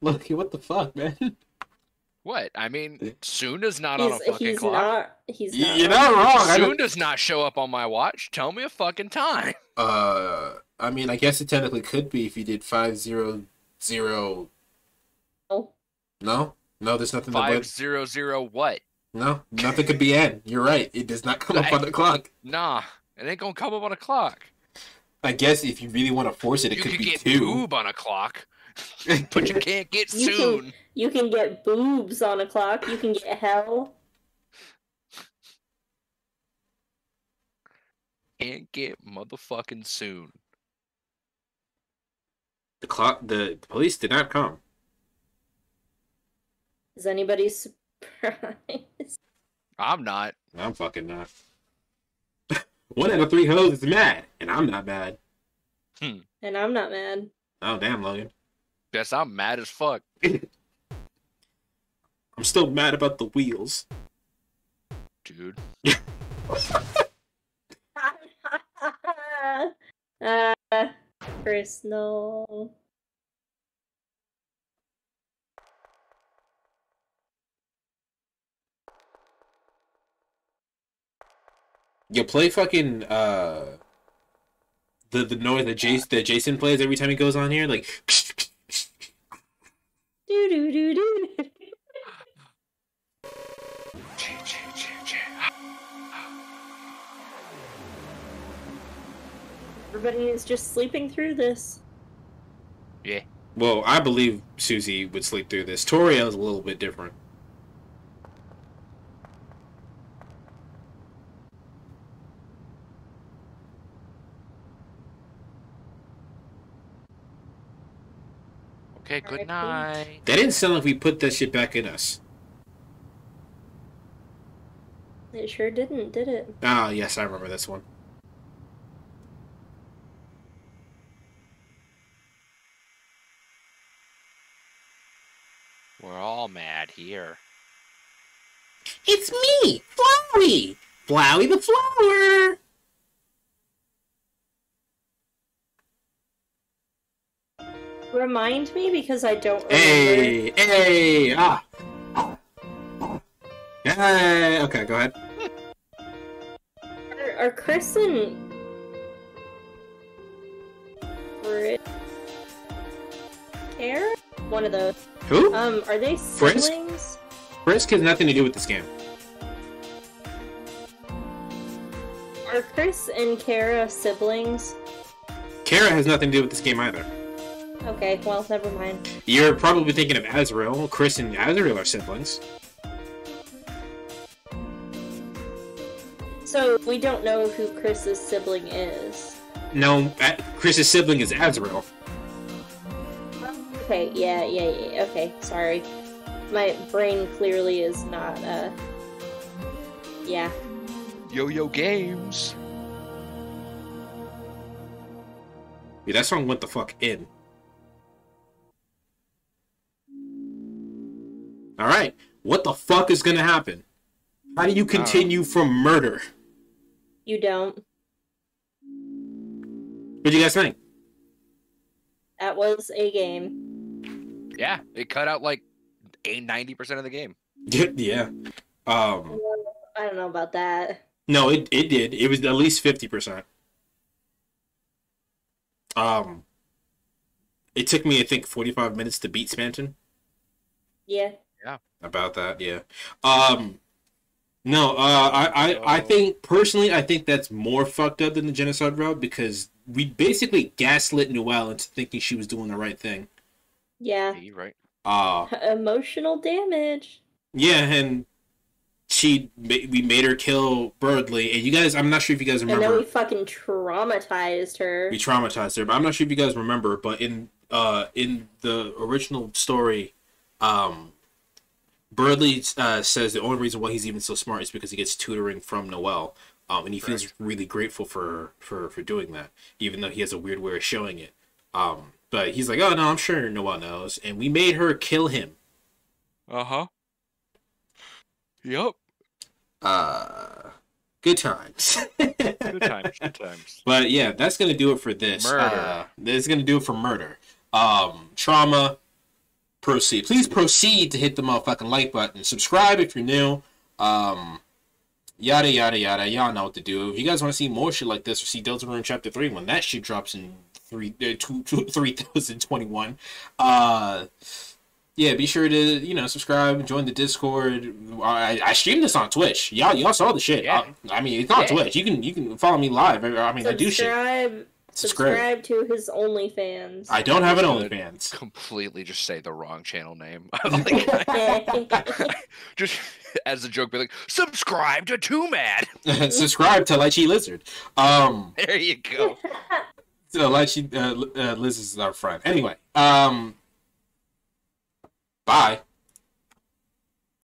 Loki, what the fuck, man? What? I mean, soon is not on a He's, fucking he's clock. not. He's not. You're not wrong. I Soon don't, does not show up on my watch. Tell me a fucking time. (laughs) uh, I mean, I guess it technically could be if you did five zero zero. No. No, no, there's nothing. that Five would- zero zero what? No, nothing could be N. You're right. It does not come up on the clock. Nah, it ain't gonna come up on a clock. I guess if you really want to force it, it you could could be get two. boob on a clock, (laughs) but you can't get You can- soon. You can get boobs on a clock. You can get hell. Can't get motherfucking soon. The clock. The police did not come. Is anybody surprised? I'm not. I'm fucking not. (laughs) One out of three hoes is mad, and I'm not mad. And I'm not mad. Oh damn, Logan. Guess I'm mad as fuck. (laughs) I'm still mad about the wheels. Dude. (laughs) uh, Kris, no. You play fucking uh the the noise that Jason that Jason plays every time he goes on here, like Do do do do. Everybody is just sleeping through this. Yeah. Well, I believe Susie would sleep through this. Toriel is a little bit different. Okay, good night. That didn't sound like we put that shit back in us. It sure didn't, did it? Ah, yes, I remember this one. We're all mad here. It's me, Flowey! Flowey the flower! Remind me because I don't remember. Hey, hey, ah. Yeah, okay, go ahead. Are, are Kris and Brit Chara? One of those. Who? Um, are they Frisk? siblings? Frisk has nothing to do with this game. Are Kris and Chara siblings? Chara has nothing to do with this game either. Okay, well, never mind. You're probably thinking of Asriel. Kris and Asriel are siblings. So we don't know who Kris's sibling is. No, Kris's sibling is Asriel. Okay, yeah, yeah, yeah. Okay, sorry. My brain clearly is not. uh... Yeah. Yo-yo games. Dude, that song went the fuck in. Alright, what the fuck is gonna happen? How do you continue from murder? You don't. What do you guys think? That was a game. Yeah, it cut out like a ninety percent of the game. (laughs) yeah. Um, I don't know about that. no, it, it did. It was at least 50%. Um, it took me, I think, 45 minutes to beat Spamton. Yeah. About that yeah um no uh I, I i think personally i think that's more fucked up than the genocide route because we basically gaslit noelle into thinking she was doing the right thing Yeah. Yeah, right. uh (laughs) Emotional damage. yeah and she we made her kill Berdly and you guys i'm not sure if you guys remember. And then we fucking traumatized her. we traumatized her but i'm not sure if you guys remember but in uh in the original story um Berdly uh, says the only reason why he's even so smart is because he gets tutoring from Noelle, um, and he feels really grateful for for for doing that, even though he has a weird way of showing it. Um, but he's like, "Oh no, I'm sure Noelle knows," and we made her kill him. Uh huh. Yep. Uh, good times. Good times. Good times. (laughs) But yeah, that's gonna do it for this. Murder. Uh, that's gonna do it for murder. Um, trauma. Proceed. Please proceed to hit the motherfucking like button. Subscribe if you're new. Um, yada yada yada. Y'all know what to do. If you guys want to see more shit like this, or see Deltarune Chapter Three when that shit drops in three uh, two, two, (laughs) 3021, uh. Yeah, be sure to you know subscribe and join the Discord. I, I stream this on Twitch. Y'all y'all saw the shit. Yeah. I, I mean, it's on Yeah. Twitch. You can you can follow me live. I, I mean, I do shit. Subscribe. Subscribe. Subscribe to his OnlyFans. I don't have an OnlyFans. Completely just say the wrong channel name. (laughs) (laughs) Like, (laughs) just as a joke, be like, subscribe to Two Mad. subscribe to Lychee Lizard. Um, There you go. so Lychee uh, uh, Liz is our friend. Anyway, um, bye.